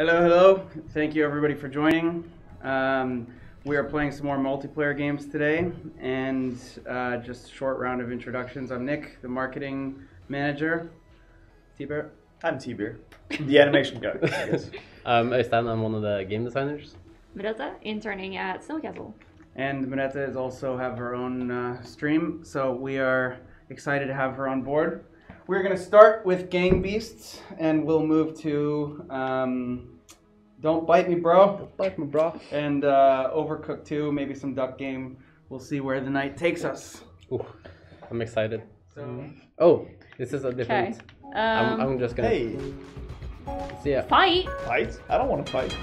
Hello, hello. Thank you everybody for joining. Um, we are playing some more multiplayer games today, and uh, just a short round of introductions. I'm Nick, the marketing manager. T-Bear. I'm T-Bear, the animation guy, I guess. Um, Øystein, I'm one of the game designers. Merete, interning at Snowcastle. And Mineta is also have her own uh, stream, so we are excited to have her on board. We're going to start with Gang Beasts, and we'll move to um, Don't Bite Me, Bro. Like me, bro. and uh, Overcooked 2, maybe some duck game. We'll see where the night takes us. Ooh, I'm excited. So, Oh, this is a different. Um, I'm, I'm just gonna Hey, see. ya. fight. fight? I don't want to fight.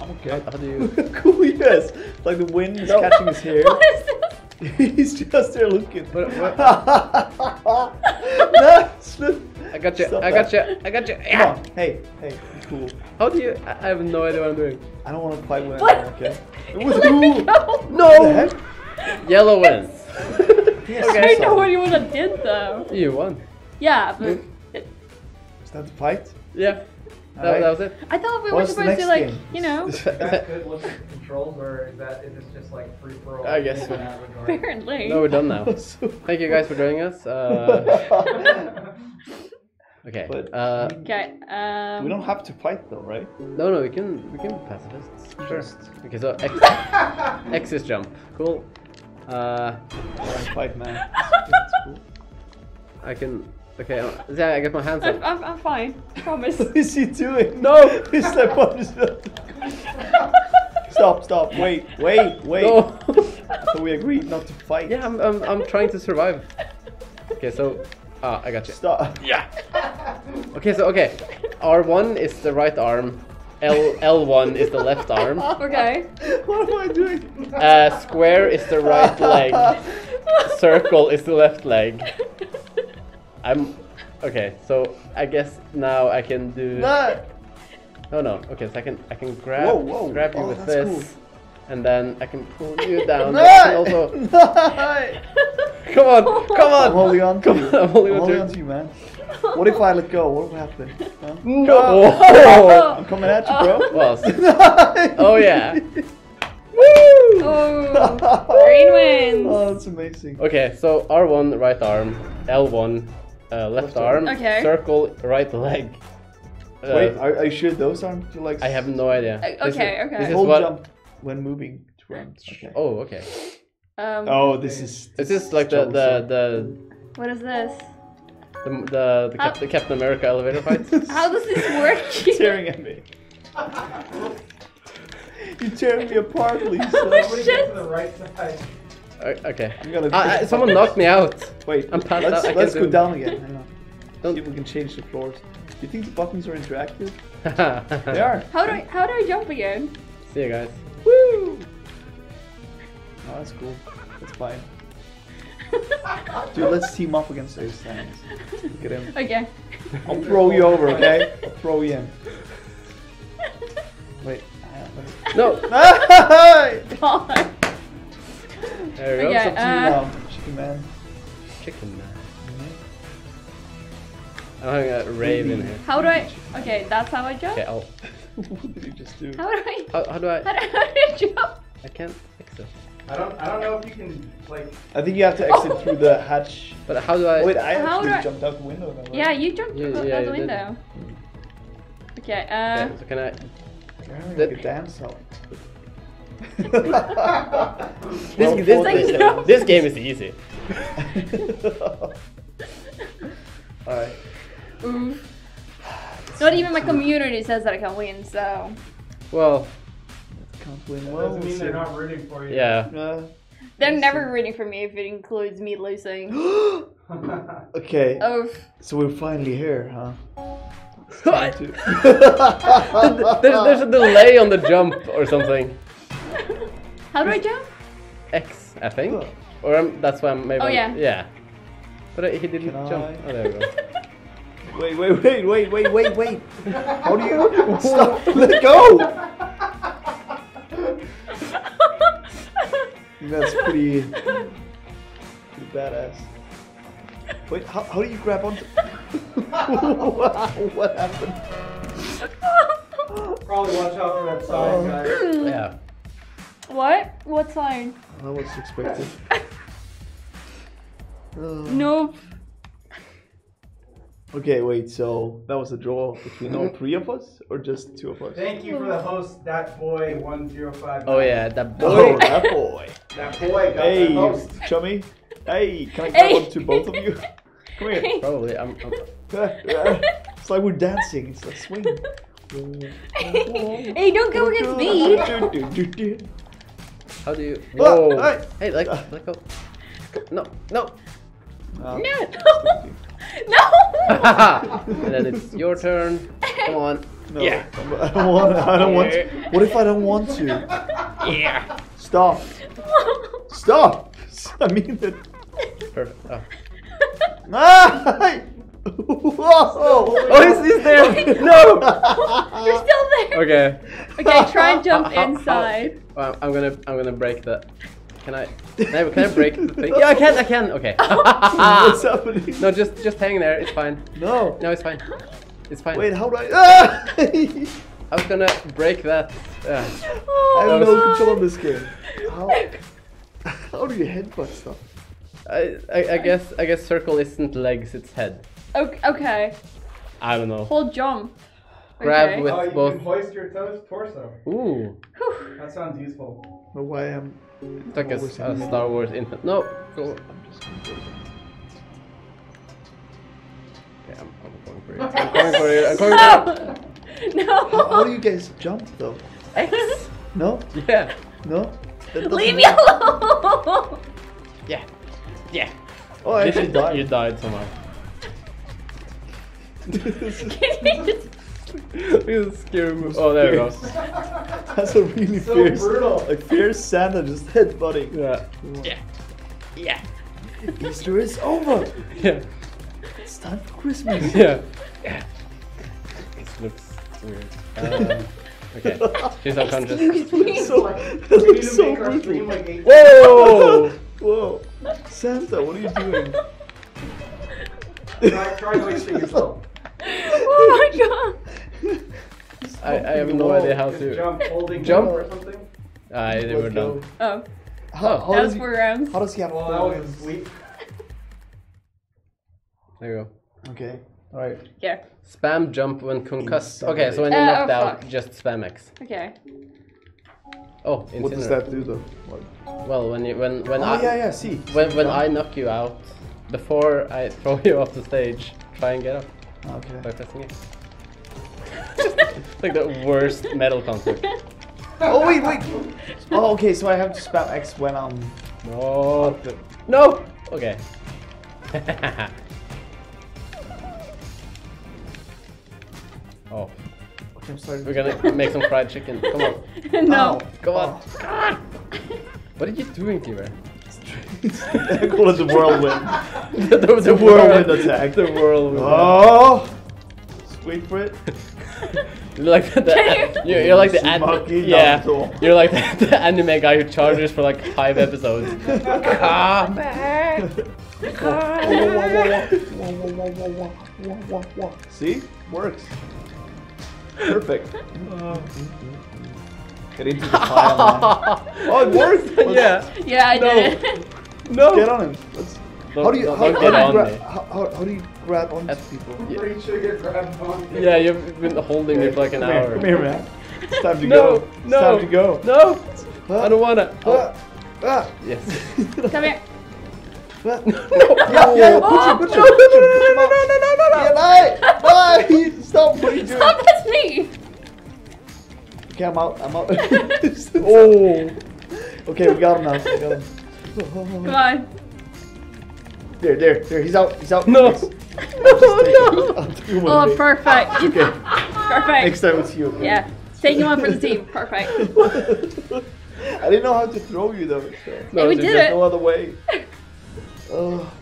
I'm okay. How do you? cool, yes. Like the wind is catching his hair. What is this? He's just there looking. What- what? no, slip. I got you. Stop I got that. you. I got you. Come Yeah. on. Hey, hey, be cool. How do you? I I have no idea what I'm doing. I don't want to fight with What? anyone, okay? It was cool. go. What the No. Yellow wins. Yes, I yes, know what son. you would have did though. you won. Yeah, but it, Is that the fight? Yeah. That, Alright. that was it. I thought we What's were supposed to next like, game? you know, that good with the controls, or is that is this just like free for all? I guess so. apparently. no, we're done now. Thank you guys for joining us. Uh, okay. But- Uh, Okay. Um. we don't have to fight though, right? no, no, we can we can be pacifists. Sure. Okay, so X, X is jump. Cool. Uh, don't fight, man. It's cool. I can. Okay, uh, yeah, I got my hands I'm, up. I'm, I'm fine. Promise. What is he doing? No! He's like, what is that? Stop, stop, wait, wait, wait. No. So we agreed not to fight. yeah, I'm, I'm, I'm trying to survive. Okay, so. Ah, I got you. Stop. Yeah. Okay, so okay. R1 is the right arm. L L1 is the left arm. okay. What am I doing? Uh, square is the right leg. Circle is the left leg. I'm. Okay, so I guess now I can do. No. Oh no. Okay, so I can I can grab Whoa, whoa. grab you Oh, with this, cool. and then I can pull you down. No. but also. No. Come on, oh come on. I'm holding on to Come on, I'm holding on to on to you, man. What if I let go? What will happen? Huh? No. I'm coming at you, bro. Well, oh yeah. Oh, green wins. Oh, that's amazing. Okay, so R1 right arm, L1 uh, left Left arm. arm, Okay. circle right leg. Uh, Wait, are, are you sure those aren't your legs? I have no idea. Uh, This is- okay, okay. This is Hold what. jump when moving to run. Okay. Oh, okay. Um. Oh, this is. This is like the the the What is this? the the, the, Cap- the Captain America elevator fight. How does this work? tearing at me. You're tearing me apart, Lisa. Somebody Shit. get to the right side. Okay. I'm gonna. Uh, someone knocked me out. Wait, I'm passed let's, out, I let's go do- down again. Hang on. Don't- See if we can change the floors. Do you think the buttons are interactive? they They are. How do I how do I jump again? See you guys. Woo! Oh, that's cool. That's fine. Dude, let's team up against those things. Look at him. Okay. I'll throw you over, okay? I'll throw you in. Wait. hang on, No. Hey! Fine. There we go. Okay. It's up to you Uh, now, chicken man. Chicken man. I'm having a rave in here. How do I? Okay, that's how I jump. Okay, I'll. what did you just do? How do I? How, how do I? How do, how do I jump? I can't fix it. I don't, I don't know if you can, like, I think you have to exit through the hatch. But how do I? Oh, wait, I How actually I- jumped out the window. Now, right? Yeah, you jumped Yeah, out yeah, the you did. window. Okay. Uh. Okay, so can I? You're having like a dance out. This, Well, this, Like, this, no. this game is easy. Alright. Oof. Not even my community says that I can win, so Well, Can't win That well. doesn't mean they're not rooting for you. yeah. Uh, they're Let's never see. rooting for me if it includes me losing. okay, Oof. so we're finally here, huh? there's, there's a delay on the jump or something. How do I jump? X, I think. Or um, that's why I'm maybe. Oh, I'm- yeah. Yeah. But uh, he didn't Can jump. I? Oh, there we go. wait, wait, wait, wait, wait, wait, wait. How do you stop? Let go. That's pretty, pretty badass. Wait, how, how do you grab onto? what, what happened? Probably watch out for that sign, guys. Yeah. What? What sign? I was expected. Uh, No. Okay, wait. So that was a draw between all three of us, or just two of us? Thank you for the host, that boy one zero five. Oh yeah, that Oh, boy. that boy. That boy got Hey, the host. chummy. Hey, can I grab Hey. one to both of you? Come here. Probably. I'm, I'm, it's like we're dancing. It's like swing. hey, don't go against me. How do you? Whoa. hey. Hey, let, let go. No, no. No. No. and then it's your turn. Come on. No, Yeah. I don't want. I don't want. To. What if I don't want to? Yeah. Stop. Stop. I mean it. Perfect. Oh. Ah! hey. Whoa! Oh, he's, he's there. no. You're still there. Okay. Okay, try and jump How- how- inside. Well, I'm gonna I'm gonna break the. Can I? Can I, can I break the thing? Yeah, I can. I can. Okay. What's happening? no, just just hang there. It's fine. No. No, it's fine. It's fine. Wait, how do I? Ah! I I was gonna break that. Uh, have no was- control on this game. How? How do you headbutt stuff? I, I I guess I guess circle isn't legs. It's head. Okay. okay. I don't know. Hold jump. Grab Okay. with oh, you both. can hoist your toes, torso. Ooh, Whew. That sounds useful. But why am? it's like a, Always a in the Star Wars infant. No, go. I'm just gonna go. Okay, I'm, I'm going for it. I'm going for it. I'm going for it. No. How, No. how do you guys jump though? X. No, Yeah. no. That doesn't Leave me work. alone. Yeah. Yeah. Oh, I actually You died. died somehow. Can you just- scary move. Oh, there we go. That's a really So fierce, brutal. like fierce Santa just headbutting. Yeah. Yeah. Yeah. Easter is over. Yeah. It's time for Christmas. Yeah. Yeah. This looks weird. Um, okay. She's unconscious. so, that We need looks to so make our stream brutal. like eight. Whoa! Whoa, Santa, what are you doing? Try, try hoisting yourself. Oh my god. I, I have no idea how to. jump, holding Jump. or something. I Let never go. done. Oh, How, how, that does was he, four rounds. how does he have Well, four that was wins? sweet. There you go. Okay, alright. Yeah. Spam jump when concussed. Incinerate. Okay, so when you're Uh, knocked oh, out, fuck. just spam X. Okay. Oh, What does that do though? What? Well, when you when when Oh I yeah, yeah, see. when when I knock you out, before I throw you off the stage, try and get up by Okay. pressing it. like the worst metal concert. Oh wait, wait. Oh, okay, so I have to spam X when I'm. No. No. Okay. oh, Okay, I'm starting. we're gonna make some fried chicken. Come on. no. Oh, come on. Oh. What are you doing, T-Bear? I call it the whirlwind. the, the, The whirlwind attack. The whirlwind. Oh! Just wait for it. You're like the, the you're, you're like the an- Smoky yeah. You're like the, the anime guy who charges for like five episodes. Come back. See? Works. Perfect. Get into the fire, man. Oh, it worked! Let's yeah. Yeah, I No. did it. No. Get on him. Let's, how do you, how, don't how get do you on grab, how, how, how do you grab onto That's- people? Pretty sure you get grabbed on. Yeah, you've been holding me for like an hour. Here, come here, man. It's time to No, go. It's no, time to go. No, Huh? I don't wanna. Oh, Ah, ah. yes. Come here. No. Yeah, yeah, push him, push him, push him, push him up. no, no, no, no, no. Yeah, bye, bye. Stop, what are you doing? Stop, that's me. Okay, I'm out, I'm out. Oh. Okay, we got him now. We got him. Come on. There, there, there. He's out. He's out. No. Next- No, no. I'll take him with Oh, me. perfect. Okay. Perfect. Next time it's you. okay? Yeah. Taking one for the team. Perfect. I didn't know how to throw you though. So. No, we did it. No other way. Oh.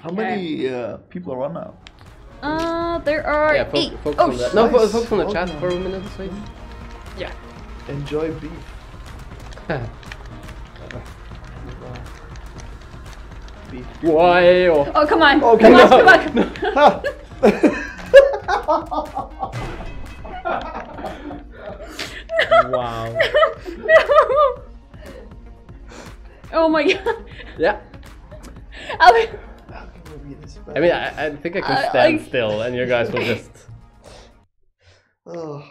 How many uh, people are on now? Uh, there are Yeah, eight. focus, focus Oh, on that. No, fo- nice. focus on the chat for a minute, wait. Yeah. Enjoy beef. be. Why? Oh. Oh, come on. Okay. Come on, No. come on, come on. Wow. no. Oh my god. Yeah. I How can we be this bad? I mean, I, I think I can I- stand I- still, and you guys will just. Oh.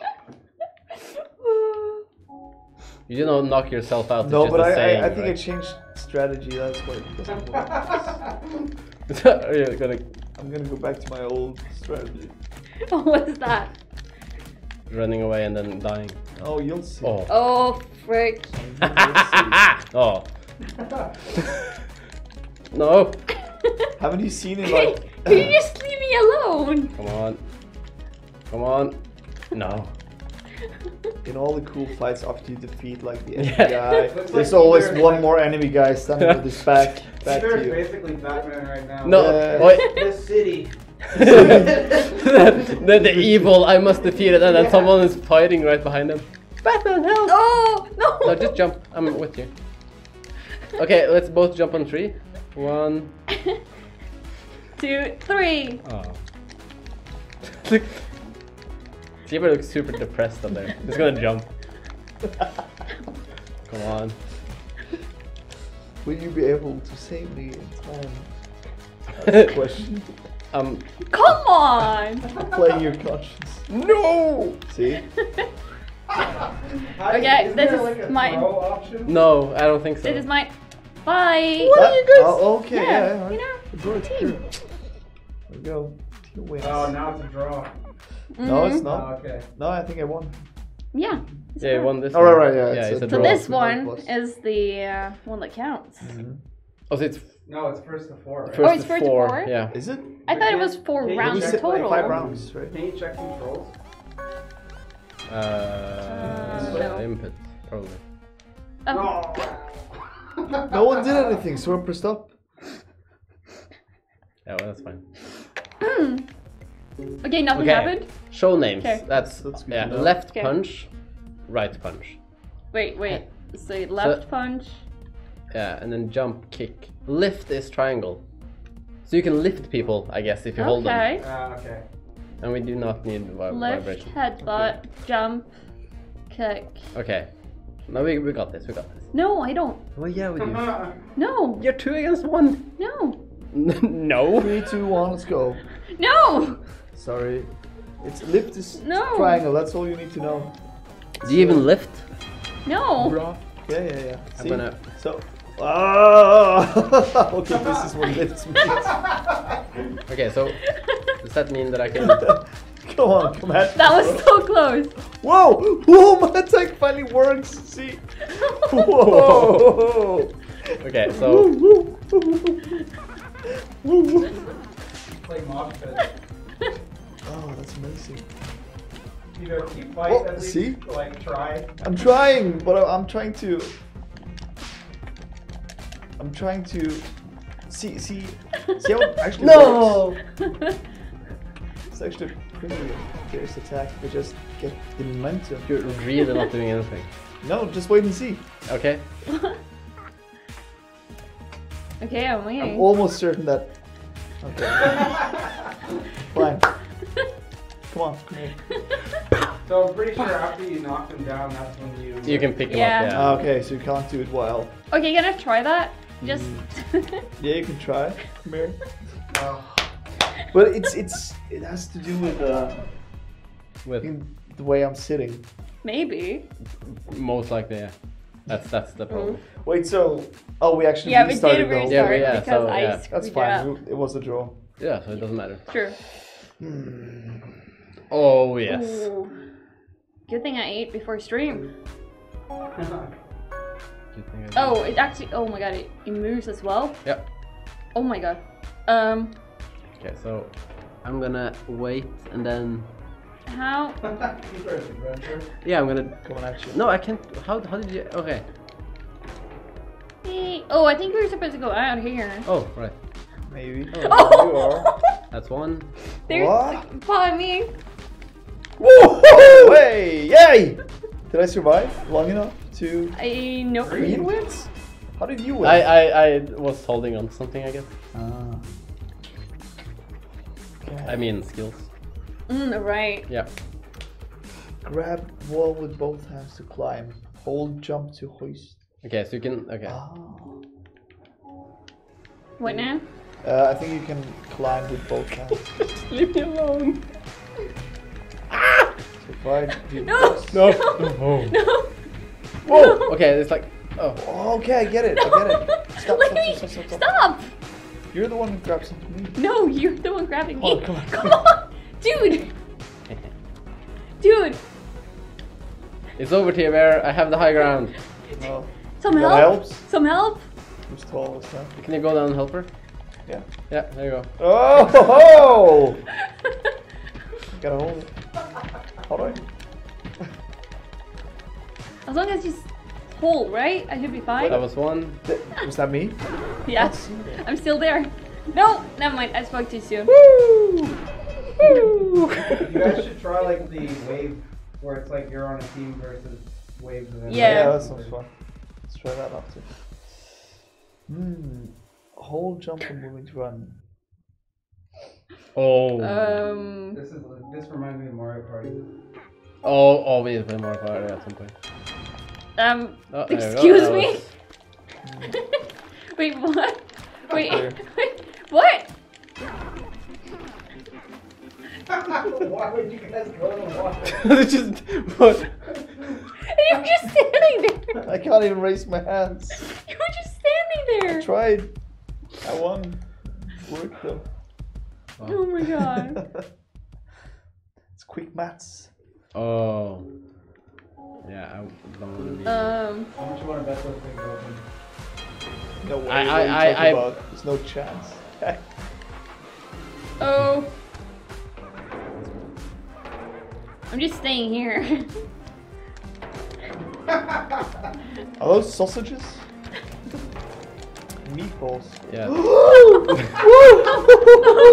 You know, knock yourself out. No, it's but just I, a saying, I, I think I right? changed strategy. That's why it doesn't. Are you gonna I'm gonna go back to my old strategy. oh, what's that? running away and then dying? Oh, you'll see. Oh. Oh, frick. oh. no. Haven't you seen it Can like? can you just leave me alone? Come on. Come on. No. in all the cool fights after you defeat like the enemy Yeah. guy, there's like always one like- more enemy guy standing with his back back Peter to is you. basically Batman right now. No. Yeah. Wait. This city. the, the evil I must defeat it, and then Yeah. someone is fighting right behind them. Batman, help! No, no. No, just jump. I'm with you. Okay, let's both jump on three. One. Two, three. Oh. Look. Kleber looks super depressed up there. He's gonna jump. Come on. Will you be able to save me in time? That's the question. Um. Come on. Play your conscience. No! See? Okay, Isn't this there is like a mine. option? No, I don't think so. This is my. Bye. What are you guys? Oh, okay, Yeah, yeah. yeah, you know, Good, team. good. There we go. Team wins. Oh, now it's a draw. No, it's Mhm. not. Oh, okay. No, I think I won. Yeah. it's Yeah, you fine. won this Oh, one. right, right, yeah, Yeah, it's it's a a So draw. this one is the uh, one that counts. Oh, so it's No, it's first to four. Right? first it's first to four. four? Yeah. Is it? I thought it was four Can rounds We check said total. five rounds, right? Can you check controls? Uh, no. input, probably. Oh. No. No one did anything, so we're pressed up. Yeah, well, that's fine. Okay, nothing Okay. happened. Show names. Okay. That's, That's good yeah. to know. Left Okay. punch, right punch. Wait, wait. So left So- punch. Yeah, and then jump, kick. Lift is triangle. So you can lift people, I guess, if you hold them. Okay. Ah, okay. And we do not need vi- Left vibration. headbutt, jump, kick. Okay. No, we, we got this. We got this. No, I don't. Well, yeah, we do. No, You're two against one. Oh. no, no. Three, two, one, let's go. no. Sorry. It's lift is No. triangle, that's all you need to know. Do you even lift? No. Bra. Yeah, yeah, yeah. I'm See? gonna. So. Ah! okay, this is what lifts means. Okay, so does that mean that I can? Come on, come That was so close. Whoa! Whoa, my attack finally works! See? Whoa! Okay, so Woo, woo. Woo. Play mosh pit. Oh, that's amazing. Either keep fight Oh, least, see? like try. I'm trying, but I- I'm trying to. I'm trying to. See, see, see how it actually No! works? It's actually pretty fierce attack. We just get the momentum. you're really not doing anything. No, just wait and see. Okay. Okay, I'm waiting. I'm almost certain that. Okay. Fine. Come on, come here. So I'm pretty sure after you knock them down, that's when you. You can pick him Yeah. up. Ah, okay, so you can't do it while. Okay, can I try that? Just. Yeah, you can try. Come here. Oh, But it's it's it has to do with uh, With in the way I'm sitting. Maybe. most likely, yeah. That's that's the problem. Wait, so oh, we actually Yeah, we restarted did the whole restart Yeah, yeah, because so, I yeah. screwed That's it fine. up. It was a draw. Yeah, so it doesn't matter. True. Oh yes. Ooh. Good thing I ate before stream. Good thing I did. Oh, it actually. Oh my god, it, it moves as well. Yep. Oh my god. Um, Okay, so I'm gonna wait and then how? Yeah, I'm gonna. Coming at you. No, I can't. How how did you? Okay. Oh, I think we were supposed to go out here. Oh right. Maybe. Oh. You are. That's one. There's What? follow me. Whoa! Hey! Yay! Did I survive long enough to I nope. green wins? How did you win? I, I, I was holding on to something, I guess. Ah. Okay. I mean, skills. Mm, right. Yeah. grab wall with both hands to climb. Hold jump to hoist. Okay, so you can. Okay. Ah. What now? Uh, I think you can climb with both hands. Leave me alone. if I do No! this- No. No! No. No! Whoa. Okay, it's like. Oh. Oh, okay, I get it. I get it. Stop, Let stop, me stop, stop, stop, stop! You're the one who grabbed something me. No, you're the one grabbing me. Oh, come on. Come on, dude, dude. It's over, to you, Bear. I have the high ground. No. Some help. helps. Some help. Who's tall is that? Can you go down and help her? Yeah. Yeah, there you go. Oh! Ho, ho! Gotta hold it. How do I? As long as you s- hold, right? I should be fine. That was one. Was that me? yeah, Let's see that. I'm still there. No, never mind. I spoke too soon. You guys should try like the wave where it's like you're on a team versus waves. And then Yeah. Yeah, that sounds fun. Let's try that after. Hmm. Hold jump and moving to run. Oh. Um. This is this reminds me of Mario Party. oh, oh, we need to play Party at some point. Um. Oh, there we go. excuse That me. was- Wait, what? Wait, There. wait, what? Why would you guys go to the water? It's just what? You're just standing there. I can't even raise my hands. You were just standing there. Tried. I won. Worked though. Oh my god. it's quick maths. Oh. Yeah, I don't want to be. Um. How much you want to bet those things open? No way. I- what I- I- talking I- There's no chance. Oh. I'm just staying here. Are those sausages? Meatballs. yeah. Woo! Woo!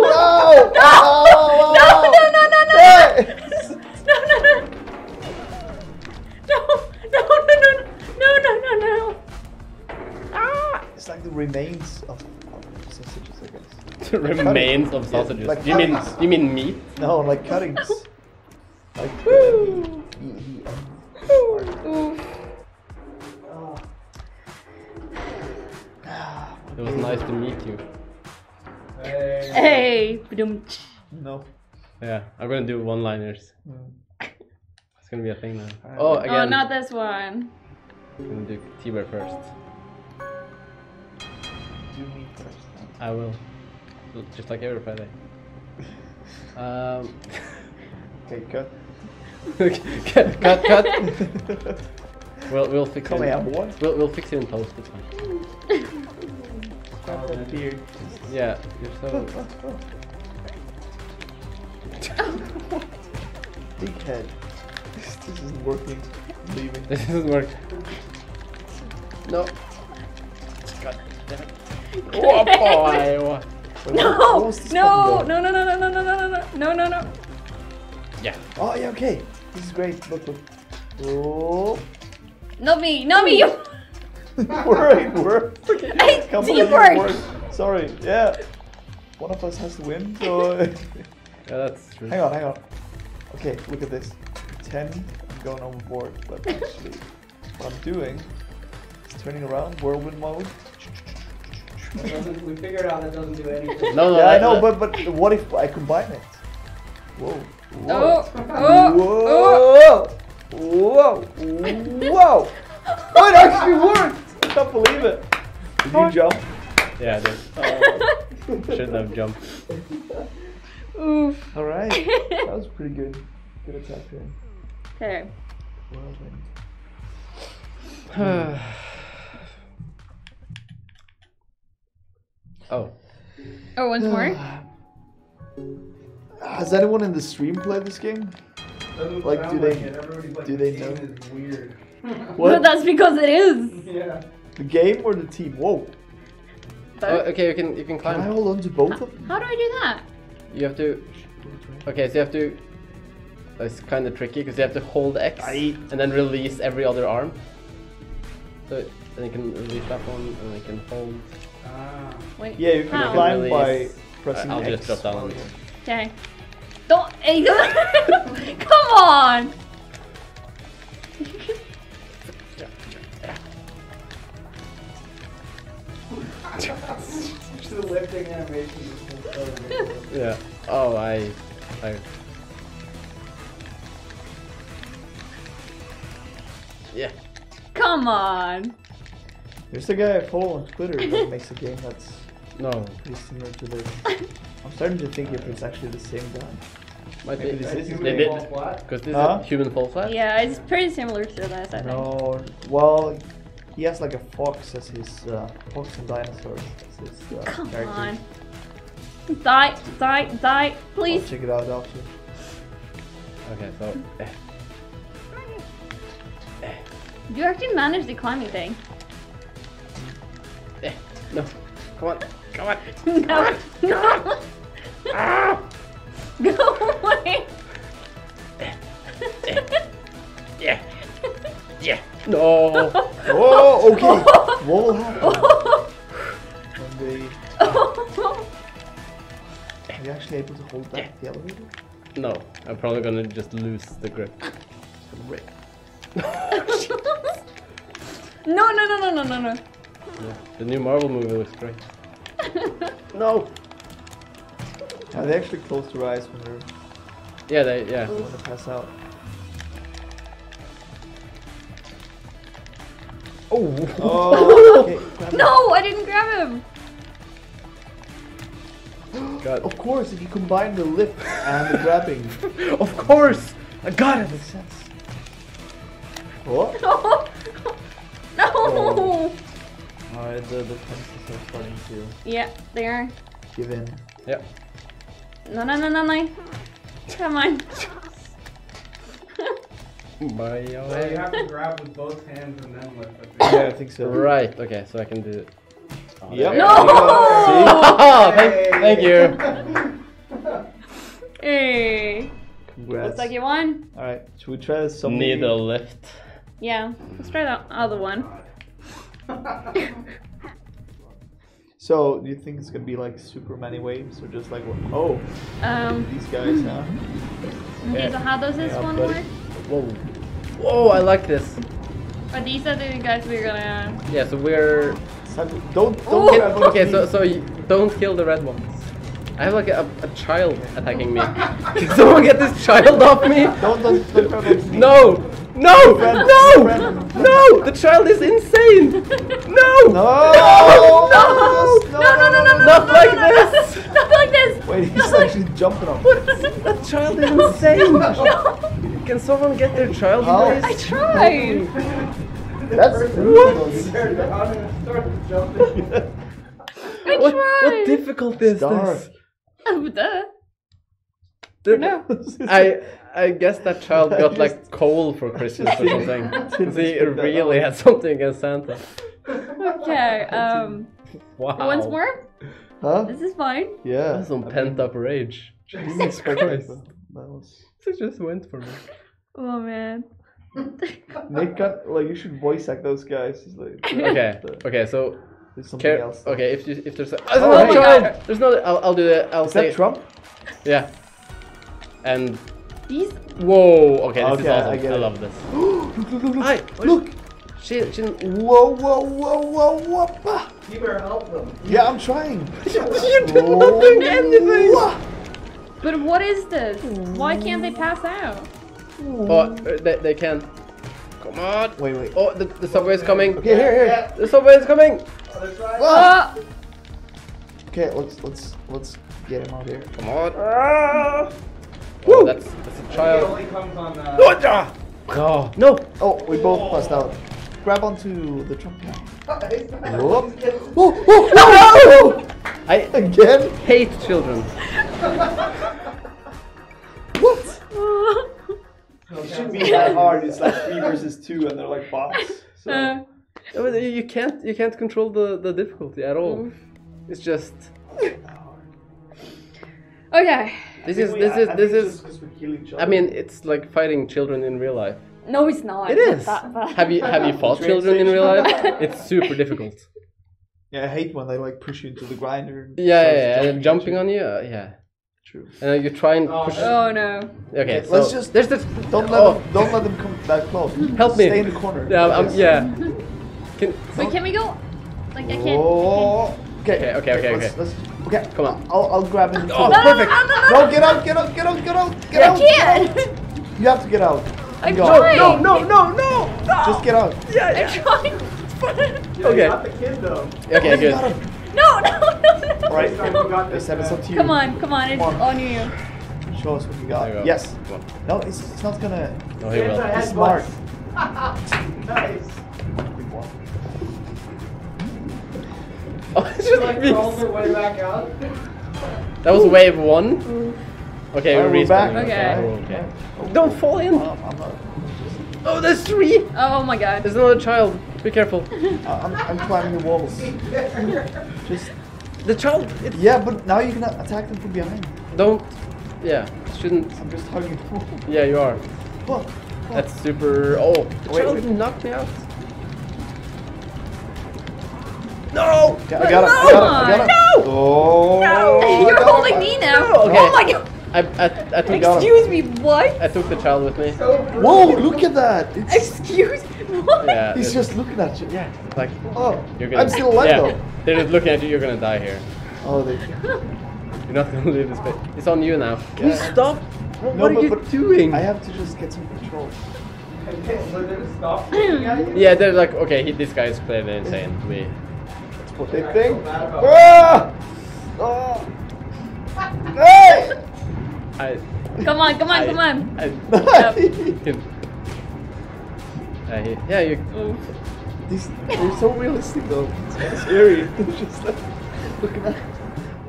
No! No! No! No! No! No! No! Remains of, of sausages, I guess. The remains of Yeah, sausages. like you mean you mean meat? No, like cuttings. like Woo! M. It was nice to meet you. Hey. Hey. Badum. No. Yeah, I'm gonna do one-liners. Mm. It's gonna be a thing now. Alright. Oh, Oh, not this one. I'm gonna do T-Bear first. Do me first. I will. Just like every Friday. Um. Okay, cut. cut, cut, cut. We'll, we'll fix Come it. here, boy. We'll, we'll fix it in post. It's fine. Grab that beard. Yeah, you're so. Big head. This, this isn't working. Leaving. This isn't working. No. God damn it. Oh boy. No! what was this No! No! No! No! No! No! No! No! No! No! No! No! Yeah. Oh, yeah, okay. This is great. Look, look. Oh. Not me! Not me! You. Work, it worked. Hey, Can't teamwork! Sorry, yeah. One of us has to win, so. Yeah, that's true. hang on, hang on. Okay, look at this. 10, I'm going overboard, but actually, what I'm doing is turning around, whirlwind mode. That doesn't- we figured out that doesn't do anything. No, no. yeah, I know, but but what if I combine it? Whoa. Oh! Whoa! Oh! Whoa! Whoa! Whoa! Oh, it actually worked! I can't believe it. Did you jump? Yeah, I did. Oh. Shouldn't have jumped. Oh! Oof. All right. That was pretty good. Good attack there. Okay. Whirlwind. oh. Oh, once more. Has anyone in the stream played this game? Like, do they- like, do they game know? is weird. But that's because it is. yeah. The game or the team? Whoa! oh. Okay, you can you can Can I climb. hold on to both of them? How do I do that? You have to. Okay, so you have to. That's kind of tricky because you have to hold X and then release every other arm. So then you can release that one, and I can hold. Ah. Wait. Yeah, you can How? climb by Release. pressing I'll X. just drop down. Okay. Don't. Hey, Come on. the lifting animation is so ridiculous. Yeah. Oh, I, I. Yeah. Come on. There's a guy I follow on Twitter that makes a game that's No. pretty similar to this. I'm starting to think if it's actually the same guy. Might Maybe be. this is- They did. Fall flat? Because this Huh? is human fall flat. Yeah, it's pretty similar to this. I think. No, well, he has like a fox as his uh, fox and dinosaurs as his uh, Come character. on. Die, die, die, I'll please. check it out after. Okay, so. eh. You actually managed the climbing thing. No. Come on. Come on. No. Ah. No. Go away. Yeah. Yeah. No. Oh, okay. what will happen when they are you actually able to hold back the elevator? No. I'm probably gonna just lose the grip. no, no, no, no, no, no, no. Yeah. The new Marvel movie looks great. no. Yeah, they actually close their eyes when they're Yeah. They. Yeah. when they pass out. Oh. Oh, okay. No, I didn't grab him. God. Of course, if you combine the lift and the grabbing, Of course. I got it. makes sense. What? No. No. Oh. Alright, the, the fences are starting to Yeah, there. give in. Yeah. No, no, no, no, no. Come on. Bye. So you have to grab with both hands and then lift. I. Yeah, I think so. Right. Okay. So I can do it. Oh, Yep. there. No! Oh, thank, thank you. Hey. Congrats. Looks like you won. Alright, should we try this Need a lift. Yeah. Let's try the other one. So, do you think it's gonna be like super many waves or just like, oh, Um. these guys, huh? Okay, so how does this Yeah, one buddy. work? Whoa. Whoa, I like this. Are these are the guys we're gonna? Yeah, so we're. It's Don't, don't grab Okay, so so you don't kill the red ones. I have like a, a child attacking me. Can someone get this child off me? Don't, don't, don't grab onto me. No! No! Friend, No! friend. No! The child is insane! No! No! No! No! No! No! No! No! No! Not no, like no, no, this. no, Not like this. Wait, he's Not like- actually jumping on What? That child is insane! Can someone get their child How? erased? I tried. That's What? Turned around and started jumping. I What, tried. what difficult is dark. this? Oh, duh. The- No. I I guess that child got like coal for Christmas or something. 'Cause he really out. had something against Santa. Okay. Um. Wow. Once more. Huh? This is fine. Yeah. That's some I mean, pent up rage. didn't expect that, Christ. That was. It just went for me. Oh man. Nick got like you should voice act those guys. It's like, Okay, the- okay, so There's something care, else. okay, if you, if there's a, Oh oh, my no, child! God. There's no, I'll, I'll do it. I'll Is say that Trump? Yeah. And These. whoa, okay, this is awesome. I I, get it. love this. look, look, look, look. Hi, Look! She, she, Whoa, whoa, whoa, whoa, whoa. You better help them. Yeah, I'm trying. you're not doing anything. But what is this? Why can't they pass out? Oh, uh, they, they can. Come on. Wait, wait. Oh, the, the subway is coming. Okay, here, here. The subway is coming. Other side. Ah. Oh. Okay, let's let's let's get him out here. Come on. Ah. Oh, that's, that's a It child. only comes on. Uh, No, no. Oh, we both passed out. Grab onto the Trump guy. Whoop. Oh, oh, no! I Again? hate children. What? It shouldn't be that hard. It's like three versus two, and they're like bots. So. Uh, I mean, You you can't you can't control the, the difficulty at all. Mm. It's just okay. This is this is this is. Because we kill each other. I mean, it's like fighting children in real life. No, it's not. It is. That bad. Have you have you fought children in real life? It's super difficult. Yeah, I hate when they like push you into the grinder. and Yeah, yeah, yeah. And jumping at on you, uh, yeah. True. And then you try and Oh, push. Oh no. Okay, Okay, let's just- there's this. Don't let Oh. them. Don't let them come that close. Help me. Stay in the corner. Yeah, I'm, yeah. Can, Wait, can we go? Like I can't. Oh. Okay. Okay, okay, okay, let's, okay. Let's, okay. Come on. I'll, I'll grab him. Oh, No, no, perfect. no, no, no, No, get out, get out, get out, get out, get I out. can't. You have to get out. I'm Go. trying. no, no, no, no, no. Just get out. Yeah, yeah. I'm yeah. trying. Okay. Not the kid though. Okay, You good. No, no, no, no. All right. Sorry, you got this, Listen, it's up to you. Come on, come on, it's Come on. on you. Show us what you got. You go. Yes. Come. No, it's, it's not gonna. No, he will. He's smart. Nice. She just like me. crawls her way back out. That was wave one. Okay, we're we're back. Okay. Oh, okay. Don't fall in. Oh, I'm not. Oh, there's three. Oh my god. There's another child. Be careful. I- I'm, I'm climbing the walls. Just. The child. It, Yeah, but now you can attack them from behind. don't. Yeah, shouldn't. I'm just hugging. Yeah, you are. Look. That's super. Oh, the Wait, child wait. knocked me out. No! Okay, I got it. I got it. I got it. No! Oh. I You're got holding it. me now. Okay. Oh my god. I, I, I took. Excuse me, what? I took the child with me. Whoa! Look at that. It's, Excuse what? Yeah. he's just looking at you. Yeah. Like Oh. you're gonna. I'm still alive yeah, though. They're just looking at you. You're gonna die here. Oh, they. You're not gonna leave this place. It's on you now. Can you stop? What, No, what are but- you but doing? I have to just get some control. Okay, so they're just stop looking at you. Yeah, they're like, okay, he, this guy is clearly insane. We. That's what they think. feel bad about Ah! Oh. Hey! I. Come on, come on, I- come on. I, can, uh, he- yeah, you. Ooh. These, they're so realistic though. It's kind of scary. They're just like looking at,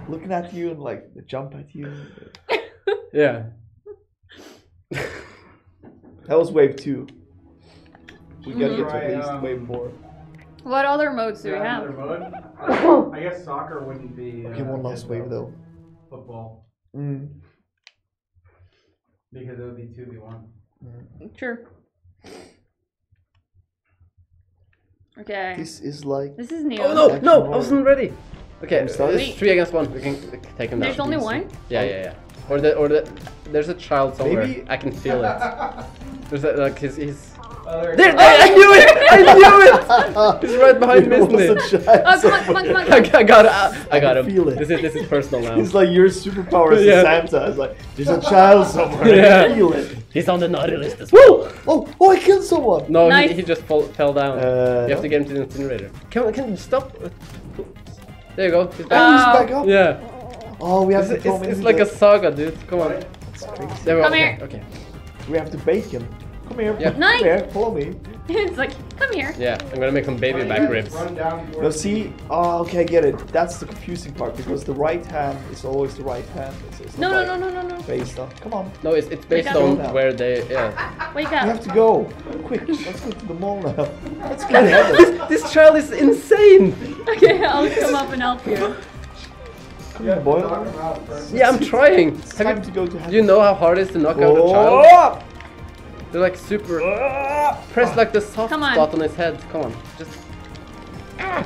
looking at you and like they jump at you. Yeah. That was wave two. We gotta get to Right, at least um, wave four. What other modes do we Yeah, have? another mode. I guess soccer wouldn't be. Okay, uh, one last good, wave though. Football, Mm. because it would be two v one. Sure. Okay. This is like This is new. Oh no, no, I wasn't ready. Okay, I'm it's sorry. three against one. We can take him down. There's only one? Yeah, yeah, yeah. Or the, or the, there's a child somewhere. Maybe- I can feel it. There's a, like his, his. Oh, there There, it there, is. I knew it! I knew it! He's right behind me, It isn't a he? Oh, come on, come on, come on, I, come on. I got it. I got I him. feel it. This is this is personal now. It's like your superpower is Yeah. Santa. It's like there's a child somewhere. Yeah. I feel it. He's on the naughty list as well. Oh, oh! I killed someone. No, Nice. he, he just fall, fell down. Uh, you have to get him to the incinerator. Can can you stop? There you go. He's Oh, he's Oh. back up. Yeah. Oh, we have It's, to it's, throw him it's into like a saga, dude. Come on. It's crazy. There we go. Come okay, here. Okay. We have to bake him. Come here. Yeah. Come here. Follow me. it's like, come here. Yeah, I'm gonna make some baby back ribs. Run down No, see, oh, okay, I get it. That's the confusing part because the right hand is always the right hand. It's, it's No, no, like no, no, no, no. Based on. Come on, No, it's, it's based on where they. Yeah. Wake up. we have to go. Quick, let's go to the mall now. Let's get ahead. this child is insane. Okay, I'll come up and help you. Come here, boy. Knock him out first. Yeah, I'm trying. It's Have time you, to go to do you know how hard it is to knock out a child? They're like super. Ah! Press like the soft Come on. spot on his head. Come on, just. Ah!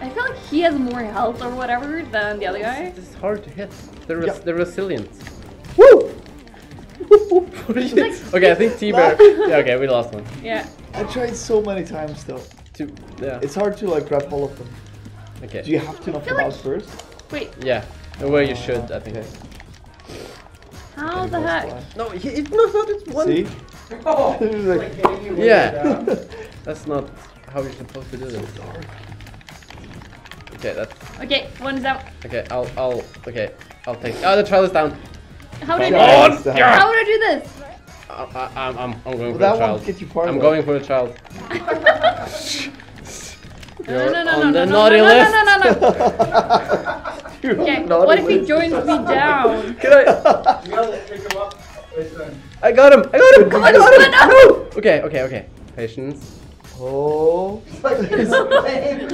I feel like he has more health or whatever than the other guy. This is hard to hit. They're res- Yeah. they're resilient. Woo! What okay, I think T Bear. Yeah, okay, we lost one. Yeah. I tried so many times though. Two. Yeah. It's hard to like grab all of them. Okay. Do you have to knock feel them like- out first? Wait, Yeah. The way you should, I think. Okay. how the heck? that's No, he, it, no, no, it's one. See? Oh, It's it's like- like hitting you with Yeah. That's not how you're supposed to do this. Okay, that's Okay, one is out. okay. I'll I'll okay. I'll take. Oh, the child is down. How did Come I do It's this? down. How would I do this? I, I, I'm I'm I'm going Well, for that the child. won't get you far I'm though. going for the child. No, You're no, no, on no, the no, naughty no, list. no, no, no, no. You're Okay, on naughty what if he list. joins me down? Can I? You gotta pick him up. Listen. I got him! I got him! I got him! No! Okay, okay, okay. Patience. Oh, Like his name.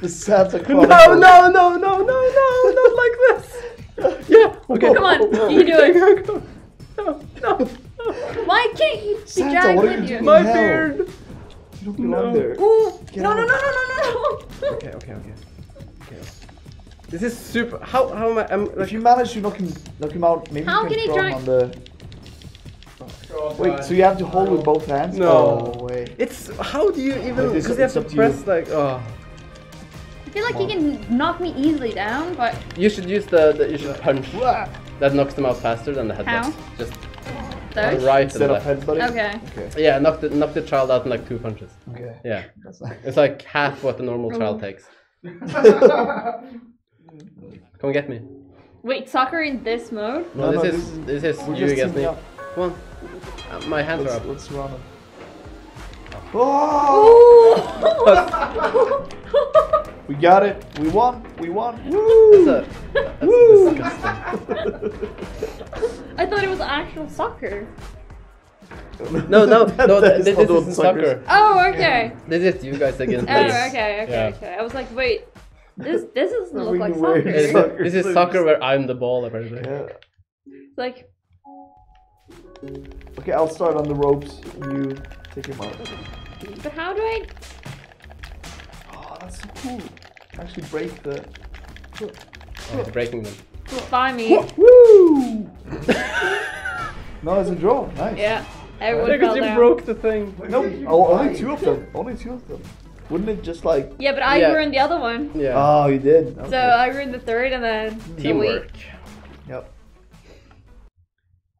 the Santa No, Claus. no, no, no, no, no, not like this. Yeah. Okay. Come on, oh, you can do it. No, no, no. Why can't you be Santa, dragged what are you with you? doing? My hell. beard. You don't belong there. Ooh, Get no, no, out. no, no, no, no, Okay, okay, okay. Okay. This is super. How how am I? I'm If you manage to knock him, knock him out, maybe How you can can he throw him on the. Wait, so you have to hold with both hands? No. Oh, wait. it's how do you even? Because you have to up to press you. like oh. I feel like he can knock me easily down, but You should use the, the you should punch. That knocks them out faster than the headbutt. How? Just those. right Instead and of left. headbutting? Okay. Okay. Yeah, knock the knock the child out in like two punches. Okay. Yeah, That's it's like half what the normal child takes. Come get me. Wait, soccer in this mode? No, No, this, no, is this is We're you just against me. teaming up. Come on. Uh, my hands are Let's, up. let's surround him. Oh! We got it. We won. We won. That's, Woo! a, that's disgusting. I thought it was actual soccer. No, no, That- no. that is this not what isn't soccer soccer. Oh, okay. This is you guys against me. Oh, okay, okay, Yeah. okay. I was like, wait, this this doesn't look like can soccer. This, Soccer this is soccer where I'm the ball, apparently. Yeah. Like, Okay, I'll start on the ropes. You take him out. but how do I? Oh, that's so cool. Actually break the. Oh, breaking them. Buy me. Woo! no, it's a draw. Nice. Yeah, everyone Because you down. broke the thing. No, oh, only two of them. Only two of them. Wouldn't it just like? Yeah, but I Yeah. ruined the other one. Yeah. Oh, you did. So I ruined the third and then Teamwork. week. Yep.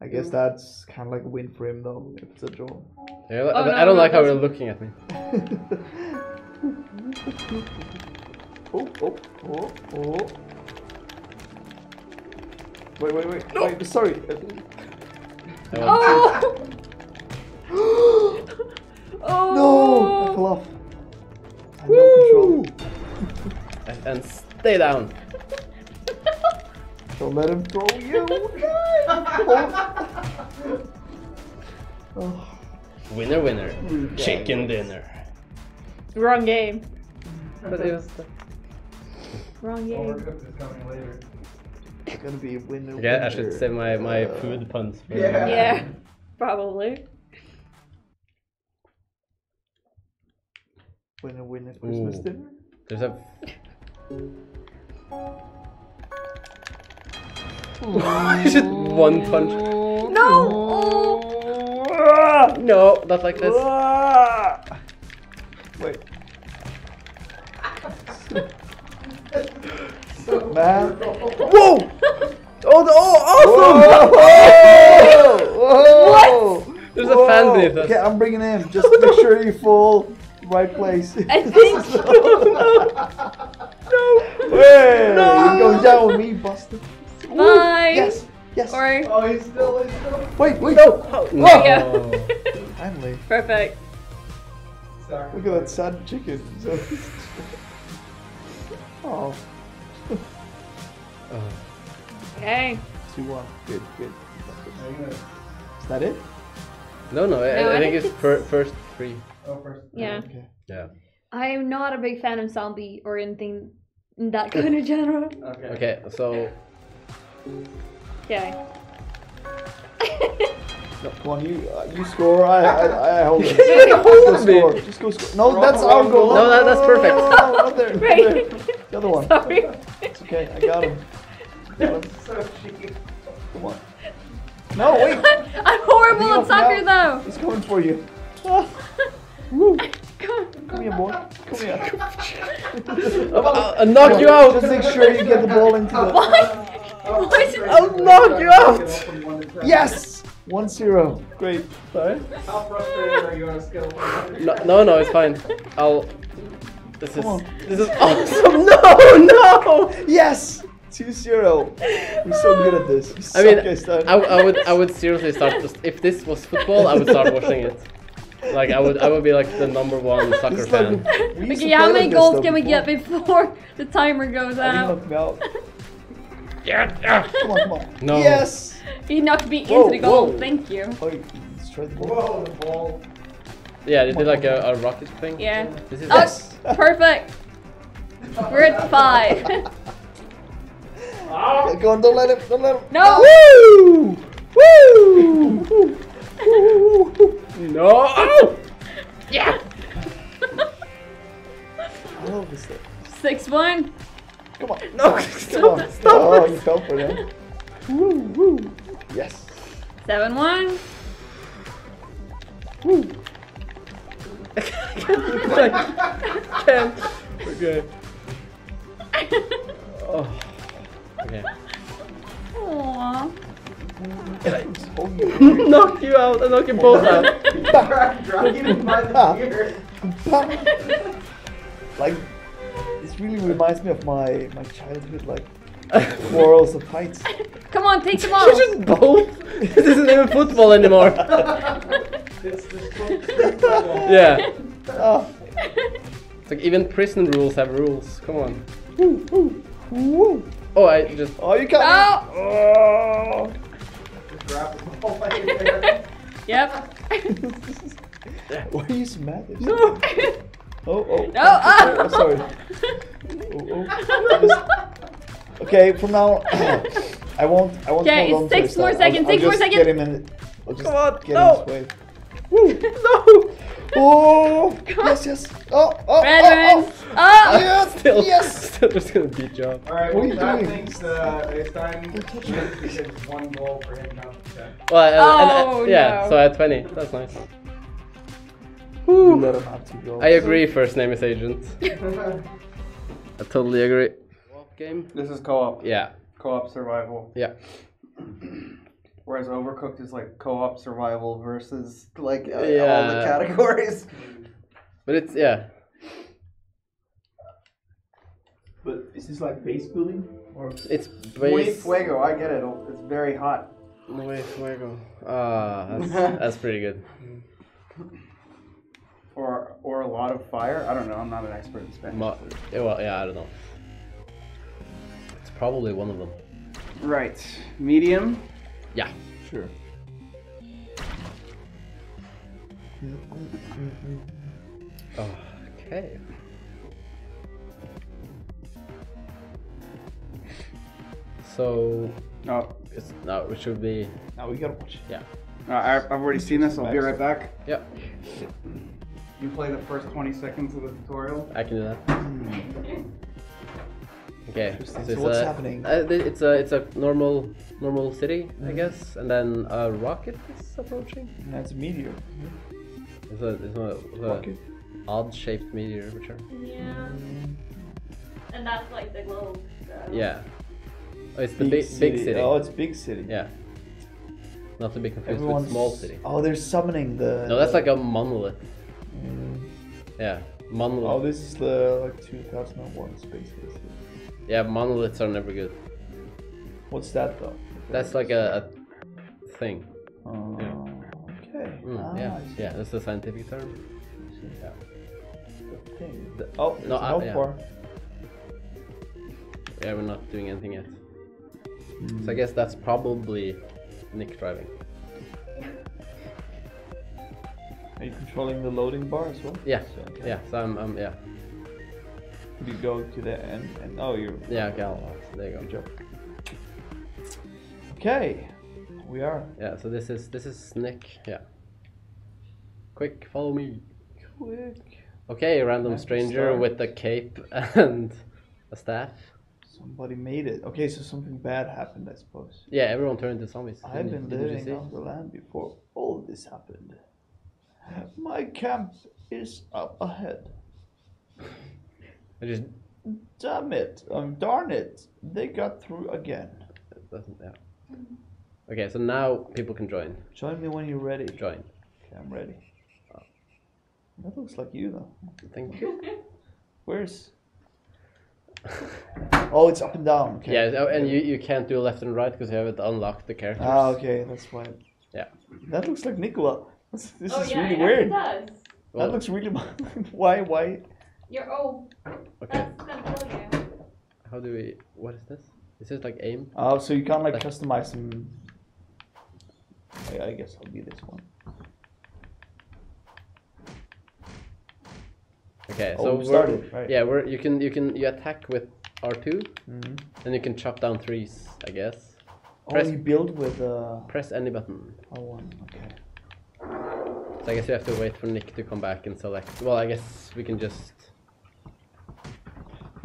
I guess that's kind of like a win for him though, if it's a draw. Yeah, Oh, I, no, I don't no, like how you're looking at me. oh, oh, oh, oh. Wait, wait, wait. Wait, sorry. Oh! oh! No! I fell off. I no control. and- And stay down. Don't let him throw you. oh. Winner, winner. Mm, Chicken dinner. Wrong game. But it was. Wrong oh, game. Overcooked is coming later. It's gonna be a winner. I should say my, my food puns. for- Yeah. Yeah, probably. Winner, winner, Christmas Ooh. dinner. There's a. Is it one punch? No! Ah! No, not like this. Ah! Wait. Man. Whoa! Oh, the, oh, awesome! Whoa! Whoa! There's a fan beneath us. Okay, I'm bringing him. Just make sure you fall right place. I think. so. no. No. Hey, you're going down with me, Buster. Bye. Yes, yes. Or. Oh, he's still, he's still. Wait, wait. No! How- Yeah. No. Finally. Perfect. Sorry. Look at that sad chicken. Oh, Oh. Okay. 2 1. Good, good. Are you gonna Is that it? No, no, I, No, I I think think it's it's- fir- first three. Go first? Yeah. Okay. Yeah. I am not a big fan of zombie or anything in that kind of genre. Okay. Okay, so. Okay. Come on, you uh, you score. I I, I hold it. can't hold Just me. go score. Just go score. No, that's our goal. No, that- that's perfect. No, not there. not Right. there. The other one. Sorry. It's okay. I got him. Got him. So cheap. Come on. No, wait. I'm horrible at soccer out. though. He's coming for you. Woo. Come. Come here, boy. Come here. I'll, I'll- I'll knock you out! Just make sure you get the ball into the. What? Why is it- I'll knock you out! From one to ten. Yes. 1-0. Great. Sorry? How frustrated are you on a scale No, no, no, it's fine. I'll. This is. On. This is awesome! No, no! Yes. 2-0. We're so good at this. We I suck, mean, I, I would, I would seriously start. Just, if this was football, I would start watching it. Like I would, I would be like the number one soccer like- fan. we Okay, how many goals can we before. get before the timer goes out? knocked me out. Yeah, yeah. Come on, come on. No. Yes. He knocked me Whoa, into the goal. whoa. Thank you. Oh, you destroyed the ball. Whoa, the ball. Yeah, they did like a, a rocket thing. Yeah. This is Oh, perfect. We're at five. Ah. Go on, don't let him, don't let him. No. Woo! Woo! No! Yeah. I love this thing. Six one. Come on. No! Come on. Oh, you fell for that. Woo, woo. Yes. Seven one. Ten. Okay. Oh. Okay. Aww. knock you out and knock you both out. Dragging him by the ear. like, this really reminds me of my my childhood, like quarrels of heights. Come on, take them You all. just both. This isn't even football anymore. It's this football. Yeah. Oh, It's like even prison rules have rules. Come on. woo, woo, woo. Oh, I just. Oh, you got Oh. me. Oh. Just grab the ball by your hair. Yep. Why are you so mad? No. Oh, oh. No. Oh. Oh, sorry. Oh, oh. Just- okay, from now I won't. I won't. Okay, hold it's six uh, more side. I'll- seconds, I'll six more just seconds. Get him in. I'll just Come on, get no. in his way. Woo. No. Oh, yes, yes. Oh, oh, Red oh, one. oh. Oh. Yes, Still, yes. still just gonna beat you up. Alright, What are you that doing? thinks uh, Einstein wins because it's one goal for him, not ten. Well, I- I- and I- Oh, yeah. no. So I had twenty. That's nice. You let him have two goals. I agree. First name is Agent. I totally agree. Game. This is co-op. Yeah. Co-op survival. Yeah. Whereas Overcooked is like co-op survival versus like uh, all the categories. But it's yeah. But is this like base building or? It's Muy base. fuego, I get it. It's very hot. Muy fuego. Ah, that's, that's pretty good. Or or a lot of fire. I don't know. I'm not an expert in Spanish. Ma- yeah, well, yeah, I don't know. It's probably one of them. Right. Medium. Yeah. Sure. Okay. So Oh, it's no, it should be Now we gotta watch. yeah. uh, I- I've already seen this. I'll be right back. Yep. You play the first 20 seconds of the tutorial. I can do that. Okay, so So it's what's a, happening? uh, it's a it's a normal normal city, I guess, and then a rocket is approaching. And that's a meteor. It's a it's a, it's a Rocket. odd shaped meteor, which are Yeah. And that's like the globe. so- yeah. Oh, it's the big big city. Oh, it's big city. Yeah. Not to be confused Everyone's with small city. Oh, they're summoning the. No, that's like a monolith. Mm. Yeah, monolith. Oh, this is the like 2001 Space Odyssey. Yeah, monoliths are never good. What's that though? That's like a, a thing. Oh, Yeah. okay. Mm, ah, yeah, yeah, that's the scientific term. Yeah. The thing. The- Oh, no, no, I- how yeah. Yeah, we're not doing anything yet. So I guess that's probably Nick driving. Are you controlling the loading bar as well? Yeah, So, okay. yeah. So I'm, I'm yeah, You go to the end and oh, you're. yeah. Okay, I'll, there you go. job. Okay, we are. Yeah. So this is this is Nick. Yeah. Quick, follow me. Quick. Okay, random stranger with a cape and a staff. Somebody made it. Okay, so something bad happened, I suppose. Yeah, everyone turned into zombies. I've been you living on the land before all this happened. My camp is up ahead. I just Damn it! Um, darn it! They got through again. it doesn't. Yeah. Okay, so now people can join. Join me when you're ready. Join. Okay, I'm ready. That looks like you though. Thank you. Where's? Oh, it's up and down. Okay. Yeah, oh, and you, you can't do left and right because you haven't unlocked the characters. Ah, okay, that's why. Yeah. That looks like Nicola. This, this Oh is yeah, really yeah, weird. it does. Well, That looks really. why? Why? You're oh, okay. that's gonna kill you. How do we? What is this? Is this like aim? Oh, so you can't like Like- customize them. I, I guess I'll be this one. Okay, Oh, so we we're, started, right. yeah, we're you can you can you attack with R 2 Mm-hmm. and you can chop down trees. I guess. Oh, Press- you build with uh. Press any button. Oh, one. Okay. So I guess we have to wait for Nick to come back and select. Well, I guess we can just.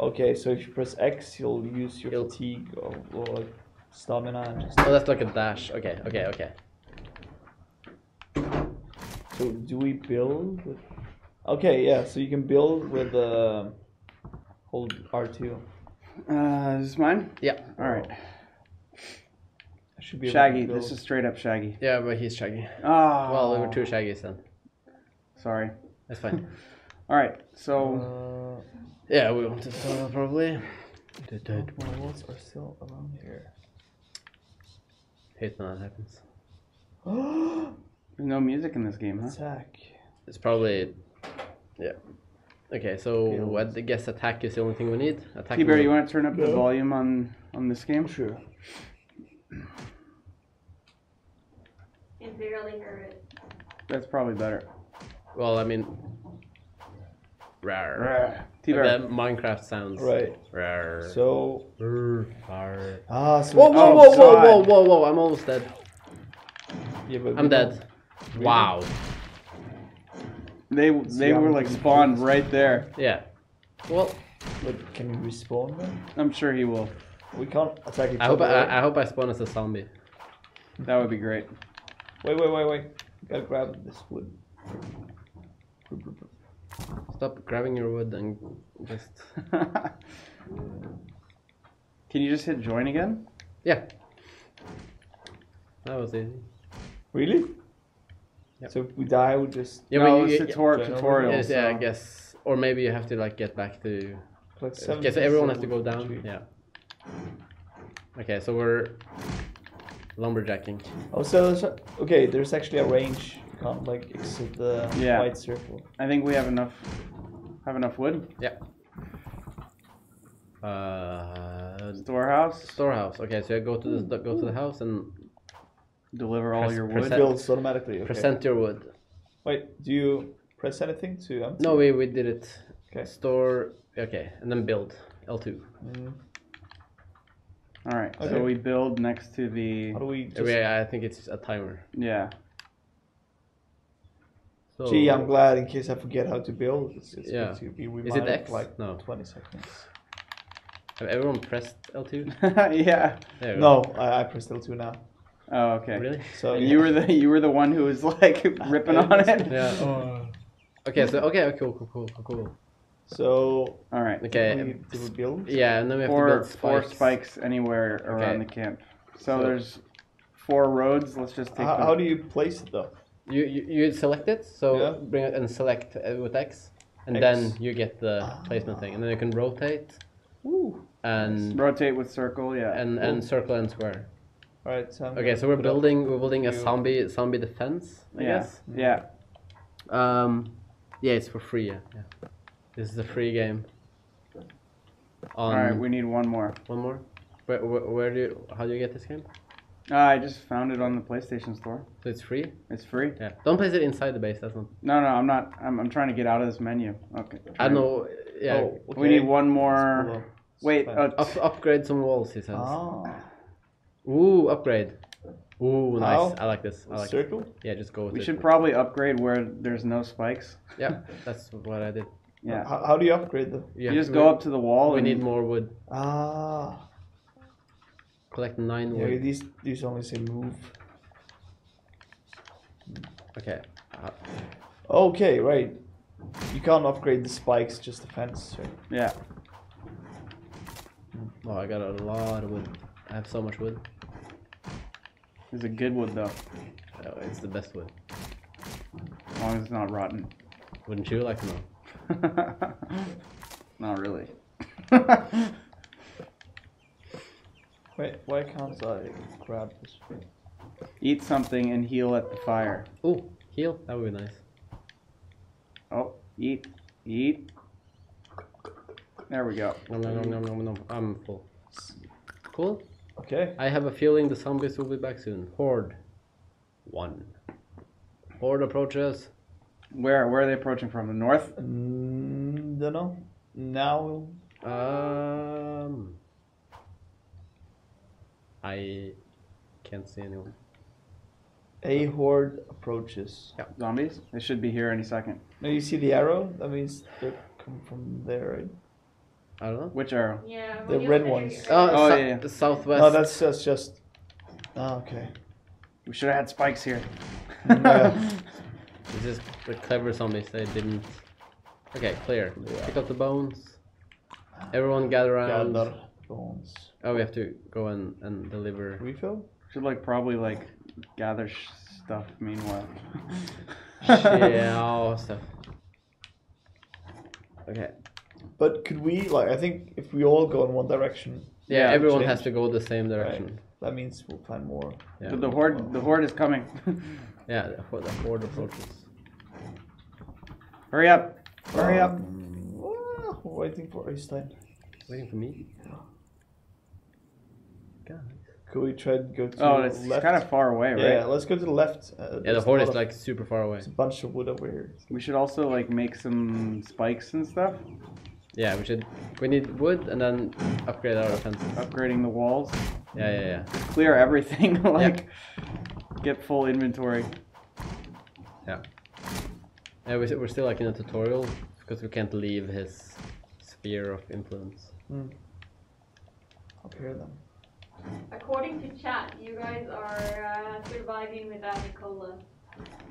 Okay, so if you press X, you'll use your You'll- fatigue or, or stamina and just. Oh, that's like a dash. Okay, okay, okay. So do we build? With... Okay, yeah. So you can build with uh, hold R two. Uh, is this mine? Yeah. All right. I should be Shaggy. This is straight up Shaggy. Yeah, but he's Shaggy. Oh. Well, there were two Shaggies then. Sorry. That's fine. All right. So Uh, yeah, we want to start off probably. dead walls are still around here. Hate when that happens. there's no music in this game, huh? Attack. It's probably. Yeah. Okay, so Build. I guess attack is the only thing we need. Attack. T-Bear, you want to turn up the volume on on this game? Sure. Can barely heard it. That's probably better. Well, I mean. Rar. T-Bear. Like the Minecraft sounds. Right. Rar. So Rar. Rar. ah, so Whoa, whoa, Oh, whoa, whoa, God. whoa, whoa, whoa! I'm almost dead. yeah, but I'm we don't- dead. Wow. They they how were like spawned choose. right there. Yeah. Well, But can we respawn them? I'm sure he will. We can't attack each I hope other. I, I hope I spawn as a zombie. That would be great. Wait, wait, wait, wait. Gotta grab this wood. Stop grabbing your wood and just. Uh, Can you just hit join again? Yeah. That was easy. Really? Yep. So if we die, we just Yeah, no, it's tutor- yeah, tutorial. yes, yeah, I guess. Or maybe you have to like get back to. like Okay, so everyone has to go down. Yeah. Okay, so we're lumberjacking. Oh, so okay. There's actually a range. You can't like exit the Yeah. white circle. I think we have enough. Have enough wood. Yeah. Uh, Storehouse. storehouse. Okay, so you go to the go to the house and Deliver all your wood. Present- Builds automatically. Okay. present your wood. Wait, do you press anything to empty? No, we we did it. Okay. Store. Okay, and then build L2. Mm, All right. Okay. So we build next to the. how do we? Just... Yeah, I think it's a timer. Yeah. So, Gee, I'm glad in case I forget how to build. It's, it's Yeah. good to be Is reminded it X? like No. 20 seconds. Have everyone pressed L2? yeah. There we go. No, I, I pressed L2 now. Oh, okay. Really? So And you were the you were the one who was like ripping on it. Yeah. Oh. Okay, so okay, cool, cool, cool, cool, cool. So All right. Okay. did we, did we build? Yeah, and then we have to Four build four spikes. spikes anywhere around Okay. the camp. So, So- there's four roads. Let's just take. How, them. how do you place it though? You, you you select it, so Yeah. bring it and select uh, with X, and X. then you get the placement thing, and then you can rotate Woo. and rotate with circle? Yeah. and and circle and square. All right. So I'm Okay, so we're building we're building a you- zombie zombie defense, I yeah. guess. Yeah. Um, yeah, it's for free. Yeah, yeah. This is a free game. All On right. We need one more. one more. Where, where, where do you how do you get this game? Uh, I just found it on the PlayStation Store. So it's free. It's free. Yeah. Don't place it inside the base. That's not. No, no, I'm not. I'm, I'm trying to get out of this menu. Okay. I know. Yeah. Oh, okay. We need one more. Wait. Uh, Up, upgrade some walls. He says. Oh. Ooh, upgrade. Ooh, nice. How? I like this. I like. circle. Yeah, just go with we it. should probably upgrade where there's no spikes. Yeah, that's what I did. Yeah. How, how do you upgrade though? You have just go up to the wall We and need more wood. Ah, Collect nine yeah. wood. These these only say move. Okay. Uh, Okay, right. You can't upgrade the spikes, just the fence. Right? Yeah. oh, I got a lot of wood. I have so much wood. It's a good wood though, Oh, it's the best wood. as long as it's not rotten. Wouldn't you like to know? not really. Wait, why can't I grab this? thing? Eat something and heal at the fire. Ooh, heal. That would be nice. Oh, eat, eat. There we go. Nom, nom, nom, nom, nom, nom. I'm full. Cool. Okay. I have a feeling the zombies will be back soon. Horde. One. Horde approaches. Where where are they approaching from? The north? Mm, don't know. Now Um. I can't see anyone. A horde approaches. Yeah. Zombies? They should be here any second. Now you see the arrow? That means they come from there, right? I don't know. Which arrow? Yeah. The red ones. Oh, Oh, sou- yeah, yeah. the southwest. No, that's just just. Oh, okay. We should have had spikes here. Yeah. This is the clever zombies. They didn't. Okay, clear. Yeah. Pick up the bones. Everyone gather around. Gather bones. Oh, we have to go and, and deliver. Refill? Should like probably like gather sh- stuff meanwhile. yeah, stuff. Okay. But could we like? I think if we all go in one direction, Yeah, Yeah, everyone change. has to go the same right, direction. that means we'll find more. Yeah. But the horde, the horde is coming. Yeah, the, ho- the horde approaches. Hurry up! Hurry up! Um, we're waiting for Øystein. Waiting for me. God. Could we try to go to Oh, the it's left? kind of far away, right? yeah, let's go to the left. Uh, Yeah, the horde is of- like super far away. There's a bunch of wood over here. We should also like make some spikes and stuff. Yeah, we should. We need wood and then upgrade our defenses. Upgrading the walls. Yeah, yeah, yeah. Clear everything. like get full inventory. Yeah, we, we're still like in a tutorial because we can't leave his sphere of influence. Hmm. Up here then. According to chat, you guys are uh, surviving without Nicola.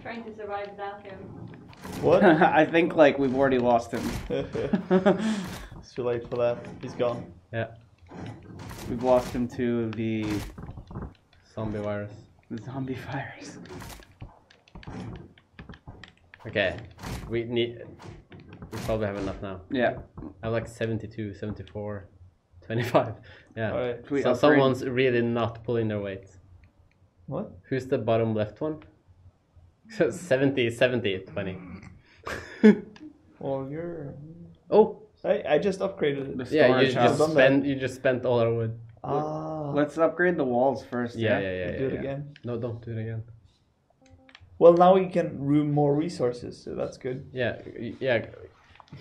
Trying to survive without him. What? I think like we've already lost him. it's too late for that. He's gone. Yeah, we've lost him to the, zombie virus. the zombie virus. Okay, we need. We probably have enough now. Yeah. I have like 72, 74, 25. Yeah. Alright. So upgrade- someone's really not pulling their weight. What? Who's the bottom left one? 70, 70, 20. Well, you're. oh, I, I just upgraded The it. yeah, you storage house. just Done spent you just spent all our wood. Ah. Let's upgrade the walls first. Yeah, yeah, yeah. do yeah, it yeah. again. No, don't do it again. Well, now we can room more resources, so that's good. Yeah, yeah.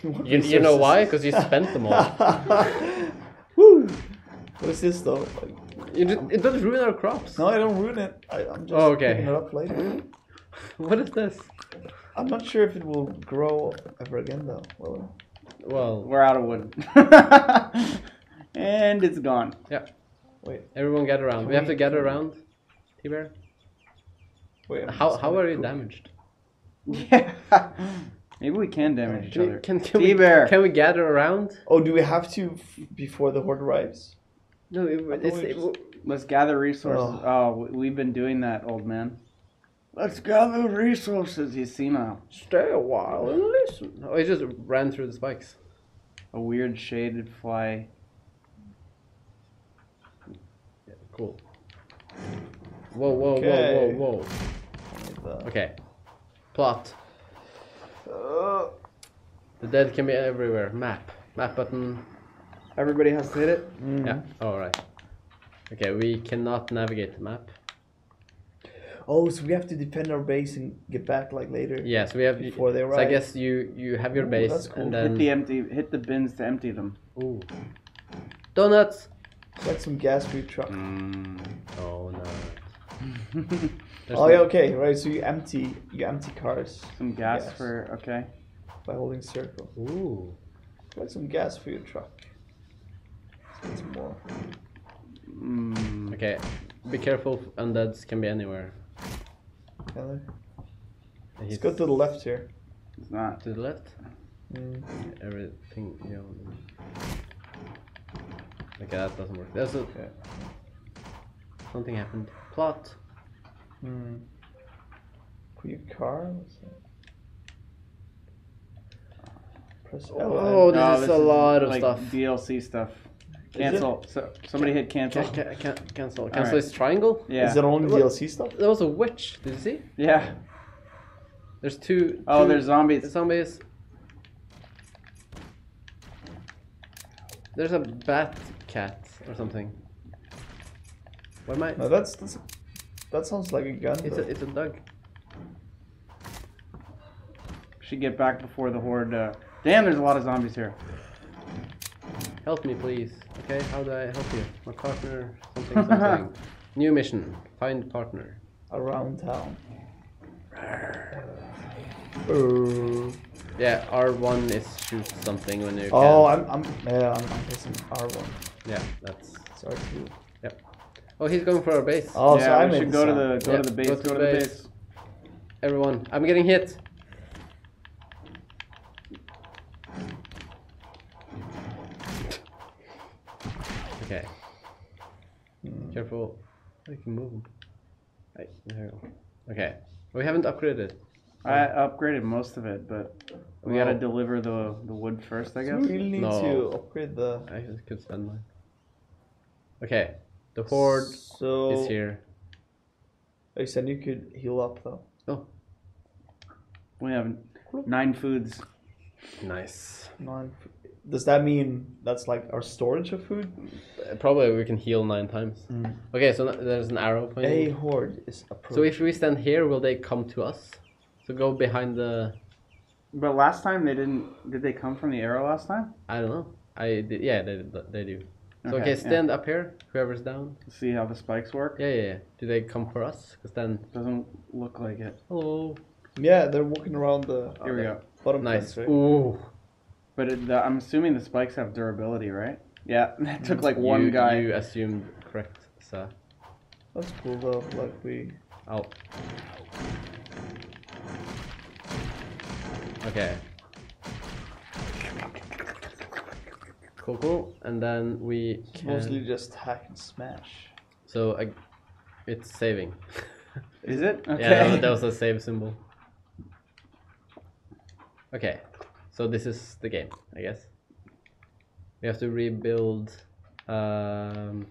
You, you know why? Because you spent them all. Woo! What is this though? Like, You just, it doesn't ruin our crops. no, I don't ruin it. I, I'm just Oh, okay. picking it up later. What is this? I'm not sure if it will grow ever again though. Well, Well, We're out of wood. and it's gone. Yeah. Wait, everyone gather around. Can We have to gather around. T-Bear. wait. I'm How how are you cook. damaged? Yeah. Maybe we can damage each other. can, can we T-Bear. can we gather around? Oh, do we have to f- before the horde arrives? No, it, it's, we it, just- Let's gather resources. Oh. Oh, we- we've been doing that, old man. Let's gather resources. He's senile. stay a while and listen. Oh, he just ran through the spikes. A weird shaded fly. Yeah, cool. Whoa, whoa, Okay. whoa, whoa, whoa. Like. Okay. Plot. Uh, The dead can be everywhere. Map. Map button. Everybody has to hit it. mm. Yeah. All right. Okay, we cannot navigate the map. Oh, so we have to defend our base and get back like later. Yeah, so we have. Before they So I guess you you have your Ooh, base that's cool. and Hit the empty. Hit the bins to empty them. Ooh. Donuts. Like some gas for your truck. Mm. Oh no. Oh yeah, okay, right. So you empty you empty cars Some gas Yes. for okay. by holding circle. Ooh. Like some gas for your truck. Let's get some more. Mm. Okay. Be careful. Undeads can be anywhere. Can they? Let's He's go to the left here. It's not. to the left. Mm. Everything. You know. Okay, that doesn't work. There's a Okay. something happened. Plot. Hmm. Put your car. What's that? Press L. Oh, and- this is a lot of like stuff. DLC stuff. It? Cancel. So, somebody hit cancel. Ca- ca- ca- cancel. Cancel right. this triangle. Yeah. Is it only What? DLC stuff? There was a witch. Did you see? yeah. There's two. Oh, two there's zombies. zombies. There's a bat cat or something. What am I? No, that's, that's that sounds like a gun. It's though. a it's a dog. Should get back before the horde. Uh... Damn, there's a lot of zombies here. Help me, please. Okay, how do I help you? My partner, something, something. New mission. Find partner. around town. Uh, Yeah, R1 is shoot something when you. oh, can. I'm, I'm, yeah, I'm, I'm pressing R1. Yeah, that's. It's R2. Oh, he's going for our base. Oh, yeah, so I should go to the go Yeah, to the base. go Go to to, the the base. base. Everyone, I'm getting hit. Okay. Hmm. Careful. You can move him. Right, there you go. Okay. We haven't upgraded. I upgraded most of it, but we gotta deliver the the wood first, I guess. we really need No. to upgrade the. I just could spend mine. Okay. The horde so, is here. I said you could heal up though. Oh, We have nine foods. nice. Nine. F- Does that mean that's like our storage of food? Uh, Probably we can heal nine times. Okay, so there's an arrow A horde is approaching. So if we stand here, will they come to us? So go behind the. But last time they didn't. Did they come from the arrow last time? I don't know. I did, yeah, they they do. So Okay, okay, yeah. stand up here. Whoever's down. See how the spikes work. Yeah, yeah, yeah. Do they come for us? Cause then. Doesn't look like it. Hello. yeah, they're walking around the Here we go. bottom Nice. fence, right? Ooh. But it, the, I'm assuming the spikes have durability, right? Yeah, it took like one you, guy. You assumed correct, sir. That's cool though. Like we. Oh. Okay. Cool, cool. And then we can... mostly just hack and smash. So I, it's saving. Is it? Okay. Yeah, that, that was a save symbol. Okay, so this is the game, I guess. We have to rebuild um,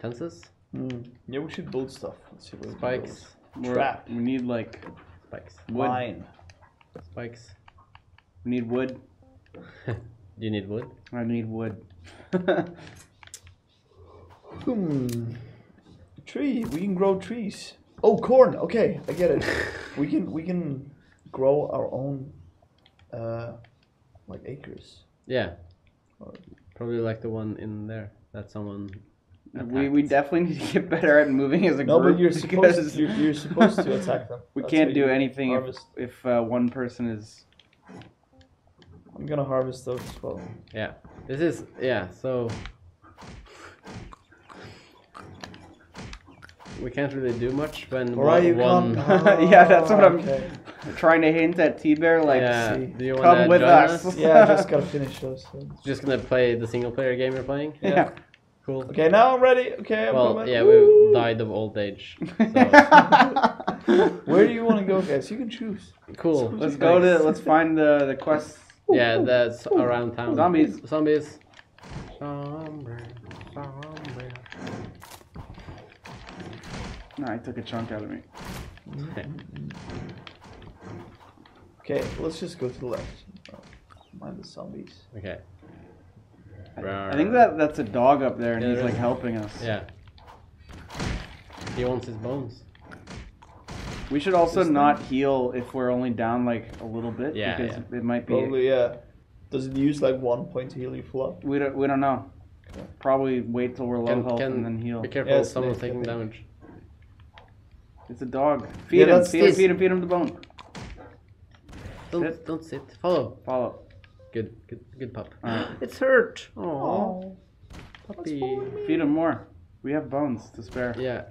fences, Hmm. Yeah, we should build stuff. Let's see what we can spikes, We're- Trap. We need like spikes, build. wood. Mine. spikes. We need wood. Do you need wood? I need wood. Hmm. Tree. We can grow trees. Oh, corn. Okay, I get it. we can we can grow our own, uh, like acres. Yeah. Probably like the one in there that someone. we, we definitely need to get better at moving as a No, group. but you're supposed because you're, you're supposed to attack them. We That's can't do anything if, Harvest. if uh, one person is. I'm gonna harvest those as well. Yeah. This is yeah. So. We can't really do much when Alright, you one. Yeah, that's what I'm- Okay. Trying to hint at T Bear, like, yeah. Do you come with join us. Yeah, I just gotta finish those. things. Just gonna play the single player game you're playing. yeah. Cool. Okay, now I'm ready. Okay, I'm Well, coming. yeah, Woo! we died of old age. So Where do you want to go, guys? You can choose. cool. let's go to let's find the the quest. Yeah, that's around town. Zombies. Zombies. Zombie. Zombie. No, I took a chunk out of me. Okay, let's just go to the left. Oh, Mind the zombies. Okay. I think that that's a dog up there, and Yeah, he's there like is. helping us. Yeah. He wants his bones. We should also This thing? not heal if we're only down like a little bit Yeah, because yeah. it might be. Probably, yeah. Does it use like one point to heal you full up? We don't we don't know. Okay. Probably wait till we're low Can, health can and then heal. be careful. Yeah, someone's snake, I taking think. damage. It's a dog. Yeah, Feed him. that's- Feed him. that's- Feed him. Feed him the bone. Don't Sit. don't sit. Follow. Follow. Good good good pup. Alright. It's hurt. Oh, puppy. Feed him more. We have bones to spare. Yeah.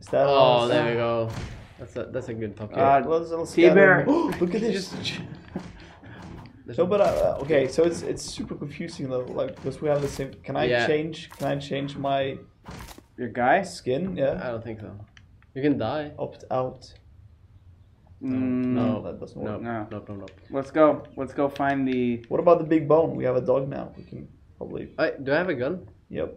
is that Oh, all? there we go. That's a that's a good puppy. Uh, Let's, let's T-Bear. Look at this. There's No, a- but uh, okay, so it's it's super confusing though, like because we have the same. Can I Yeah. change? Can I change my Your guy? skin? Yeah, I don't think so. You can die. opt out. Mm, No. That doesn't No, work. No. no, no, no. Let's go. Let's go find the. What about the big bone? We have a dog now. We can probably. I, do I have a gun? Yep.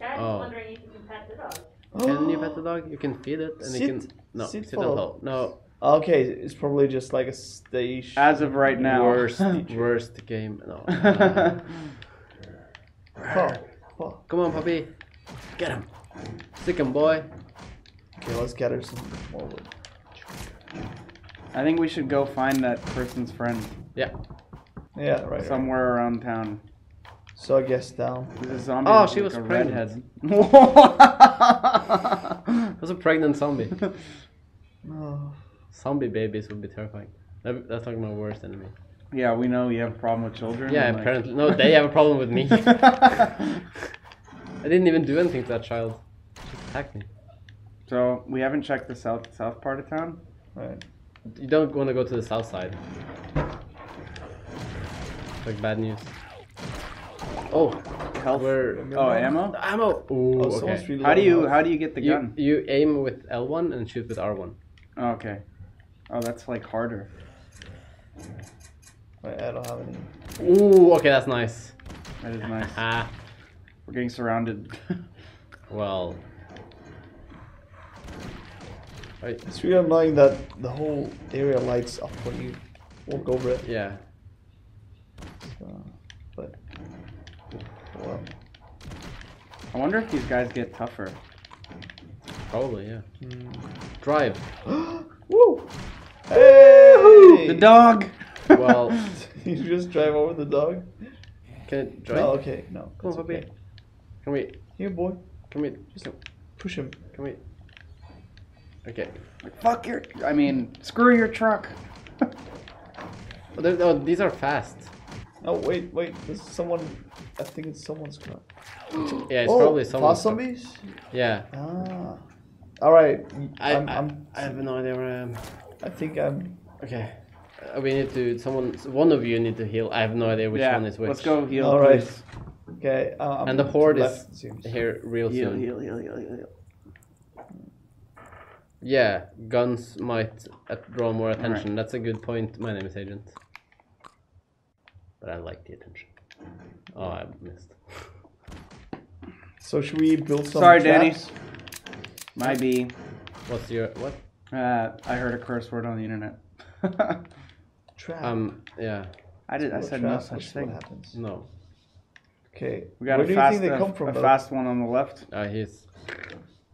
Guys, Oh. wondering if you can pet the dog. Can you pet the dog? You can feed it, and Sit. you can no Sit sit, and follow. hold. No, Okay, it's probably just like a station. As of right now. worst worst game. No. Uh, Oh, oh. come on, puppy, get him, stick him, boy. Okay, let's gather some more wood. I think we should go find that person's friend Yeah. Yeah, right. right. somewhere around town. So I guess down. A zombie Oh, she like, was a pregnant. redhead. What's a pregnant zombie? No. zombie babies would be terrifying. That- That's like my worst enemy. Yeah, we know you have a problem with children. Yeah, and, like- apparently. No, they have a problem with me. I didn't even do anything to that child. Just attacked me. so we haven't checked the south south part of town. Right. You don't want to go to the south side. Like bad news. Oh, Health. Where- Oh, ammo. ammo! Ooh, Oh, okay. really How do you health. how do you get the You, gun? you aim with L1 and shoot with R1. Oh, okay. Oh, that's like harder. Right, I don't have any. Ooh, okay, that's nice. That is nice. Ah, We're getting surrounded. well. Wait, It's really annoying that the whole area lights up when you walk over it. yeah. So, but well, I wonder if these guys get tougher. Probably, yeah. hmm. Drive. woo! Hey! The dog. Well, you just drive over the dog. can it drive? No, okay, no. Come on, that's puppy. okay. Can we, Here, boy, can we, can, push him. can we? Okay. Fuck your. I mean, screw your truck. Oh, oh, these are fast. Oh wait, wait. There's someone. I think it's someone's car. Yeah, it's oh, probably someone. fast zombies. Yeah. Ah. All right. I, I'm, I, I'm, I have no idea where I am. I think I'm. Okay. Uh, we need to, someone, one of you need to heal. I have no idea which yeah. one is which. Let's go heal. All right. please. Okay. Uh, And the to horde is it here real Heal, soon. heal, heal, heal, heal, heal. Yeah, guns might draw more attention. That's a good point. My name is Agent. But I like the attention. Oh, I missed. So should we build some? Sorry, Danny. traps? My B. What's your what? Uh, I heard a curse word on the internet. Trap. Um, yeah, I did. I said trap, no such see what thing. happens. no. Okay. We got Where a do you fast, think they a- come from? a though? fast one on the left. Uh, he's.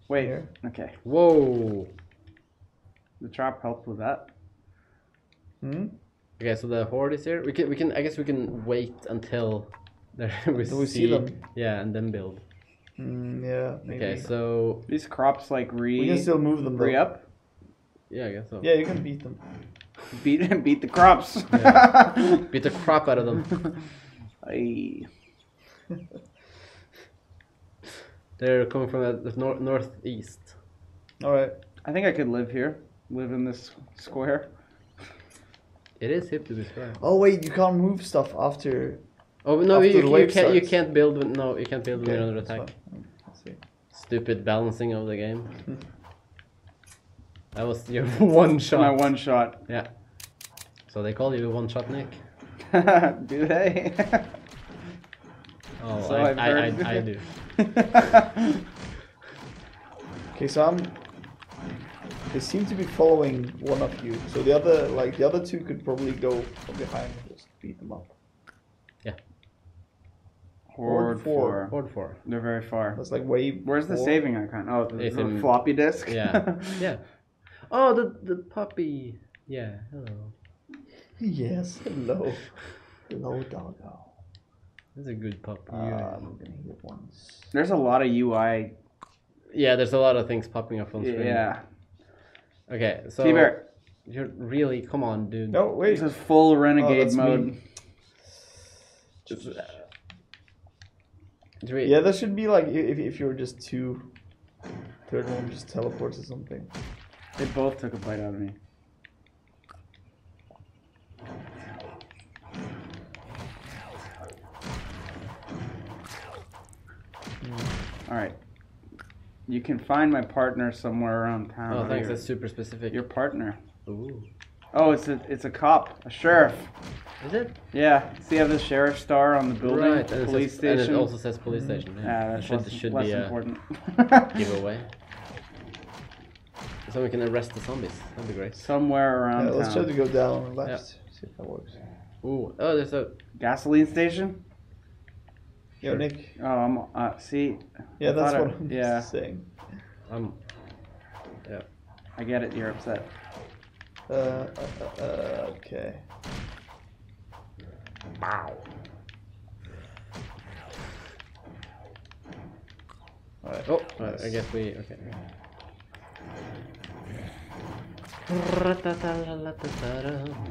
Wait. Here. Okay. Whoa. The trap helped with that. Hmm? Okay, so the horde is here. We can, we can. I guess we can wait until there we, Until we see them. Yeah, and then build. Mm, yeah. Maybe. Okay, so These crops like re we can still move them. re up. yeah, I guess so. Yeah, you can beat them. Beat beat the crops. Beat the crop out of them. Aye. They're coming from the, the nor- northeast. All right. I think I could live here. Live in this square. It is hip to be square. Oh wait, you can't move stuff after. Oh no, After you, the you can't. You can't build. With, no, you can't build when Okay, you're under attack. fine. Stupid balancing of the game. that was your one shot. My one shot. Yeah. So they call you one shot Nick. do they? Oh, So I, I've I, I, heard. I do. Okay, so I'm. They seem to be following one of you. So the other, like the other two, could probably go from behind and just beat them up. Horde four. four. Horde four. They're very far. That's like way. Where's the four. saving icon? Oh, the, It's the in- floppy disk. Yeah. Yeah. Oh, the the puppy. Yeah. Hello. Yes. Hello. Hello, doggo. That's a good puppy. Uh, I'm gonna hit once. There's a lot of UI. yeah. There's a lot of things popping up on screen. Yeah. Okay. So T-Bear. you're really come on, dude. No, wait. This is full oh, renegade that's mode. me. Do we- Yeah, that should be like i- if if you're just two. Third one just teleports or something. They both took a bite out of me. Hmm. All right. You can find my partner somewhere around town. Oh, thanks. are That's super specific. Your, your partner. Ooh. Oh, it's a it's a cop, a sheriff. Is it? Yeah. See, you have the sheriff star on the building, Right. And police it says, station. And it also says police mm-hmm. station. Yeah. yeah, That that's should less, should less be a important. giveaway. So we can arrest the zombies. That'd be great. Somewhere around Yeah, let's try to go down and left. See if that works. Ooh. Oh, there's a. Gasoline station. Yo, Nick. Oh, I'm. Uh, see. Yeah, I that's what I- I'm yeah. saying. Um. I get it. You're upset. Uh, uh, uh, uh, okay. Alright. Oh, I- I guess we. Okay.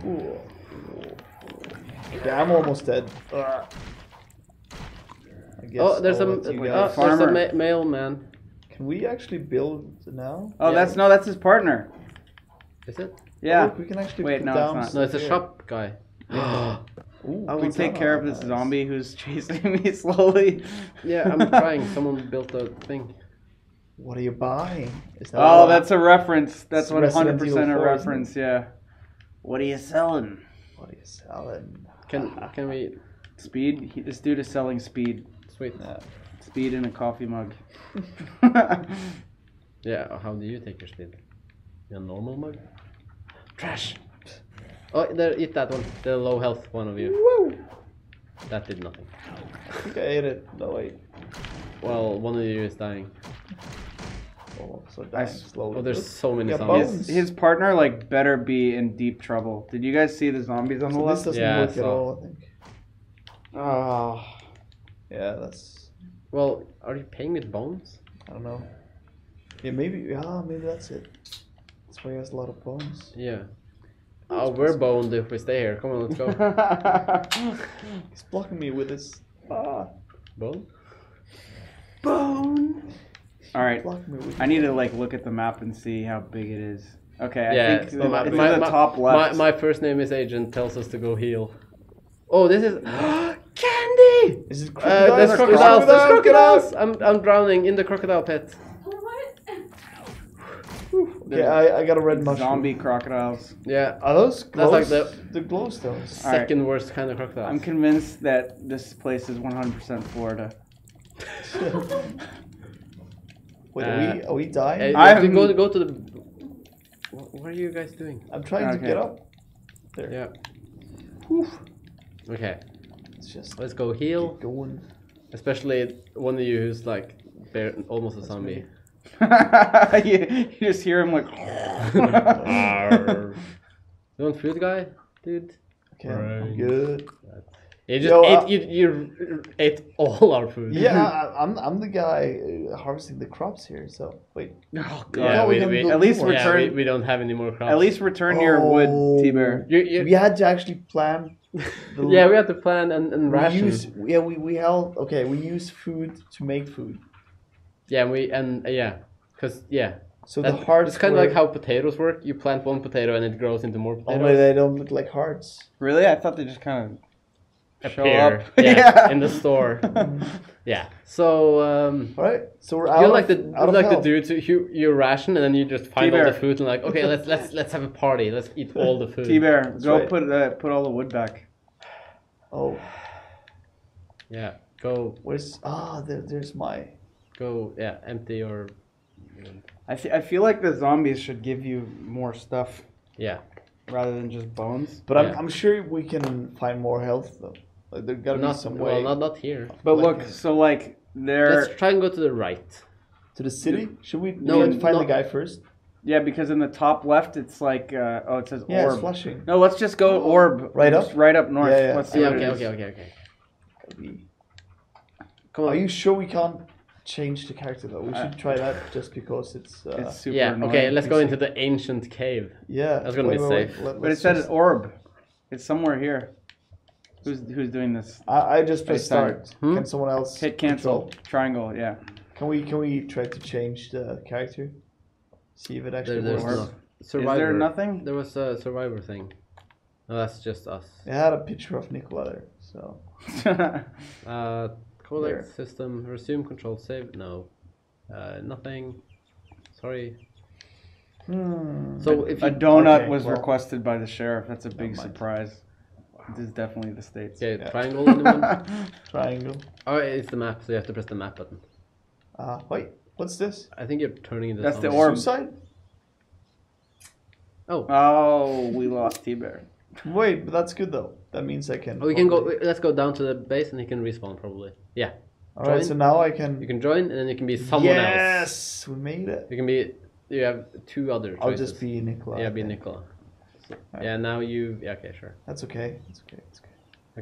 Ooh. Okay, I'm almost dead. I oh, guess Oh, there's a, I'll oh, let you wait, guys- there's a Farmer. ma- mailman. Can we actually build now? Oh, Yeah. that's no, that's his partner. Is it? Oh, yeah. Look, we can actually Wait, put no, it's down not. No, it's a stuff shop guy. here. Ooh, I will take care of this Nice. zombie who's chasing me slowly. yeah, I'm trying. Someone built a thing. What are you buying? Is that Oh, all- that's a reference. That's It's one Resident hundred percent a 4, isn't it? reference. Yeah. What are you selling? What are you selling? Can can we? Speed. He, this dude is selling speed. Sweet. Yeah. Speed in a coffee mug. Yeah. How do you take your speed? In A normal mug? Trash. Oh, there, eat that one. The low health one of you. Woo! That did nothing. I think I ate it. No wait. Well, one of you is dying. Oh, so I dying s- slowly. Oh, there's so many Yeah, zombies. his, his partner like better be in deep trouble. Did you guys see the zombies on the So this left? doesn't Yeah, I work at all. I think. Oh. Yeah, that's. Well, are you paying with bones? I don't know. Yeah, maybe. Yeah, maybe that's it. That's why he has a lot of bones. Yeah. Oh, we're boned if we stay here. Come on, let's go. He's blocking me with his. Ah, Bone? Bone. All right. blocking me with. I need to like look at the map and see how big it is. Okay, I yeah, think it's, my, it's my- in the my- top left. My, my first name is Agent tells us to go heal. Oh, this is candy. Is it Uh, there's crocodiles. There's crocodiles. I'm I'm drowning in the crocodile pit. What? Okay, I, I got a red mushroom. Zombie crocodiles. Yeah. Are those glows? That's like the the glowstones. All right. Second worst kind of crocodile. I'm convinced that this place is 100% Florida. Wait, are we are we dying? Uh, you have to I'm- go go to the. What, what are you guys doing? I'm trying to get up. There. Yeah. Okay, It's just let's go heal. keep going. Especially one of you who's like bare, almost a zombie. you, you just hear him like. You want food, guy, dude? Okay, I'm good. You just Yo, ate uh, you, you ate all our food. Yeah, I, I'm I'm the guy uh, harvesting the crops here. So wait. oh, God. Yeah, we we, can we, build At least more. yeah, return. we, we don't have any more crops. At least return your wood, Oh. T-Bear. you, you, We had to actually plan. The, yeah, we had to plan and, and we ration. use yeah we we held okay we use food to make food. Yeah, we and uh, yeah, cause yeah, So the that- hearts. It's kind of were- like how potatoes work. You plant one potato and it grows into more Oh, potatoes. but they don't look like hearts. Really? I thought they just kind of show appear. up. Yeah, Yeah. in the store. yeah. So um, All right, so we're out you're like the out you're of like the dude. So you you ration and then you just find all T-Bear. the food and like okay, let's let's let's have a party. Let's eat all the food. T-Bear, go right. put uh, put all the wood back. Oh, Yeah. Go where's ah? There, there's my. go. Yeah. Empty or I, fe- I feel like the zombies should give you more stuff yeah. rather than just bones. But I'm I'm sure we can find more health though. Like there gotta Not be some well, way not not here. But Like look, so like they're Let's try and go to the right. to the city. Should we? No, No, we find no. the guy first. yeah, because in the top left it's like uh, oh it says Yeah, it's orb. flashing. No, let's just go orb. Right up? Right up north. Yeah, yeah. Let's see Yeah. what it Okay. Okay. Okay. Okay. Be- Come on. Are you sure we can't change the character though? We should try that just because it's. Uh, It's super yeah. annoying. Okay. Let's go into the ancient cave. yeah, That's gonna be safe. let- But it let's said just- orb. It's somewhere here. Who's who's doing this? I, I just press start. Hmm? Can someone else Hit cancel. control? Triangle. Yeah. Can we can we try to change the character? See if it actually There, works. no, survivor. Is there nothing? There was a survivor thing. No, that's just us. It had a picture of Nicola there, so Uh, collect There. system, resume control, save. No, uh, nothing. Sorry. hmm. So if you a donut okay, was well- requested by the sheriff. That's a big mind. surprise. This is definitely the states. okay, Yeah. triangle anyone? triangle. oh, it's the map, so you have to press the map button. Uh, wait, what's this? I think you're turning the. That's the zombies. orb. Suicide? Oh, Oh, we lost T-Bear. Wait, but that's good though. That means I can. oh, we can go. probably- Let's go down to the base, and he can respawn probably. Yeah, All right, join. so now I can. you can join, and then you can be someone else. yes, we made it. You can be. You have two other choices. I'll just be Nicola. Yeah, be think. Nicola. Right. Yeah, now you. Yeah, okay, sure. That's okay. That's okay. That's okay.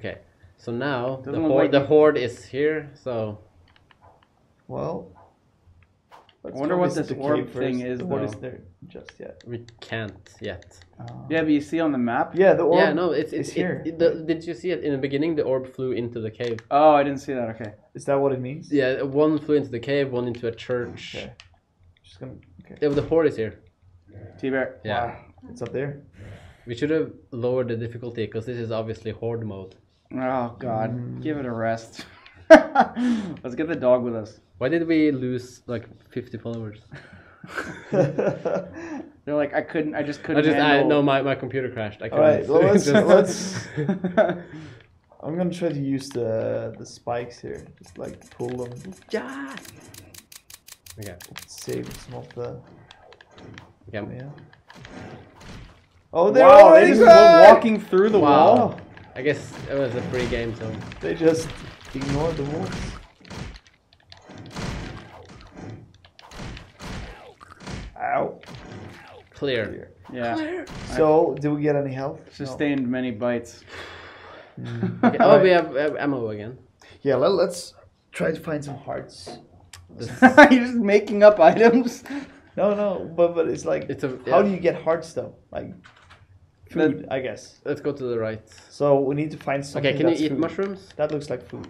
Okay, so now the Doesn't look horde, like the you- horde is here. So Well, Let's wonder go what visit this the orb cave thing first. is, What is though. there just yet? We can't yet. Uh, Yeah, but you see on the map? yeah, the orb. yeah, no, it's it's is here. It, the, did you see it in the beginning? The orb flew into the cave. Oh, I didn't see that. Okay. Is that what it means? Yeah, one flew into the cave, one into a church. Okay. Just gonna. Okay. Yeah, the horde is here. T Bear. Yeah. It's up there. We should have lowered the difficulty because this is obviously horde mode. Oh God, Mm. give it a rest. Let's get the dog with us. Why did we lose like 50 followers? They're like, I couldn't. I just couldn't. I just I handle- no my, my computer crashed. I All right, couldn't- well, let's just- let's. I'm gonna try to use the the spikes here. Just like pull them, Yeah. Okay. save some of the. Okay. Yeah. Oh, they're wow, they just back! walking through the Wow. wall. I guess it was a free game, so They just ignored the walls. Ow. clear. Yeah, So, did we get any health? No. sustained many bites. Okay. Oh, we have, uh, ammo again. Yeah, let, let's try to find some hearts. You're just making up items. No, no, but but it's like, It's a. how yeah. do you get hearts though? Like food, I guess. Let's go to the right. So we need to find something. Okay, can you eat food. mushrooms? That looks like food.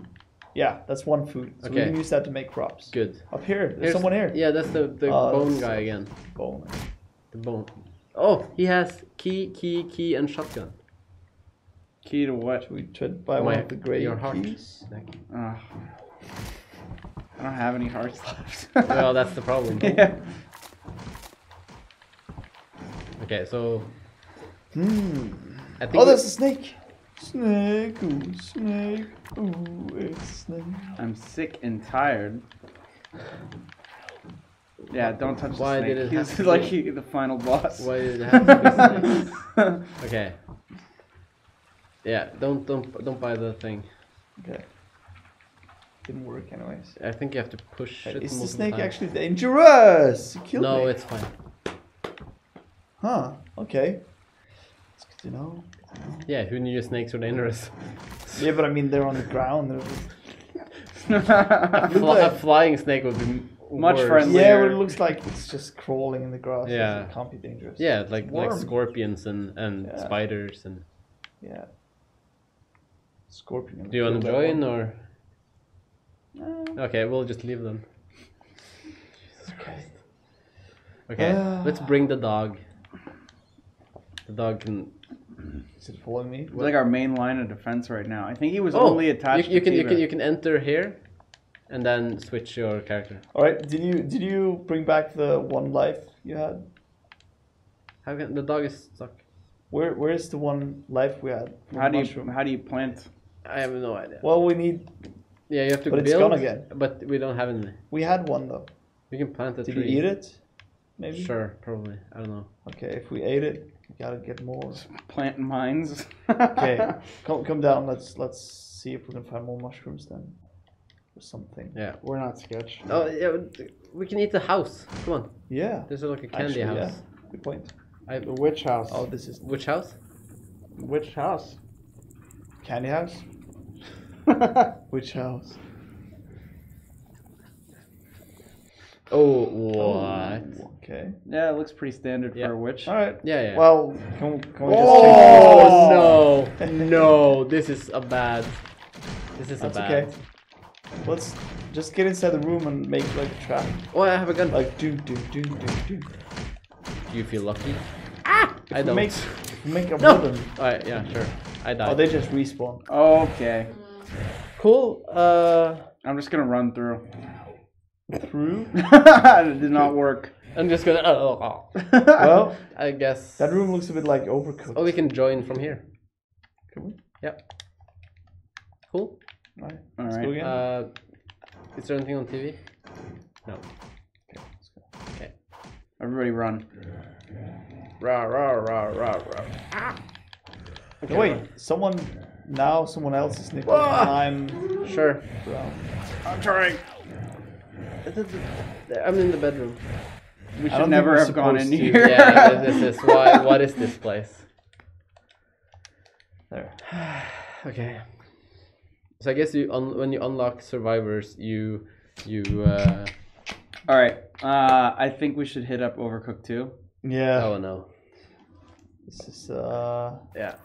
Yeah, that's one food. So we can use that to make crops. Good. Up here, there's Here's- someone here. Yeah, that's the the Oh, bone guy again. Bone. The bone. Oh, he has key, key, key, and shotgun. Key to what? We should to buy one of the gray your heart. keys? Ugh. I don't have any hearts left. well, that's the problem. yeah. Okay, so Hmm. I think Oh, we- there's a snake. Snake, ooh, snake, ooh, it's snake. I'm sick and tired. Yeah, don't touch Why the snake. did it He's like be- he, the final boss. why did it have to be snakes? Okay. Yeah, don't don't don't buy the thing. Okay. Didn't work anyways. I think you have to push Hey, it. Is the snake times. actually dangerous? It killed No, me. it's fine. Huh, okay. It's good to know. Yeah, who knew snakes were dangerous? Yeah, but I mean, they're on the ground. A, fly, a flying snake would be Much worse. friendlier. Yeah, but it looks like it's just crawling in the grass. Yeah. It can't be dangerous. Yeah, like like scorpions and and Yeah. spiders and. Yeah. Scorpion. Do you want to Kill that join or? Uh, Okay, we'll just leave them. Jesus Christ. Okay, Ah. let's bring the dog. The dog can. Is it following me? He's like our main line of defense right now. I think he was Oh, only attached you, you to can you can you can enter here, and then switch your character. All right. Did you did you bring back the one life you had? How can the dog is stuck? Where where is the one life we had? from How do you mushroom? how do you plant? I have no idea. Well, we need. Yeah, you have to But it's build. gone again. But we don't have any. We had one though. We can plant a Did tree. you eat it? Maybe. Sure, probably. I don't know. Okay, if we ate it, we gotta get more. Plant mines. Okay, come come down. Let's let's see if we can find more mushrooms then, or something. Yeah. We're not sketch. Oh yeah, we can eat the house. Come on. Yeah. There's like a candy Actually, house. yeah. Good point. I, The witch house. Oh, this is which house? Which house? candy house. Which house? Oh, what? Okay. yeah, it looks pretty standard Yeah. for a witch. All right. Yeah, yeah. Well, can, can we just? oh no, no! This is a bad. This is That's a bad. okay. Let's just get inside the room and make like a trap. Oh, I have a gun. Like do do do do do. Do you feel lucky? Ah! I don't. Make make a No. wooden. Alright, yeah, sure. I died. Oh, they just respawn. Okay. cool. Uh, I'm just gonna run through. Through. it did not work. I'm just gonna. Oh, oh, well, I guess. that room looks a bit like overcooked. Oh, we can join from here. Can we? Yep. Cool. All right. All Let's go again. Uh, is there anything on TV? No. okay, let's go. Everybody run. Rah rah rah rah rah. No, wait, someone now someone else is nipping. Ah! I'm Sure. around. I'm trying. I'm in the bedroom. We should never have gone in to. here. yeah, this is why. What is this place? There. Okay. So I guess you un- when you unlock survivors, you you uh, All right. Uh, I think we should hit up Overcooked too. Yeah. Oh no. This is uh. Yeah.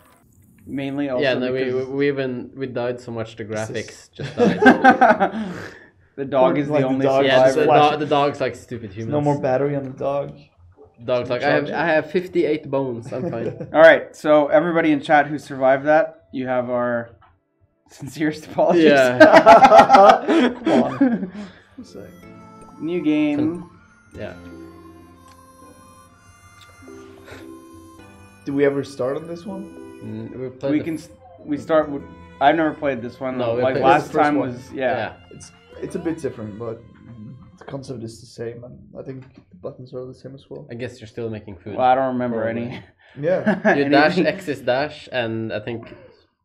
Mainly also yeah, no, we we even we died so much the graphics is- just died. the dog is Like the the only dog- yeah, the, survivor. the, dog, the dog's like stupid humans. No more battery on the dog. Dogs like I have I have 58 bones. I'm fine. All right, so everybody in chat who survived that, you have our sincerest apologies. Yeah. Come on. New game. yeah. Do we ever start on this one? Mm, we We can s- we start with. I've never played this one. No, like last This is the first time one. was yeah. yeah. It's it's a bit different, but the concept is the same, and I think the buttons are the same as well. I guess you're still making food. Well, I don't remember Probably. any. Yeah. You dash. X is dash, and I think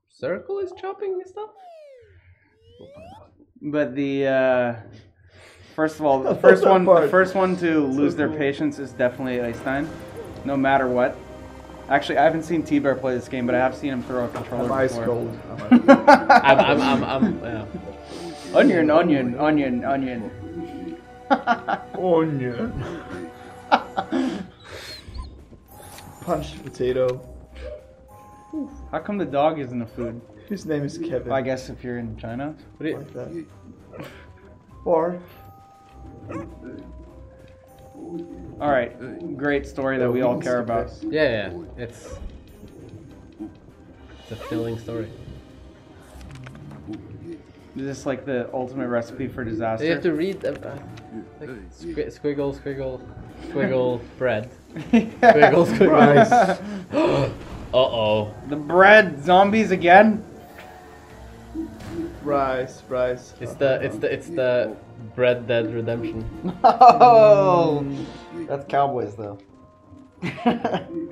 circle is chopping stuff. But the uh, first of all, the first that one, the first one to lose their patience is definitely Øystein, no matter what. Actually, I haven't seen T Bear play this game, but I have seen him throw a controller I'm ice cold. I'm I'm I'm I'm, I'm yeah. Onion, onion, onion, onion. Onion. Punch potato. How come the dog isn't a food? His name is Kevin. I guess if you're in China. What do you- like that. Or All right, great story that we all care about. yeah, yeah. It's it's a filling story. Is this like the ultimate recipe for disaster? You have to read uh, uh, like, squi- squiggle, squiggle, squiggle, bread. Squiggle, squiggle. Rice. Uh oh. The bread zombies again. rice, rice. It's the it's the it's the Bread Dead Redemption. Oh, That's Cowboys though.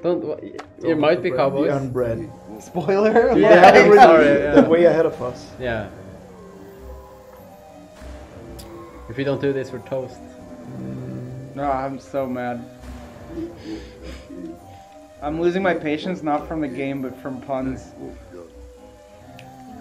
Don't. wha- It might be cowboys. The unbread. Spoiler. Dude, Yeah, they have it really- sorry, they're yeah. way ahead of us. Yeah. If we don't do this, we're toast. no, I'm so mad. I'm losing my patience not from the game but from puns.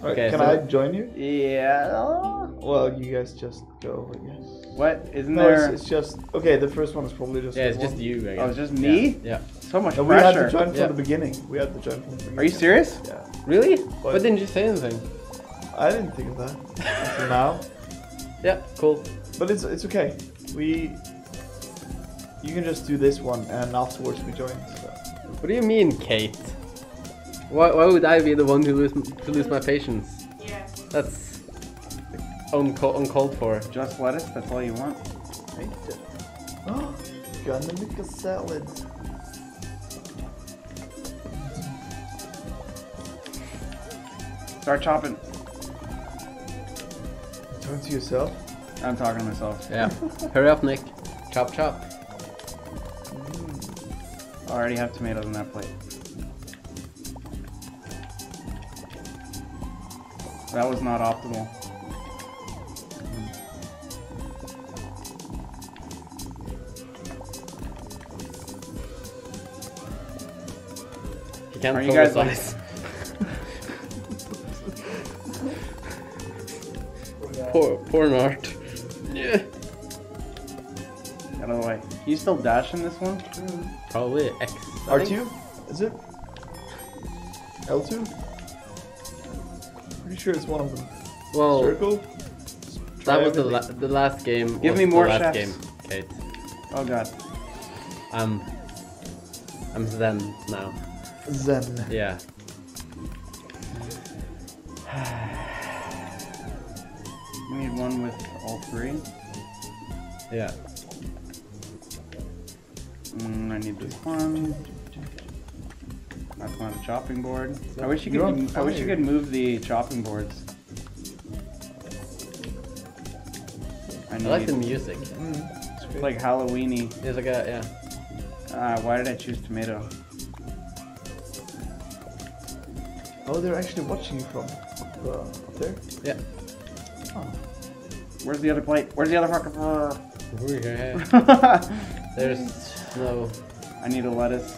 Okay, can so- I join you? Yeah. Well, you guys just go, I guess. What isn't No, there? it's, it's just okay. The first one is probably just. Yeah, it's one. just you. I guess. Oh, it's just me? Yeah. So much No, we had pressure. to join from Yeah. the beginning. We had to join from the beginning. Are you serious? Yeah. Really? But But didn't you say anything? I didn't think of that until now. Yeah. Cool. But it's it's okay. We. You can just do this one, and afterwards we join. So. What do you mean, Kate? Why, why would I be the one who lose to lose my patience? Yeah. That's unco- uncalled for. Just lettuce? That's all you want? Oh, gonna make a salad. Start chopping. Talk to yourself. I'm talking to myself. Yeah. Hurry up, Nick. Chop chop. I already have tomatoes on that plate. That was not optimal. You can't Are you guys like- poor, poor Gnart. Yeah. Out of the way. Can you still dash in this one? Probably X. I R think. two? Is it? L two? Pretty sure it's one of them. Well, Circle. that was the, la- the last game. Give me more the last chefs. game, Kate. Oh god. I'm, I'm Zen now. Zen. Yeah. One with all three. Yeah. Mm, I need this one. That's not a chopping board. I wish you could. I wish you could move the chopping boards. I, I like the music. Mm, it's It's like Halloweeny. There's like a yeah. Uh, why did I choose tomato? Oh, they're actually watching you from uh, up there. Yeah. Oh. Where's the other plate? Where's the other fucking? Ooh, There's no. I need a lettuce.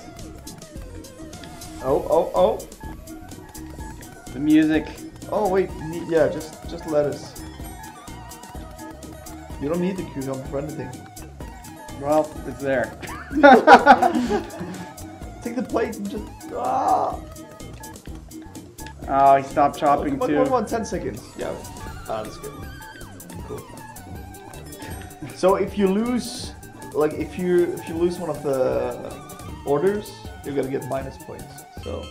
Oh, oh, oh. The music. Oh wait, yeah, just just lettuce. You don't need the cucumber for anything. Well, it's there. Take the plate and just. Ah! Oh, he stopped chopping Come on, too. come on, 10 seconds. Yeah. Ah, that's good. Cool. So if you lose, like if you if you lose one of the orders, you're gonna get minus points. So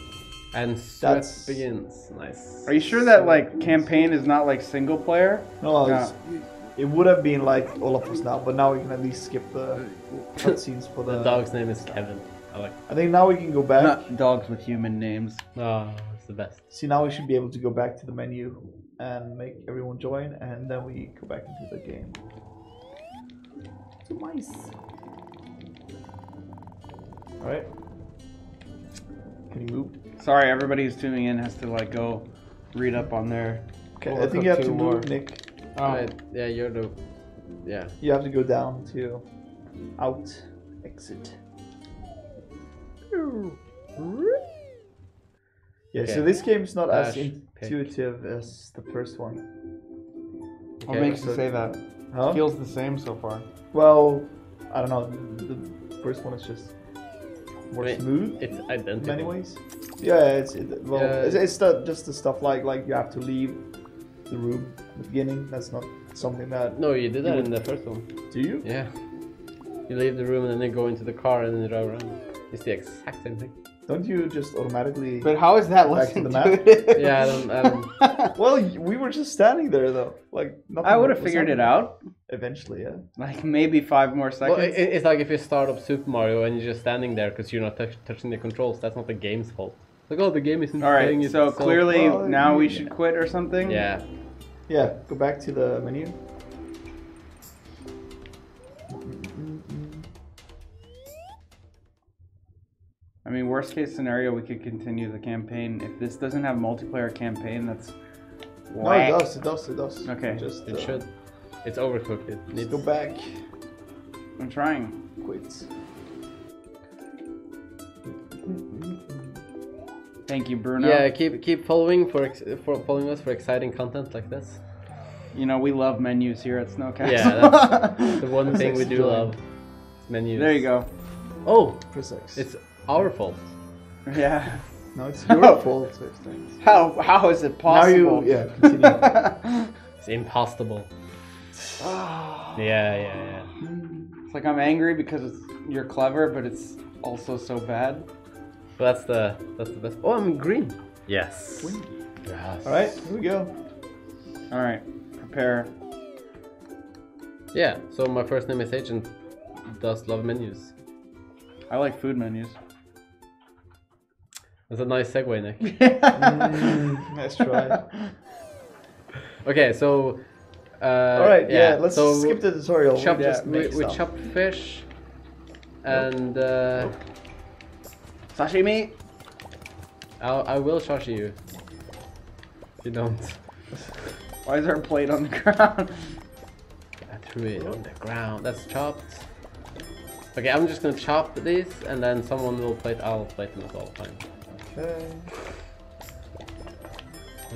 And sweat That's- begins. Nice. Are you sure that like campaign is not like single player? no, Yeah. it's, it would have been like all of us now, but now we can at least skip the cutscenes for the. The dog's name is Kevin. I like. I think now we can go back. Not dogs with human names. Oh, it's the best. See, now we should be able to go back to the menu and make everyone join, and then we go back into the game. Two mice. Alright. Can you move? Sorry, everybody who's tuning in has to like go read up on their. Okay, I think you have two to more. move, Nick. Oh. Right, yeah, you're the. Yeah. You have to go down to out, exit. Yeah, so this game is not as Dash, pick. intuitive as the first one. What Okay, makes you say that? Huh? Feels the same so far. Well, I don't know. The first one is just more Wait, smooth It's in identical. many ways. Yeah, it's it, well, Yeah. it's, it's the, just the stuff like like you have to leave the room at the beginning. That's not something that. No, you did that You in the first one. Do you? Yeah. You leave the room and then you go into the car and then you drive around. It's the exact same thing. Don't you just automatically? But how is that Back to the map? intuitive? Yeah, I don't. I don't well, we were just standing there though. Like nothing I would have figured it out. Eventually, yeah. Like maybe five more well, seconds. it, it's like if you start up Super Mario and you're just standing there because you're not touch, touching the controls. That's not the game's fault. Like, oh, the game isn't All playing so itself. clearly Well, now we yeah. should quit or something. Yeah. Yeah. Go back to the menu. I mean, worst case scenario, we could continue the campaign. If this doesn't have multiplayer campaign, that's No, it does. It does. It does. Okay. Just It uh, should. It's overcooked. It Let's needs. go back. I'm trying. Quit. Thank you, Bruno. Yeah, keep keep following for ex- for following us for exciting content like this. You know, we love menus here at Snowcast. Yeah, that's The one thing we do love. Menus. there you go. Oh, Press X. it's our fault. Yeah. no, it's your fault. so it's thanks. How how is it Now possible? you, yeah, continue. It's impossible. Ah. Yeah, yeah, yeah. It's like I'm angry because it's, you're clever, but it's also so bad. But that's the that's the best. Oh, I'm green. Yes. Yes. All right, here we go. All right, prepare. Yeah. So my first name is Agent. Does love menus. I like food menus. That's a nice segue, Nick. Mm, nice try. Okay, so. Uh, All right, yeah, let's so skip the tutorial. Chop, we just we, we stuff. chop fish, and uh, Sashimi. I'll, I will shashi you. If you don't. Why is there a plate on the ground? I threw it on the ground. That's chopped. Okay, I'm just gonna chop these, and then someone will plate. I'll plate them as well. Fine. Okay.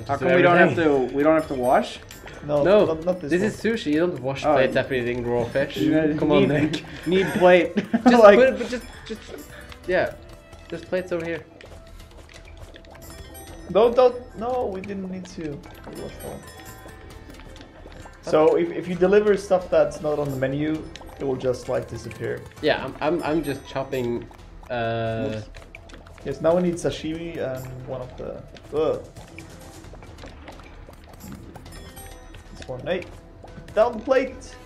How come we don't have to? We don't have to wash. No, No, not, not this, this, one. is sushi. You don't wash Oh, plates you- after eating raw fish. You Come on, need, Nick. Need plate. Just like, put it, but just, just, yeah. There's plates over here. No, don't. No, we didn't need to. We one. So if, if you deliver stuff that's not on the menu, it will just like disappear. Yeah, I'm, I'm, I'm just chopping. Uh, Yes, now we need sashimi and one of the. Ugh. This one. Hey, down the plate.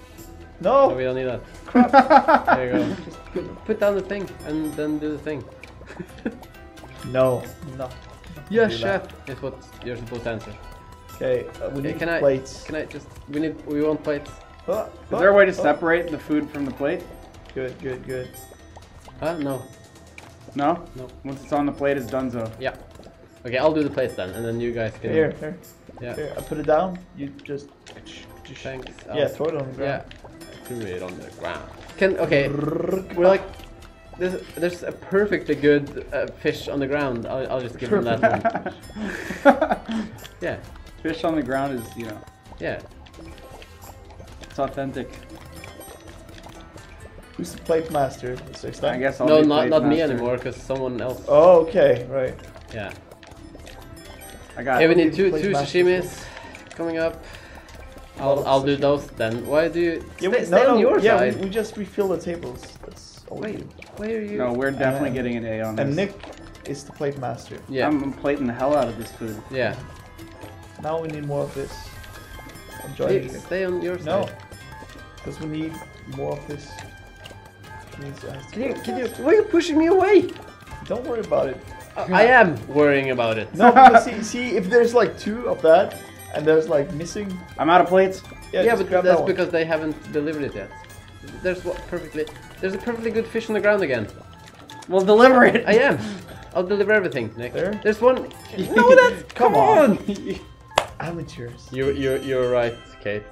no, we don't need that. Crap! There you go. Just put- put down the thing and then do the thing. No. No. Yes, chef. that. Is what you're supposed to answer. Okay, uh, we Okay, need can I? plates. Can I just? We need. We want plates. Ah, is there a way to ah, ah. separate the food from the plate? Good, good, good. Huh? No. No. No. Once it's on the plate, it's donezo. Yeah. Okay, I'll do the plates then, and then you guys can. Here, here, Yeah. here. I put it down. You just. Thanks. Yeah, I'll- throw it on the ground. I threw it on the ground. Can okay. We're like. There's, there's a perfectly good uh, fish on the ground. I'll, I'll just give him that one. Yeah, Fish on the ground is, you know, yeah. it's authentic. Who's the plate master? Six I guess I'll no, be not plate not me anymore, because someone else. Oh, okay, right. Yeah. I got Okay, we need two Plate two sashimis coming up. I'll I'll do those then. Why do you Yeah, stay, we, stay no, on no, your yeah, side? we, we just refill the tables. That's all Wait, do. why are you? No, we're definitely getting an A on this. And Nick is the plate master. Yeah, I'm, I'm plating the hell out of this food. yeah. Now we need more of this. I'm Stay, joining stay on your side. No, side. because we need more of this. Means it has to Can you can you? Why are you pushing me away? Don't worry about it. I, I am worrying about it. No, because see, see, if there's like two of that, and there's like missing, I'm out of plates. yeah, Yeah, but that's that because they haven't delivered it yet. There's what perfectly. There's a perfectly good fish on the ground again. We'll deliver it. I am. I'll deliver everything, Nick. There? There's one. No, that's Come on. amateurs. You you're you're right, Kate.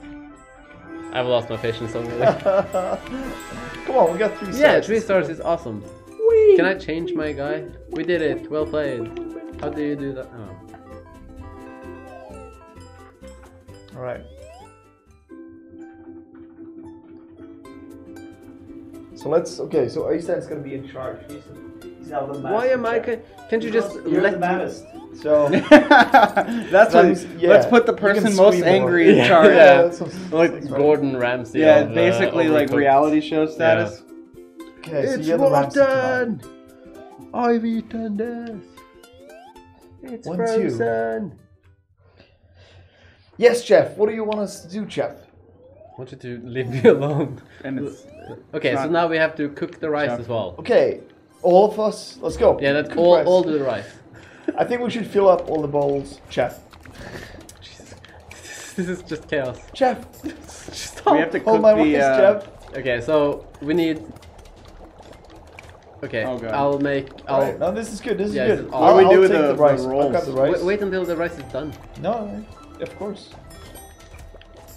I've lost my patience already. Come on, we got three stars. yeah, three stars is awesome. Can I change my guy? We did it. Well played. How do you do that? Oh. All right. So let's okay. So Øystein's gonna be in charge. He's, he's the master. Why am I? Can, can't you just you're let the maddest. So That's what. Yeah. Let's put the person most scream more. angry in charge. Yeah. that's what- like. Gordon Ramsay? Yeah, of, uh, basically like Overcooked. reality show status. Okay, so you're the Ramsay. I've eaten this. It's One, two. frozen. Yes, Jeff. What do you want us to do, Jeff? I want you to leave me alone. And it's Okay, so not- now we have to cook the rice Chef. as well. Okay, all of us. Let's go. Yeah, that's Cook all rice. all do the rice. I think we should fill up all the bowls, chef. Jesus. This is just chaos. Chef, Stop. we have to hold cook my the. rice, Uh, chef. Okay, so we need. Okay, Oh, God. I'll make. I'll Alright, no, this is good. This is Yeah, good. it's- What do we I'll do with the- the, the rice. I'll rolls? the rice. wait, wait until the rice is done. No, of course.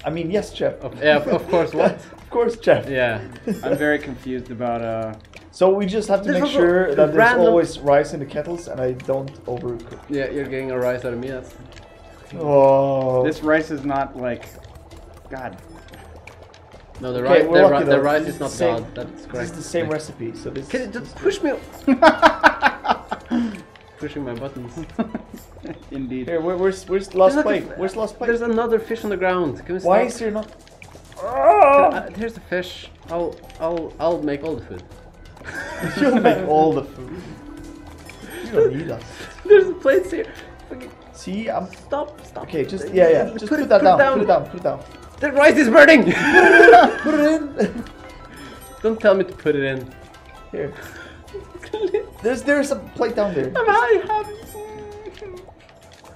I mean, yes, chef. Of, yeah, of, of course. What? Of course, chef. Yeah. I'm very confused about. uh So we just have to There's make sure that there's random- always rice in the kettles and I don't overcook. Yeah, you're getting a rice out of me. That's. Oh. This rice is not like. God. No, the Okay, rice. we're The, ri- the though. rice is not the same- God. That's This correct. is the same recipe, so this. Can you just push me? Pushing my buttons. Indeed. Here, where, where's where's the last plate? like Where's the last plate? There's another fish on the ground. Can we Why stop? is there not? Uh, here's the fish. I'll I'll I'll make all the food. You'll make all the food. You don't need us. There's a plates here. Fucking See, I'm. Stop, stop. Okay, just yeah, yeah. Just put, it- that down, down. Put it down. Put it down. The rice is burning. Put it in. Don't tell me to put it in. Here. There's there's a plate down there. I have.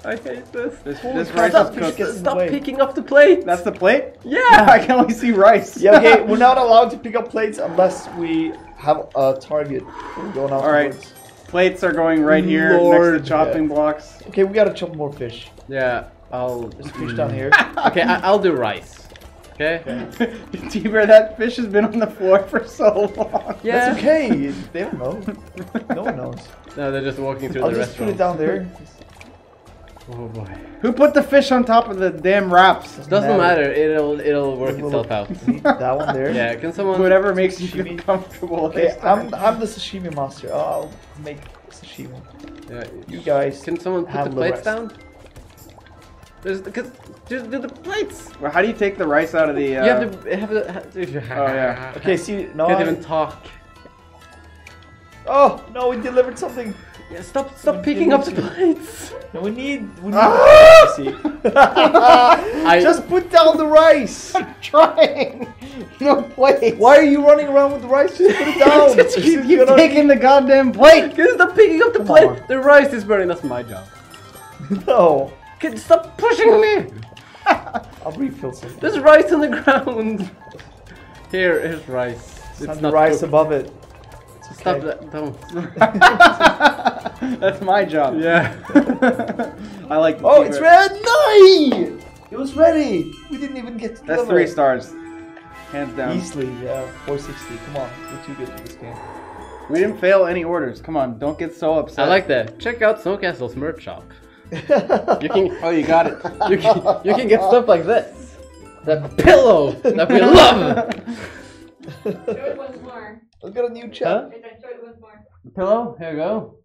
I hate this. This, Holy this rice that is fish cooked. gets in the Stop way. picking up the plate. That's the plate? yeah. I can only see rice. Yeah, okay. We're not allowed to pick up plates unless we have a target. We're going All right. Plates are going right here Lord. next to chopping blocks. Okay, we gotta chop more fish. Yeah. I'll. There's fish down mm. here. Okay, I, I'll do rice. Okay. T-Bear, that fish has been on the floor for so long. Yeah. That's okay. They don't know. No one knows. No, they're just walking through I'll the just put it down there. Oh boy. Who put the fish on top of the damn wraps? Doesn't matter. It'll it'll work itself out. That one there. Yeah. Can someone? Whatever makes you feel comfortable. Okay. I'm I'm the sashimi master. I'll make sashimi. Yeah. You guys. Can someone put the handle the plates rest. down? There's the, cause, just do the plates. Well, how do you take the rice out of the? Uh, you have to have the. Have to, Oh, yeah. Okay, see no. Can't I- even talk. Oh no, we delivered something. Yeah, stop! Stop We picking up the plates. No, we need. We need. Ah! see. I Just put down the rice. I'm trying. No plate. Why are you running around with the rice? Just put it down. Just keep, You're keep taking the goddamn plate. Can you stop picking up the Come plate? on. The rice is burning. That's my job. No, Can you stop pushing me? I'll refill some. There's rice on the ground. Here's rice. It's It's not rice cooked. above it. It's Stop okay. that! Don't. That's my job. Yeah. I like. Oh, it's red. No, it was ready. We didn't even get to That's deliver three it. stars, hands down. Easily, yeah, 460. Come on, we're too good for this game. We didn't fail any orders. Come on, don't get so upset. I like that. Check out Snowcastle's merch shop. You can Oh, you got it. you can you can get stuff like this. That pillow that we love. Show it once more. Look at a new chat. Huh? I said show it once more. Pillow, here you go.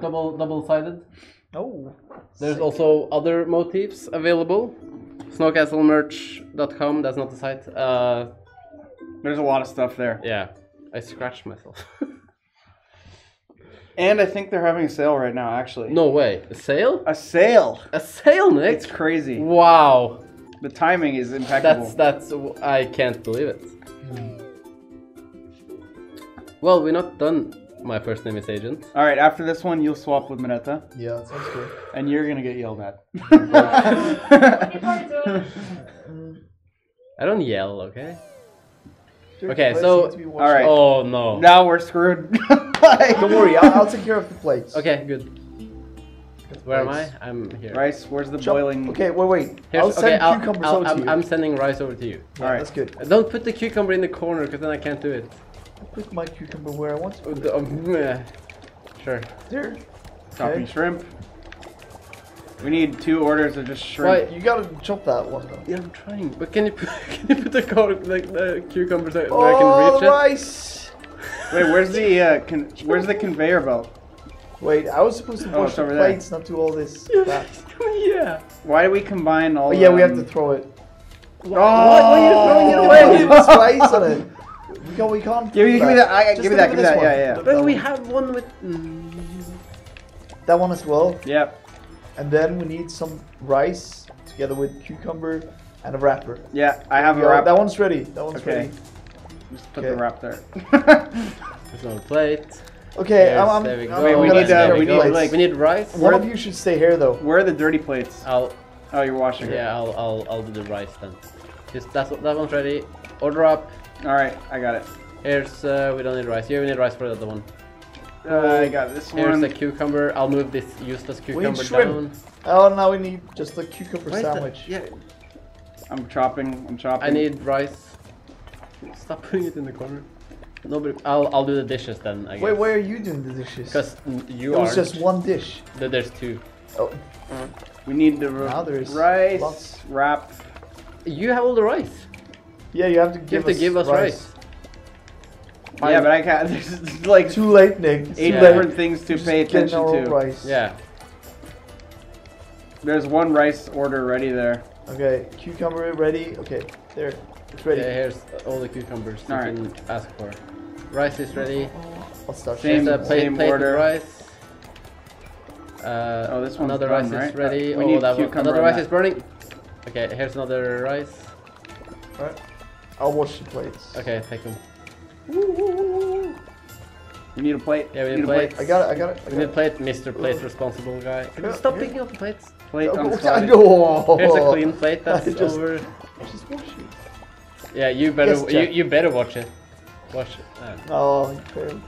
Double double sided. Oh. There's also other motifs available. Snowcastlemerch.com, that's not the site. Uh, There's a lot of stuff there. yeah, I scratched myself. And I think they're having a sale right now, actually. no way. A sale? A sale! A sale, Nick? It's crazy. Wow. The timing is impeccable. That's, that's, I can't believe it. Well, we're not done. My first name is Agent. All right, after this one, you'll swap with Mineta, Yeah, that sounds good. and you're gonna get yelled at. Looking forward to it. I don't yell, okay? Dirty Okay, plates so- need to be washed all right. Oh no. now we're screwed. Don't worry, I'll, I'll take care of the plates. Okay, good. Where am I? I'm here. Rice, where's the Chop- boiling? Okay, wait, wait. Here's, I'll send okay, I'll, cucumbers I'll, over to I'm, you. I'm sending rice over to you. yeah, Alright. that's good. Don't put the cucumber in the corner because then I can't do it. I Put my cucumber where I want to. Oh, the- um. Sure. There. Chopping Okay. shrimp. We need two orders of just shrimp. Right. You gotta chop that one though. Yeah, I'm trying. But can you put, can you put the, co- like, the cucumber so, so Oh, I can reach it? rice! Wait, where's the uh, con- where's the conveyor belt? Wait, I was supposed to Oh, wash it's the over there. plates, not do all this crap. yeah. Why do we combine all? Oh yeah, we have to throw it. Oh, Why are you throwing it Wait, away? it's rice on it. We can't, we can't Give me, do give me that. I, Just give me look that. at Give me this that. one. Yeah, yeah. But at we that have one with. Mm. that one as well. Yep. And then we need some rice together with cucumber and a wrapper. Yeah, I have a Yo, wrap. That one's ready. That one's Okay. ready. Just put Okay. the wrap there. There's no plate. Okay, Yes, I'm, I'm, there we I'm go. Wait, we gonna need, take we need, like- We need rice. One of you should stay here though. Where are the dirty plates? I'll Oh, you're washing. yeah, I'll I'll I'll do the rice then. Just that's that one's ready. Order up. All right, I got it. Here's uh, we don't need rice. Here we need rice for the other one. Uh, I got this Here's one. the cucumber. I'll move this useless cucumber shrimp. down. Oh, now we need just a cucumber Why is that- sandwich. Yeah, I'm chopping. I'm chopping. I need rice. Stop putting it in the corner. Nobody. I'll I'll do the dishes then. I guess. Wait, why are you doing the dishes? Because you are. it are. was just one dish. There's two. Oh, We need the Now there's rice lots. wrap. You have all the rice. yeah, you have to You give have to us give us rice. Yeah, but I can't. There's like Too late, Nick. It's eight too different things to Just pay attention to. Rice. Yeah. There's one rice order ready there. Okay, cucumber ready. Okay, there. It's ready. Yeah, here's all the cucumbers you Alright. can ask for. Rice is ready. I'll start. Same- Here's a plate, same plate order. rice. Uh, Oh, this one's another done, rice right? is ready. Uh, we oh, need that one, cucumber another rice that. is burning. Okay, here's another rice. Alright. I'll wash the plates. Okay, take them. We need a plate. Yeah, we need need a plates. I got it. I got it. I We got need it. plate, Mr. Plate responsible guy. Can you stop yeah. picking up the plates? Plate on Oh, spot. I know. Here's a clean plate that's I just- over. Just wash it. Yeah, you better Yes, you, you better watch it. Watch it. Ah. Oh, failed.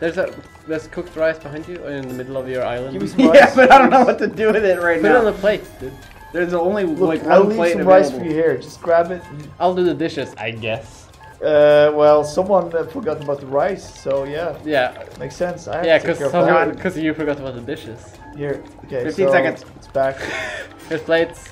There's a there's cooked rice behind you in the middle of your island. Give me some Yeah, but I don't know what to do with it right now. Put it on the plate, dude. There's only Look, like I'll one leave some available. rice for you here. Just grab it. I'll do the dishes, I guess. Uh, well, someone uh, forgot about the rice, so yeah, Yeah, makes sense. I have yeah, to take because care because you forgot about the dishes. Here, okay. 15 so seconds. It's back. Here's plates.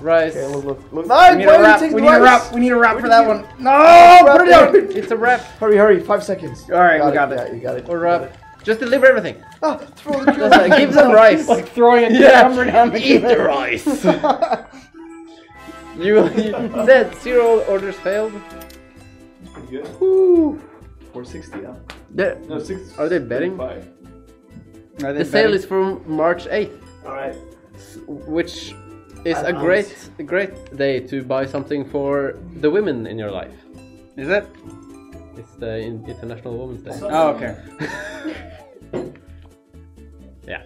Rice. Okay, look, look, look. No, We need a wrap. We need a wrap. We need a wrap Where for that you- one. No, put it it. down. It's a wrap. Hurry, hurry! Five seconds. All right, we got it. Yeah, you got it. Or you got wrap. Just deliver everything. it. Ah, throw the Just, uh, give them rice. Like throwing a Yeah. cucumber down the Eat the rice. you, you said zero orders failed. Good. Woo. 460 now. They're- No, six. Are they betting? Are they The sale is from March 8th, All right. which is a great, a great day to buy something for the women in your life. Is it? It's the in- International Women's Day. Oh, okay. Yeah.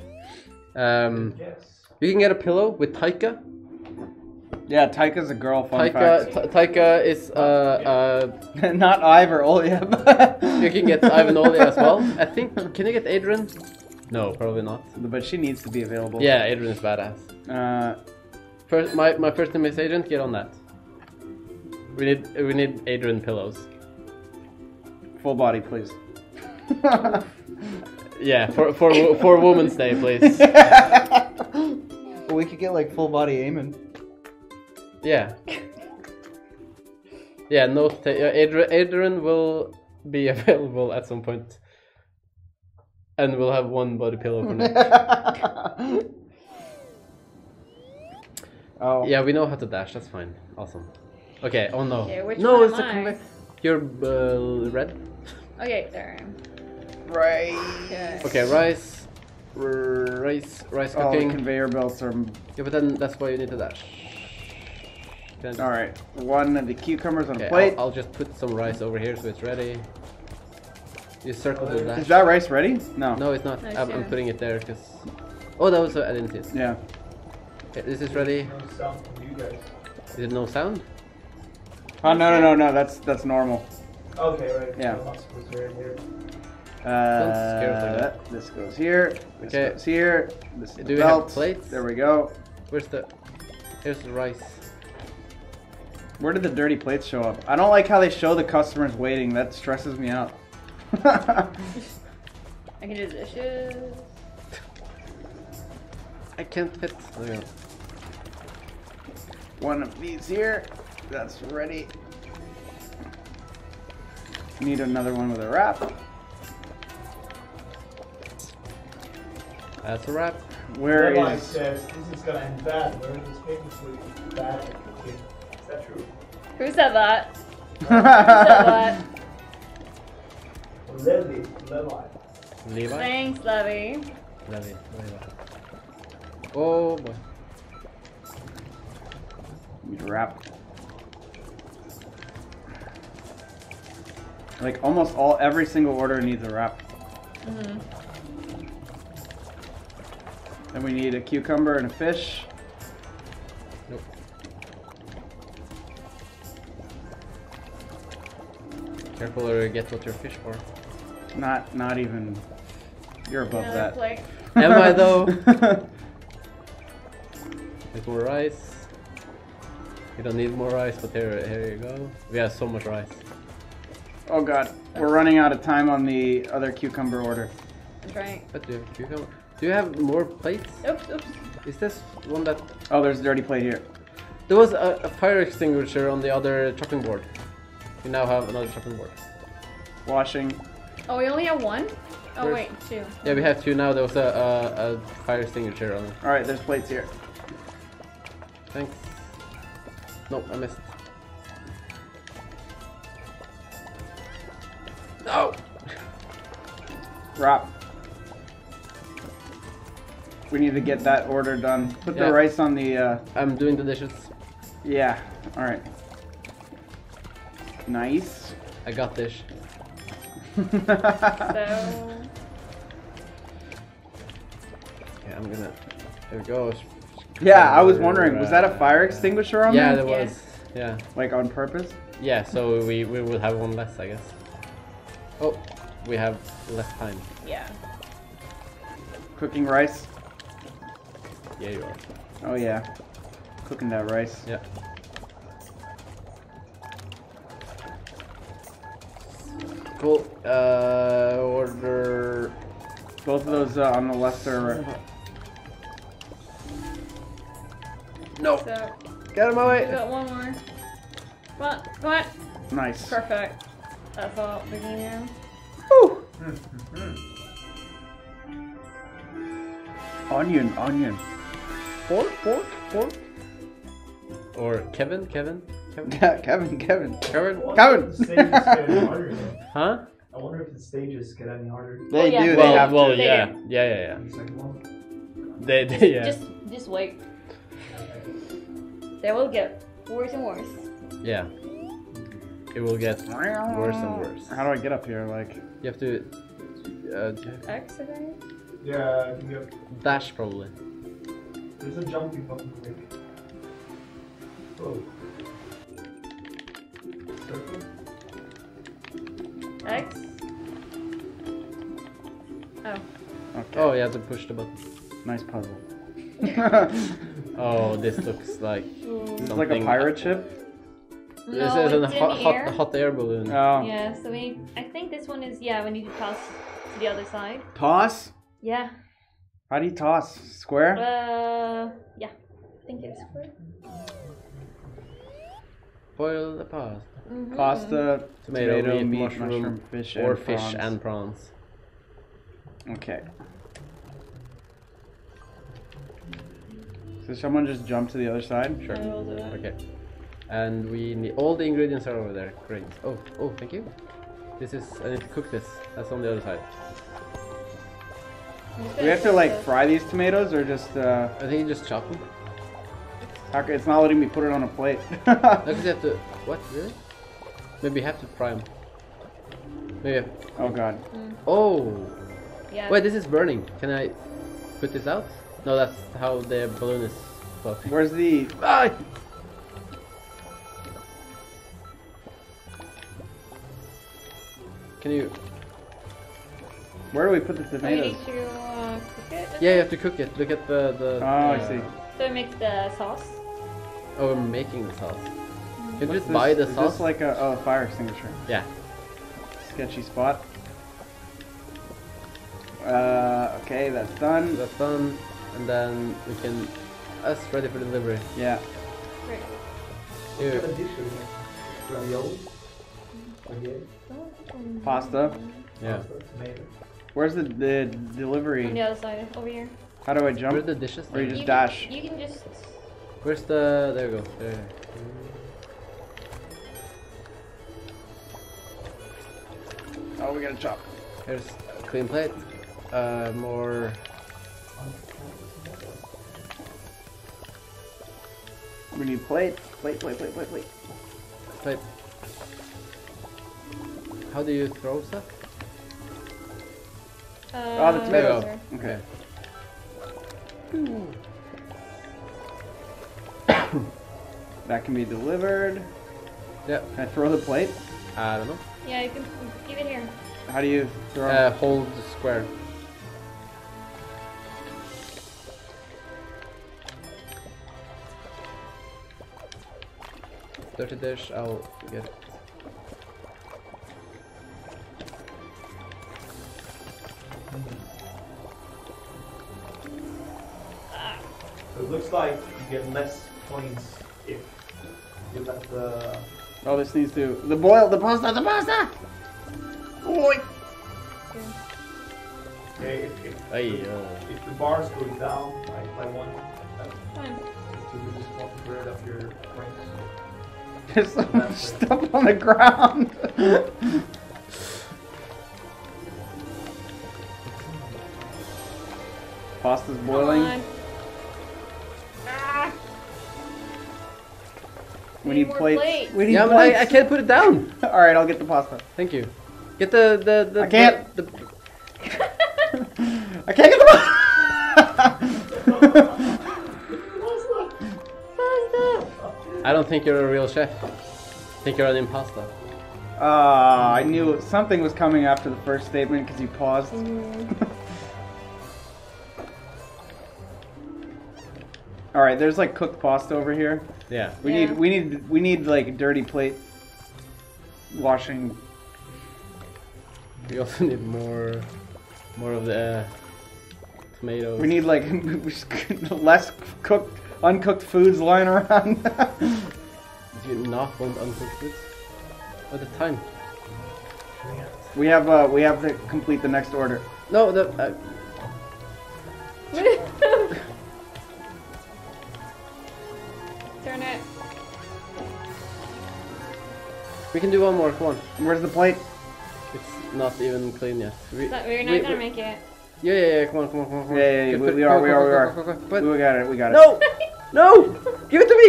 Um, Yes. you can get a pillow with Taika. Yeah, Taika's a girl. Fun Taika, Ta- Taika is uh, fact. Not Ivor Olyeb. uh, you can get Ivan Oli as well. I think. Can you get Adrian? No, probably not. But she needs to be available. Yeah, Adrian is badass. Uh, First, my, my first name is Agent. Get on that. We need we need Adrian pillows. full body, please. Yeah, for for for Women's Day, please. we could get like full body Amon. Yeah. Yeah, no. Ta- uh, Adrian, Adrian will be available at some point, and we'll have one body pillow for now. Oh. yeah, we know how to dash. That's fine. Awesome. Okay. Oh no. Okay, which no, one it's a am I? conve- You're uh, red. Okay, there I am. Right. Okay. Okay, rice, r- rice, rice Oh, the cooking. conveyor belts are. yeah, but then that's why you need to dash. Can All right. One of the cucumbers on Okay, a plate. I'll, I'll just put some rice over here so it's ready. You circle the dash. Is that rice ready? No. No, it's not. No, I'm, I'm sure. putting it there because. Oh, that was. Uh, I didn't see it. Yeah. Okay, this is ready. No sound from you guys. Is it no sound? Oh no no no no. That's that's normal. Okay, right. Yeah. I'm not supposed to right here. like Uh, this goes here. This Okay. goes here. This is Do the we have plates? There we go. Where's the? Here's the rice. Where did the dirty plates show up? I don't like how they show the customers waiting. That stresses me out. I can do dishes. I can't fit. There we go. One of these here. That's ready. Need another one with a wrap. That's a wrap. Where Deadline is? says this is gonna end bad. Where is this paper sleep? Bad. Is that true? Who said that? Who said that? Levi. Levi. Levi. Thanks, Levy. Levi. Levi. Oh boy. Need a wrap. Like almost all, every single order needs a wrap. Mm-hmm. Then we need a cucumber and a fish. Nope. Careful or you get what you're fish for. Not, not even. You're above Another that. plate. Am I though? There's more rice. You don't need more rice, but here, here you go. We have so much rice. oh god, we're running out of time on the other cucumber order. I'm trying. But do you have cucumber? Do you have more plates? Oops, oops. Is this one that Oh, there's a dirty plate here. There was a, a fire extinguisher on the other chopping board. We now have another chopping board. Washing. Oh, we only have one? Oh, Where's- wait, two. Yeah, we have two now. There was a, a, a fire extinguisher on it. All right, there's plates here. Thanks. No, I missed. No! Wrap. We need to get that order done. Put Yeah. the rice on the. Uh, I'm doing the dishes. yeah. All right. Nice. I got this. So, Okay, I'm gonna. There we go. Yeah, I was wondering, was that a fire extinguisher on there? Yeah, there? there Yeah. was. Yeah. Like on purpose? Yeah, so we, we will have one less, I guess. Oh, we have less time. yeah. Cooking rice. Yeah, you are. Oh yeah. Cooking that rice. Yeah. Cool. Uh, order. Both of those uh, on the left are. No! So, Get him we away! got one more. Come on, come on. Nice. Perfect. That's all we can Whew. Onion, onion. Pork, pork, pork. Or Kevin? Kevin? Kevin? Kevin, Kevin. Kevin? Kevin. if the stages get any harder, though. Huh? I wonder if the stages get any harder. They oh, yeah. do. They well, have well, to. They yeah. yeah, yeah, The second one. yeah. They, they, do. yeah. Just, just wait. They will get worse and worse. Yeah. It will get worse and worse. How do I get up here? Like, You have to uh, do Accident? Yeah, I think you dash probably. there's a jumping button quick. Oh. X? Oh. okay. Oh, you have to push the button. nice puzzle. Oh, this looks like This is like a Something- pirate ship. this No, is a it's in hot, the hot, air. hot air balloon. Oh. Yeah, so we. I think this one is. Yeah, we need to toss to the other side. Toss? Yeah. How do you toss? Square? Uh. Yeah. I think it's square. Boil the pasta. Pasta, Tomato, tomato, meat, meat, mushroom, mushroom, fish, or and fish prawns. and prawns. Okay. So someone just jump to the other side? Sure. I will do that. Okay. And we need all the ingredients are over there. Great. Oh, oh, thank you. This is I need to cook this. That's on the other side. Do we have to like fry these tomatoes or just uh I think you just chop them. how c- it's not letting me put it on a plate. No, 'cause you have to. What? Really? Maybe you have to fry them. Maybe. oh god. Oh. Yeah. Wait, this is burning. Can I put this out? No, that's how the balloon is floating. Where's the Ah! Can you? where do we put the So you tomatoes? need to uh, cook it. Yeah, you have to cook it. Look at the the. Oh, I uh, see. So mix the sauce. Oh, we're making the sauce. Can you just this- buy the is sauce? this like a oh, fire extinguisher? Yeah. Sketchy spot. Uh, okay, that's done. That's done, and then we can. us ready for delivery. Yeah. Great. Here. kind of dish are you making? Ravioli? Pasta. Yeah. Where's the the delivery? On the other side, over here. How do I Where are jump? the dishes? Or you just you dash. Can, you can just. Where's the? There we go. There. Oh, we gotta chop. Here's a clean plate. Uh, more. We need plate. Plate, plate, plate, plate, plate. plate. How do you throw stuff? Uh, Oh, the tomatoes. there. Okay. that can be delivered. Yeah. Can I throw the plate? I don't know. Yeah, you can give it here. How do you throw? Uh, hold square. Dirty dish, I'll get it. It looks like you get less points if you let the oh, this needs to the boil the pasta the pasta. Oi. okay, if, if, Ay, uh, if the bars go down by, by one, uh, Fine. so you just want to burn up your points. There's so much stuff on the ground. Pasta's boiling. Come on. Ah, We Need need plates. plates. We need yeah, plates. I, I can't put it down. All right, I'll get the pasta. Thank you. Get the the the. I can't. The, the, I can't get the pasta. I don't think you're a real chef. I think you're an imposter. Ah, I knew something was coming after the first statement because you paused. All right, there's like cooked pasta over here. Yeah. We Yeah. need we need we need like a dirty plate washing. We also need more, more of the uh, tomatoes. We need like less cooked uncooked foods lying around. Do you not want uncooked foods? At the time. we have uh we have to complete the next order. No, the. Uh, Turn it. we can do one more. Come on. Where's the plate? It's not even clean yet. We, we're not we- gonna we- make it. Yeah, yeah, yeah. Come on, come on, come on. Come on. Yeah, yeah, yeah, Good, we- we are, we are, we are. We got it. We got it. No, no, give it to me.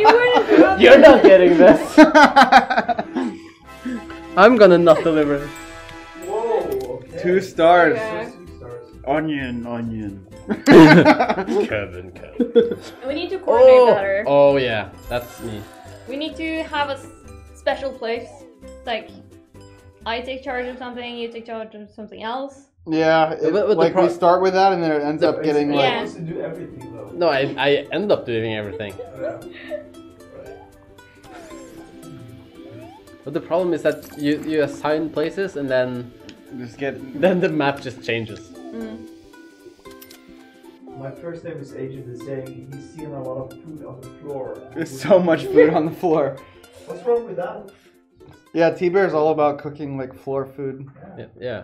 You wouldn't drop You're not getting this. I'm gonna not deliver. it. Whoa! Okay. Two stars. Yeah. Onion, onion. Kevin, Kevin. We need to coordinate Oh, better. oh yeah, that's me. We need to have a special place. Like, I take charge of something, you take charge of something else. Yeah, it- But- but like pro- we start with that, and then it ends The- up getting It's like. Yeah. to do everything though. No, I I end up doing everything. Yeah. Right. But the problem is that you you assign places and then Just get. then the map just changes. Mm. My my first name is Agent is saying he's seen a lot of food on the floor. There's so much food on the floor. What's wrong with that? Yeah, T-Bear is all about cooking like floor food. Yeah, yeah,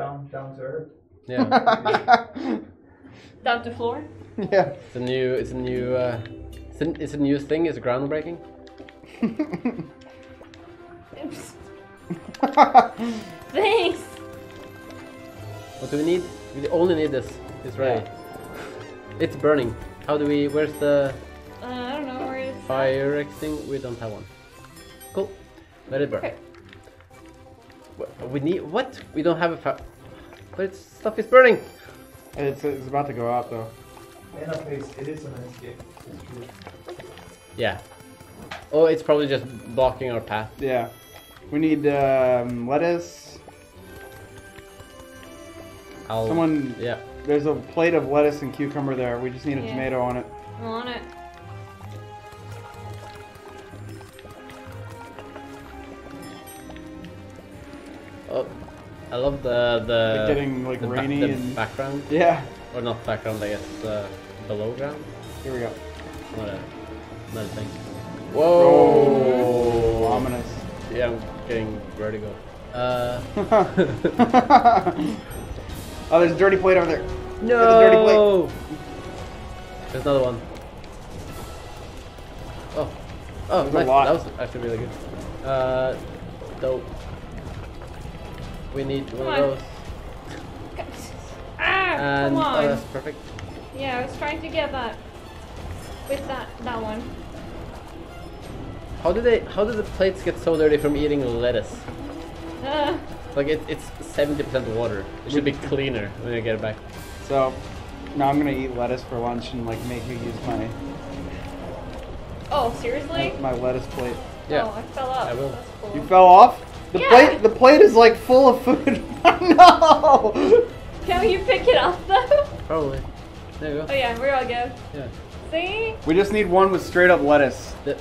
Down, down to earth. yeah. Down to floor. yeah. It's a new, it's a new, uh, it's a, it's a new thing. It's groundbreaking. Oops. Thanks. What do we need? We only need this. It's ready. It's burning. How do we? Where's the Uh, I don't know where it's. fire extinguisher? We don't have one. Cool. Let it burn. Okay. We need what? We don't have a fire. But it's, stuff is burning. It's, it's about to go out though. In a place, it is an escape. It's. Yeah. Oh, it's probably just blocking our path. Yeah. We need um, lettuce. I'll, Someone, Yeah. there's a plate of lettuce and cucumber there. We just need a Yeah. tomato on it. I'm on it. Oh, I love the the Like getting, like, the ba- rainy the and- background Yeah. or not background. I guess uh, below ground. Here we go. Not a another thing. Oh, ominous. Yeah, I'm getting vertigo. Uh, oh, there's a dirty plate over there. Get the dirty plate. no. There's another one. Oh, oh, There's a nice. lot. That was actually really good. Uh, dope. We need one Come of on. those. Ah, And come oh, that's perfect. Yeah, I was trying to get that with that that one. How did they? How did the plates get so dirty from eating lettuce? Uh, Like it, it's seventy percent water. It should be cleaner when I get it back. So now I'm gonna eat lettuce for lunch and like make you use my oh, seriously? my lettuce plate. Yeah. Oh, I fell off. I will. That's cool. You fell off. The Yeah. plate the plate is like full of food. no. Can you pick it up though? Probably. There you go. Oh yeah, we're all good. Yeah. See? We just need one with straight up lettuce. The,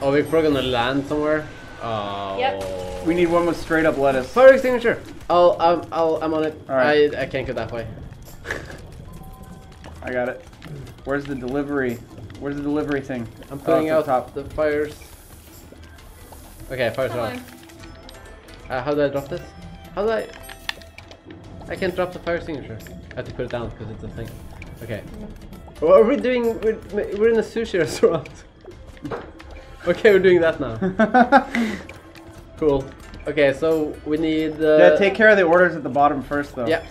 oh, we're probably gonna land somewhere. Oh. Yep. We need one with straight up lettuce. Fire extinguisher. I'll, I'm, I'll, I'm on it. All right. I, I can't go that way. I got it. Where's the delivery? Where's the delivery thing? I'm Oh, putting it's out up top. the fires. Okay, fires Come are on. Uh, how do I drop this? How do I? I can't drop the fire extinguisher. I have to put it down because it's a thing. Okay. What are we doing? We're, we're in a sushi restaurant. okay, we're doing that now. Cool. Okay, so we need. Uh, yeah, take care of the orders at the bottom first, though. Yeah.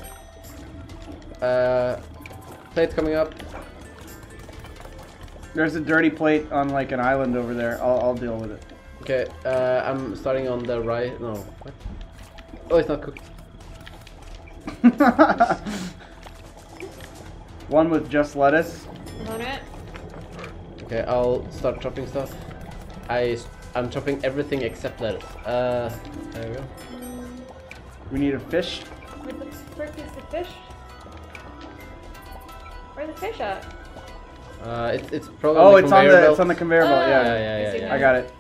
Uh, plates coming up. There's a dirty plate on like an island over there. I'll, I'll deal with it. Okay, uh, I'm starting on the right. No, what? Oh, it's not cooked. One with just lettuce. I'm on it. Okay, I'll start chopping stuff. I, I'm chopping everything except lettuce. Uh, there we go. We need a fish. Where the frick is the fish? Where's the fish at? Uh, it's it's probably. Oh, on the it's on conveyor the belt. it's on the conveyor belt. Ah. Yeah. Yeah, yeah, yeah, I yeah. I got it.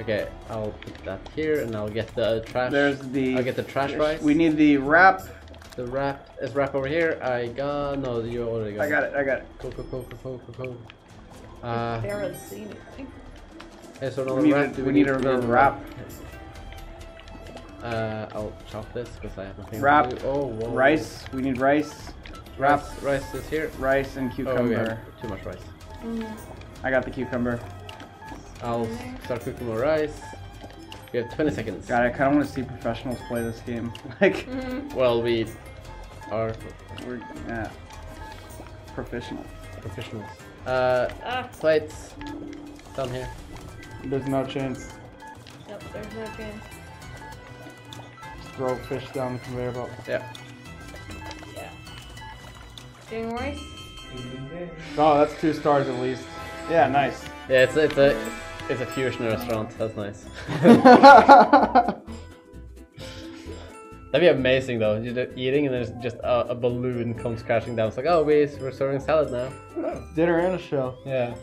Okay, I'll put that here, and I'll get the trash. There's the. I'll get the trash rice. We need the wrap. the wrap. Is wrap over here? I got no. You already got. I got it. I got it. Cool, cool, cool, cool, cool, cool. Uh, Barely see anything. okay, so We need wrap. a- Do we need a- do a wrap. Uh, I'll chop this because I have nothing. to Wrap. Oh, whoa. Rice. We need rice. Wrap. Rice, rice is here. Rice and cucumber. Oh, we cucumber. have too much rice. I got the cucumber. I'll start cooking more rice. We have 20 seconds. God, I kind of want to see professionals play this game. Like, Well, we are we're yeah, professional. professionals. Uh, Ah, plates down here. There's no chance. nope, there's no chance. Just throw fish down the conveyor belt. Yeah. Yeah. Doing rice? Oh, that's two stars at least. Yeah, nice. Yeah, it's it's a it's a fusion restaurant. That's nice. That'd be amazing though. You're eating and there's just a, a balloon comes crashing down. It's like, oh, we, we're serving salad now. Dinner and a show. Yeah.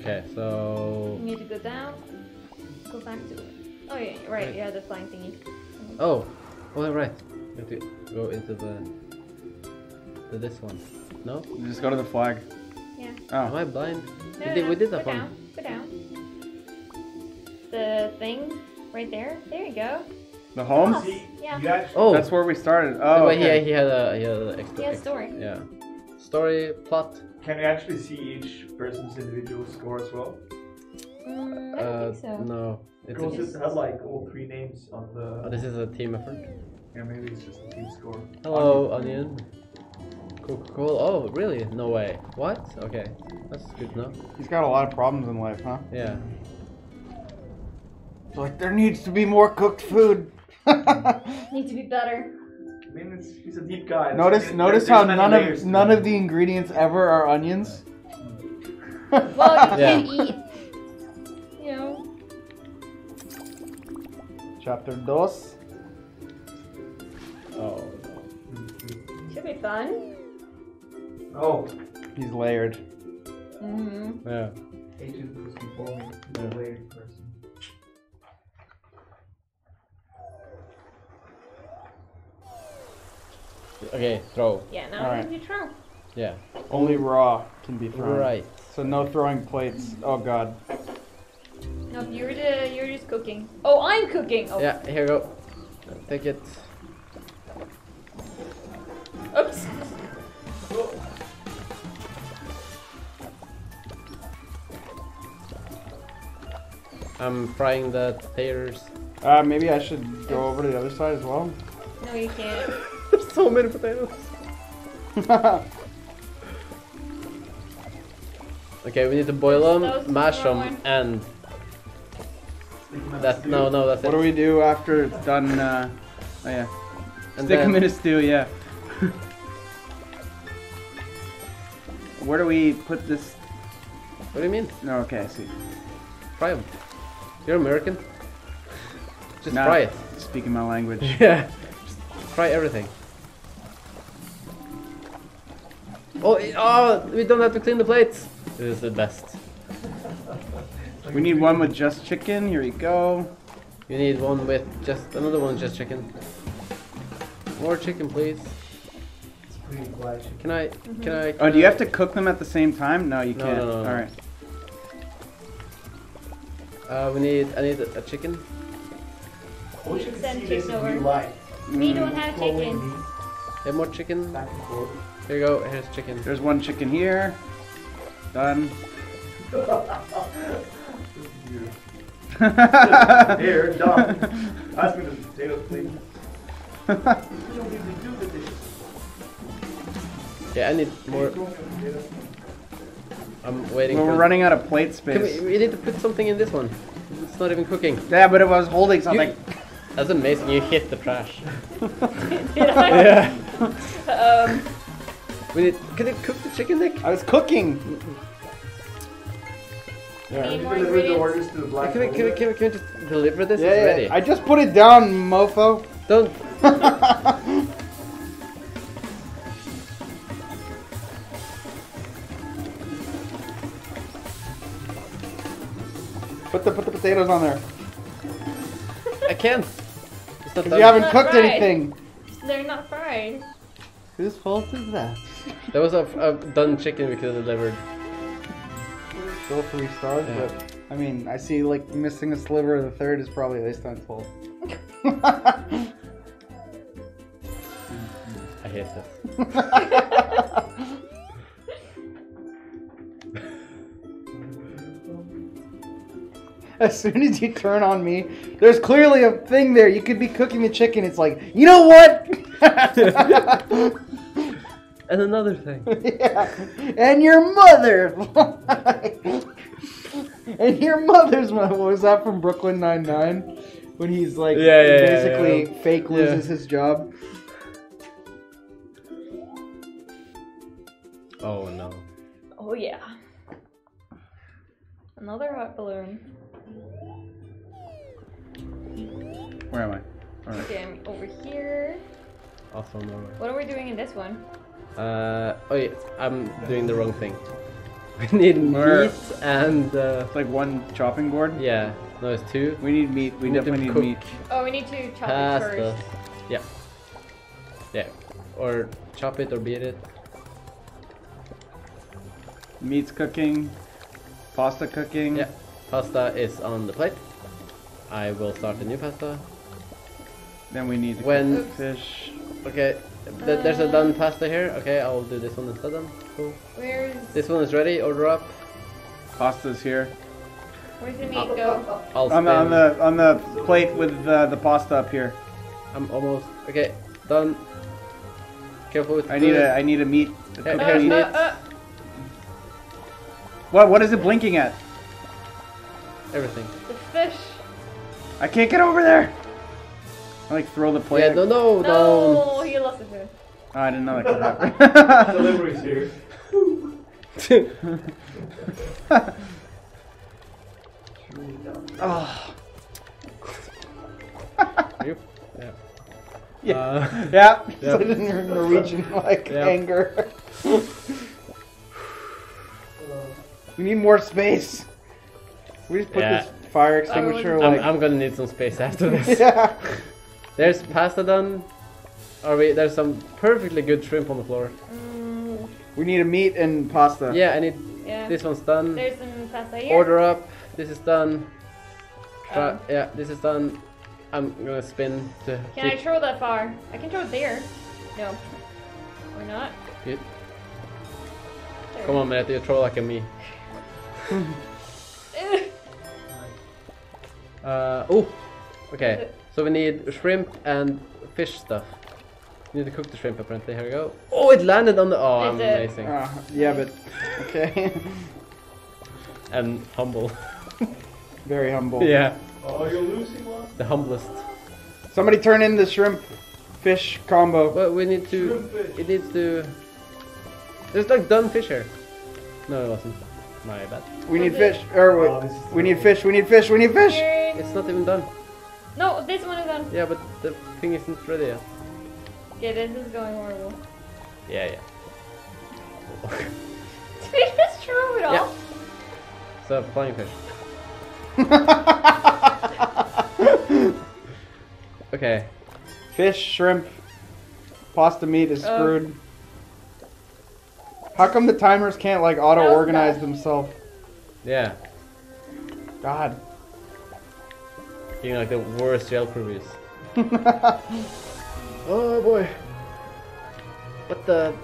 Okay, so You need to go down. Go back to. Oh yeah, right. Right. Yeah, the flying thingy. oh, oh right. You have to go into the to this one. No, You Just go to the flag. Yeah. Oh. am I blind? No, we did, no, we did go that one. down. Go down. The thing right there. There you go. the home. Oh, yeah. Oh, That's where we started. Oh, wait, okay. he, he had a he had a extra. Yeah, extra- story. Yeah, story plot. can you actually see each person's individual score as well? Mm, I don't Uh, think so. no, it's Because a, had like all three names on the. oh, this is a team effort. Yeah, maybe it's just a team score. Hello, onion. Cool, cool, cool. Oh, really? No way. What? Okay, that's good to know. He's got a lot of problems in life, huh? Yeah. It's like there needs to be more cooked food. Need to be better. I mean, it's, he's a deep guy. There's notice, many- notice how none of none of the ingredients ever are onions. Well, you Yeah. can't eat. Chapter dos. Oh. Should be fun. Oh, He's layered. Mm-hmm. Yeah. agent was before me. He's a layered person. Okay, throw. Yeah. Now Alright. you throw. Yeah. Only raw can be thrown. Right. So no throwing plates. Oh god. No, you're the you're just cooking. Oh, I'm cooking. Oh, Yeah, here you go. Take it. oops. I'm frying the taters. Uh, maybe I should go over to the other side as well. No, you can't. There's so many potatoes. Okay, we need to boil them, mash them, and Stick him in that. No, no, that's what it. do we do after it's done? Uh, oh yeah. And Stick then- them in a stew. Yeah. Where do we put this? What do you mean? No. Okay. I see. Fry them. You're American. Just Nah, fry it. Speaking my language. Yeah. Just fry everything. Oh, oh, we don't have to clean the plates. This is the best. We need one with just chicken. Here we go. You need one with just another one, just chicken. More chicken, please. It's pretty flashy. Can I? Can I? Oh, can do you I- have to cook them at the same time? No, you No, can't. no, no, no. All right. Uh, we need. I need a, a chicken. I wish Send chicken over. life. We Mm, don't have chicken. Have more chicken. Back. Here you go. Here's chicken. There's one chicken here. Done. Here, done. Ask me the potatoes, please. You don't even do the dishes. Yeah, I need more. Throw me the potatoes. I'm waiting. Well, we're running out of plate Can we, space. we need to put something in this one. It's not even cooking. Yeah, but if I was holding something. That's amazing. You hit the trash. Did I? yeah. Um, We need. Can it cook the chicken, Nick? I was cooking. Need more deliver the orders to the black Can we, can, we, can, we, can we just deliver this? Yeah, it's yeah. ready. I just put it down, mofo. Don't. Put the put the potatoes on there. I can't. Cause you haven't Not cooked right. anything. they're not fried. Whose fault is that? That was a, a done chicken we could have delivered. Still three stars, Yeah. but I mean, I see like missing a sliver. Of the third is probably Leisten's fault. I hate this. as soon as you turn on me, there's clearly a thing there. You could be cooking the chicken. It's like, you know what? And another thing. yeah. And your mother. and your mother's mother. What was that from Brooklyn Nine Nine? When he's like, Yeah, yeah, yeah, basically yeah. fake Yeah. loses his job. Oh no. Oh yeah. Another hot balloon. Where am I? Alright. Okay, I'm over here. Also no. What are we doing in this one? Uh, oh yeah, I'm doing the wrong thing. We need Where- meat and uh, It's like one chopping board. yeah, no, it's two. We need meat. We need to definitely need cook meat. Oh, we need to chop it Pasta. first. Yeah. Yeah. Or chop it or beat it. Meat's cooking. Pasta cooking. Yeah. Pasta is on the plate. I will start the new pasta. Then we need to When- cook fish. Okay. Th- there's a done pasta here. Okay, I'll do this one instead then. Cool. Where's This one is ready. Order up. Pasta's here. where's the meat go? I'll On the on the on the plate with uh, the pasta up here. I'm almost okay. Done. Careful with I need food. a I need a meat. a Here- Uh, meat. meat. uh, uh, What what is it blinking at? everything. the fish. I can't get over there. I like throw the plate. Yeah, no, no, No, he lost the food. Oh, I didn't know that could happen. Deliveries here. oh. you? Yeah. Yeah. Uh, Yeah. Yeah. in Norwegian like Yeah. anger. We need more space. We just put Yeah. this fire extinguisher I'm, like. I'm gonna need some space after this. yeah. There's pasta done. Are we? There's some perfectly good shrimp on the floor. Mm, We need a meat and pasta. Yeah, I need. yeah. This one's done. There's some pasta here. Order up. This is done. Try, Um, yeah, this is done. I'm gonna spin to. Can I throw that far? I can throw it there. No. Or not. Good. There. Come on, man, you throw like a me. Uh, oh, okay. So we need shrimp and fish stuff. We need to cook the shrimp apparently. Here we go. Oh, it landed on the. Oh, It did. amazing. Uh, yeah, but okay. And humble. Very humble. yeah, Oh, you're losing one? the humblest. Somebody turn in the shrimp fish combo. Well, we need to. It needs to. There's like done fish here. No, it wasn't. My bad. We need fish. Or Oh, wait, we need fish. We need fish. We need fish. It's not even done. No, this one is done. Yeah, but the thing isn't ready yet. Okay, this is going horrible. Yeah, yeah. Did we just throw it Yeah. off? So flying fish. Okay. Fish, shrimp, pasta meat is Oh. screwed. How come the timers can't like auto organize bad. themselves? Yeah. God. Being like the worst jail previews. Oh boy. What the?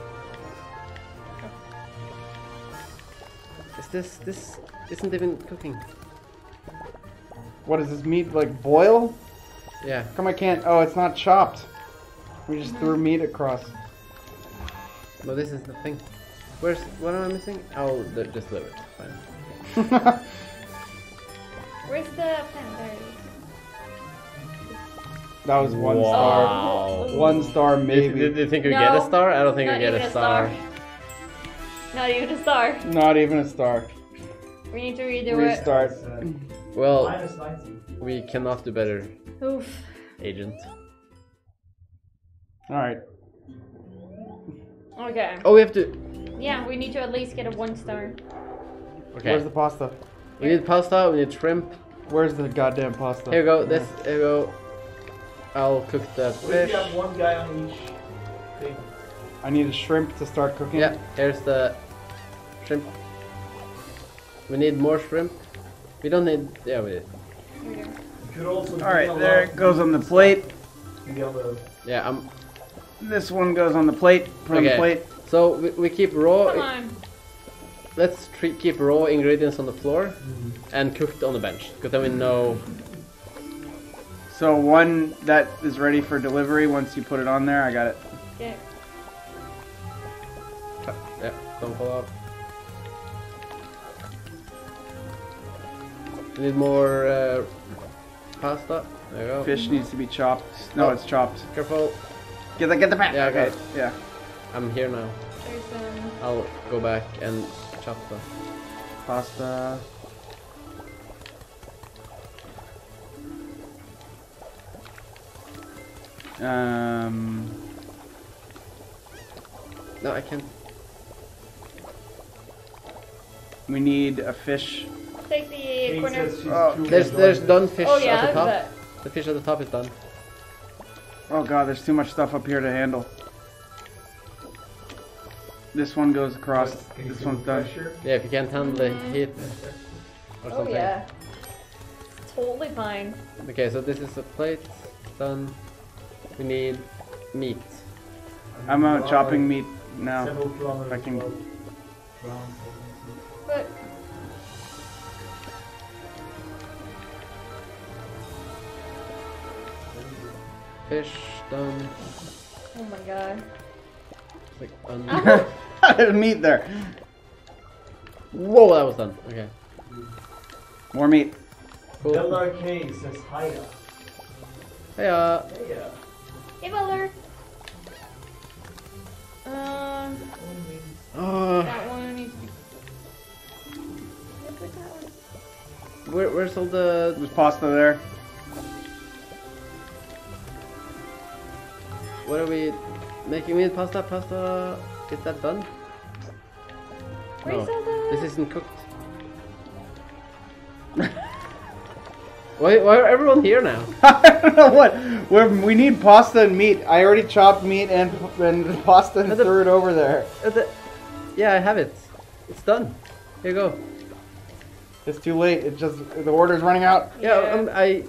Is this this isn't even cooking? what is this meat like boil? Yeah. Come I can't? Oh, it's not chopped. We just threw meat across. No, this is the thing. Where's what am I missing? Oh, I'll d- just deliver it. Fine. Where's the pen? There it is. That was one star. One star Did, maybe. did you think you get a star? I don't think Not you get even a star. Not even a star. Not even a star. We need to redo Restart. Uh, Well, minus we cannot do better. Oof. agent. All right. Okay. Oh, we have to. Yeah, we need to at least get a one star. Okay. Where's the pasta? We need pasta. We need shrimp. Where's the goddamn pasta? Here we go. This. Here we go. I'll cook the What if fish. you have one guy on each thing? I need a shrimp to start cooking. Yeah. Here's the shrimp. We need more shrimp. We don't need. Yeah, we did. Here we go. You could also All right, do there it goes on the plate. in. Yeah. I'm. This one goes on the plate. Put on the Okay. plate. So we, we keep raw. Come on. Let's keep raw ingredients on the floor mm-hmm. and cooked on the bench, because then we know. So one that is ready for delivery. Once you put it on there, I got it. Okay. Yeah. Don't pull off. We need more uh, pasta. There you go. Fish needs to be chopped. No, Oh. it's chopped. Careful. Get the get the pan. Yeah, okay. it. Yeah. I'm here now. There's um. I'll go back and chop the Pasta. Um. No, I can't. We need a fish. Take the corner. Oh, There's there's done fish Oh at the top. but The fish at the top is done. Oh god, there's too much stuff up here to handle. This one goes across. This one's done. Yeah, if you can't handle the heat or oh yeah, totally fine. Okay, so this is a plate done. We need meat. I'm out chopping meat now. Several kilometers I can- above ground. But Fish done. oh my god. Like, un- There's meat there. Whoa, that was done. Okay. More meat. Cool. Dellar K says hiya. Hey, uh, Hiya. Hey, Butler. Um, uh, that one needs to be. Where's where, where's all the? There's pasta there. What are we making? Meat pasta, pasta. Is that done? Where's No, all the? this isn't cooked. why, why are everyone here now? I don't know what. We're, we need pasta and meat. I already chopped meat and, and pasta and That's a- threw it over there. The- yeah, I have it. It's done. Here you go. It's too late. It just the order's running out. Yeah, Yeah. um, I.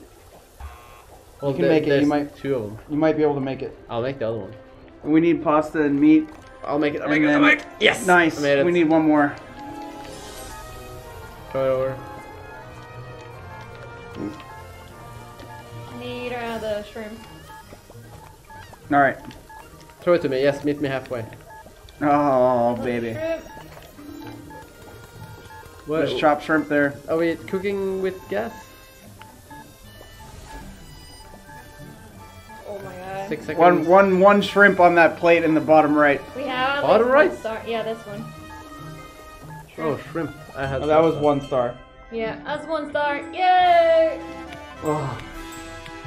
Well, can there- make it, you might- Two of them. You might be able to make it. I'll make the other one. We need pasta and meat. I'll make it. I'll And make it. I'll then- make it. Yes. Nice. I made it. We need one more. Throw it over. Need uh, the shrimp. All right. Throw it to me. Yes, meet me halfway. Oh baby. Shrimp. What? There's chopped shrimp there. Are we cooking with gas? Oh my god. Six seconds. One one one shrimp on that plate in the bottom right. We have. Bottom like, right? Star. Yeah, this one. Oh, shrimp. I had. Oh, that was pasta. one star. Yeah, that's one star. Yay! Oh,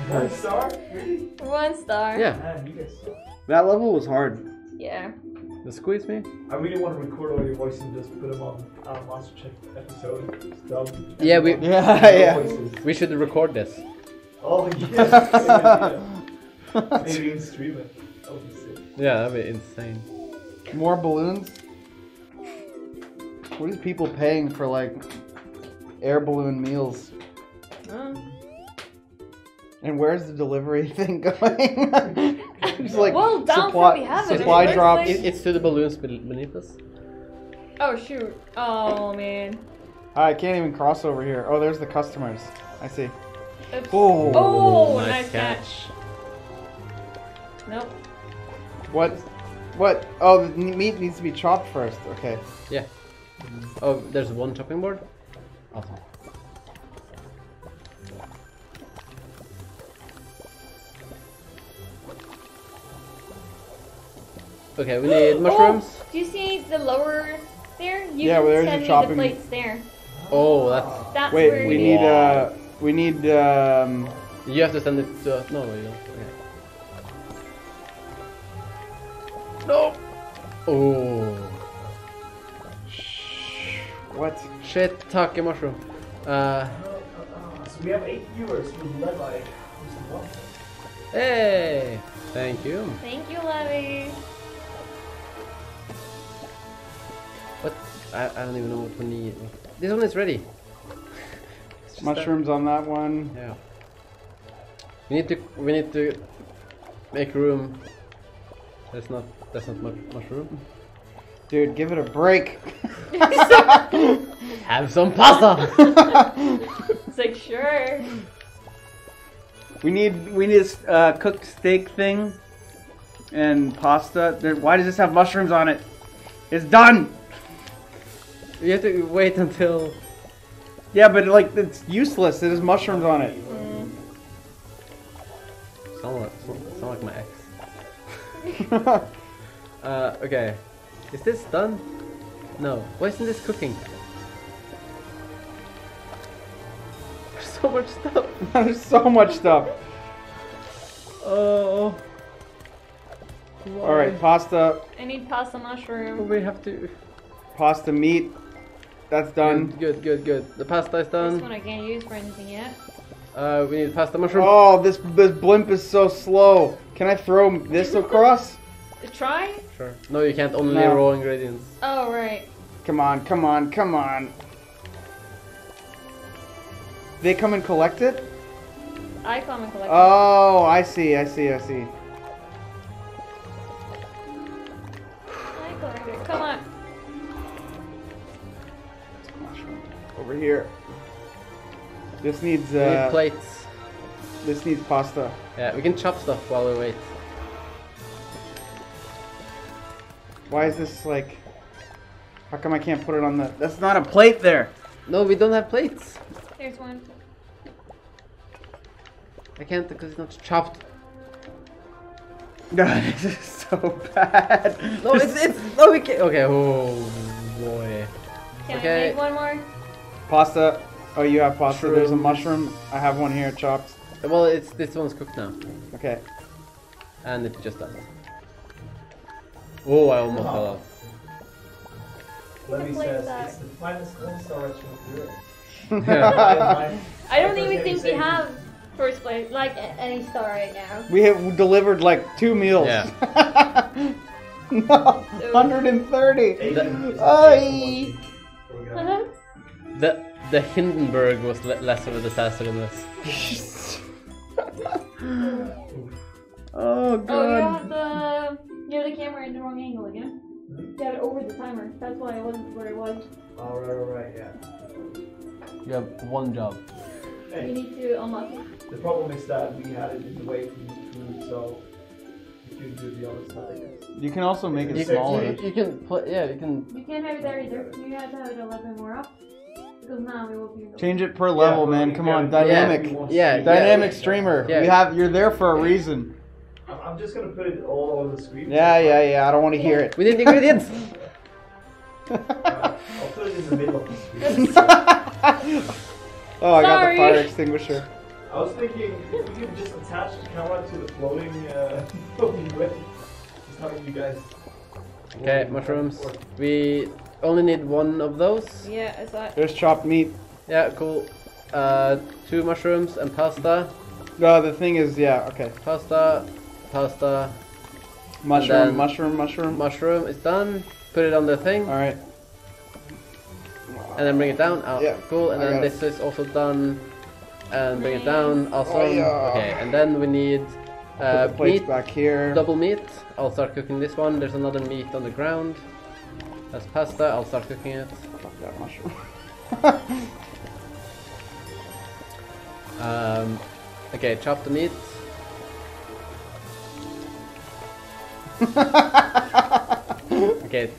One star? Really? One star. Yeah. Man, you guys suck. that level was hard. Yeah. The squeeze me. I really want to record all your voices and just put them on uh, our MasterChef episode. It's dumb. Yeah, we- Yeah, yeah. Voices. We should record this. Oh, yeah. Maybe even stream it. That would be sick. Yeah, that'd be insane. More balloons. What What is people paying for like air balloon meals? Oh. And where's the delivery thing going? Just like Well, down supply, from we have it. supply Where's drops. It, it's to the balloons beneath us. Oh shoot. Oh man. I can't even cross over here. Oh, there's the customers. I see. Oops. Oh. Oh, nice nice, catch. catch. Nope. What? What? Oh, the meat needs to be chopped first. Okay. Yeah. Oh, there's one chopping board. Awesome. Okay, we need mushrooms. Oh, do you see the lower there? You Yeah, can well, there's send your me chopping- the plates there. Oh, that's. That's Wait, where we need uh, we need um. You have to send it to us. No, you don't. Okay. No. Oh. Shh. What? Shit, take mushroom. Uh, So we have eight viewers with Levi. Who's the one? hey, thank you. Thank you, Levy. What? I, I don't even know what we need. This one is ready. It's just that- Mushrooms on that one. Yeah. We need to we need to make room. That's not there's not much mushroom. Dude, give it a break. Have some pasta. It's like sure. we need we need a s- uh, cooked steak thing and pasta. There, why does this have mushrooms on it? It's done. you have to wait until. Yeah, but like it's useless. It has mushrooms on it. Sound like, sound like my ex. Uh, okay. Is this done? No. Why isn't this cooking? So much stuff. There's so much stuff. Oh. All right, pasta, I need pasta mushroom. We have to. pasta meat. That's done. Good, good, good. The pasta is done. This one I can't use for anything yet. Uh, we need pasta mushroom. Oh, this this blimp is so slow. Can I throw this across? Try? Sure. No, you can't. Only No. raw ingredients. Oh, right. Come on, come on, come on. They come and collect it? I come and collect it. Oh, I see, I see, I see. I collect it. Come on. Over here. This needs We need uh, plates. this needs pasta. Yeah, we can chop stuff while we wait. Why is this like? How come I can't put it on the? That's not a plate there. No, we don't have plates. There's one. I can't because it's not chopped. God, this is so bad. No, it's it's no we can't. Okay. Oh boy. Can Okay. I make one more? pasta. Oh, you have pasta. There's a mushroom. I have one here chopped. Well, it's this one's cooked now, Okay. and it's just done. Oh, I almost fell off. Lemmy What place says that? it's the finest one star restaurant in Europe. Yeah. I don't even think we have first place, like a- any star right now. We have delivered like two meals. Yeah. no, 130. Asian is Ay. Uh-huh. The the Hindenburg was le- less of a disaster than this. oh god. Oh, you have the you have the camera in the wrong angle again. You have it over the timer. That's why I wasn't where it was. All right, all right, yeah. You have one job. You need to unlock it. The problem is that we had it in the way from the food, so we couldn't do the other side. I guess. You can also make it You- smaller. You, you can play. Yeah, you can. You can't have it there either. You have to have it a little bit more up. Because now it will be. Change it per level, Yeah, man. we- Come yeah, on, we- dynamic. we want- Yeah, Dynamic streamer. Yeah. We have. You're there for a reason. I'm, I'm just gonna put it all on the screen. Yeah, yeah, yeah. I don't want to hear it. We need ingredients. Uh, I'll put it in the middle of the screen. oh, I got the Sorry. fire extinguisher. I was thinking if we could just attach the camera to the floating, uh, floating way. Just having you guys. Okay, mushrooms. We only need one of those. Yeah, I saw it. There's chopped meat. Yeah, cool. Uh, two mushrooms and pasta. No, the thing is, yeah. Okay. Pasta, pasta, Mushroom, mushroom, mushroom. mushroom is done. Put it on the thing, All right. and then bring it down. Oh, Yeah, cool. And I then this is also done. And bring it down. Awesome. Oh, yeah. Okay, and then we need Put uh, the meat, back here. double meat. I'll start cooking this one. There's another meat on the ground. That's pasta. I'll start cooking it. Fuck that mushroom. Um, okay, chop the meat. okay.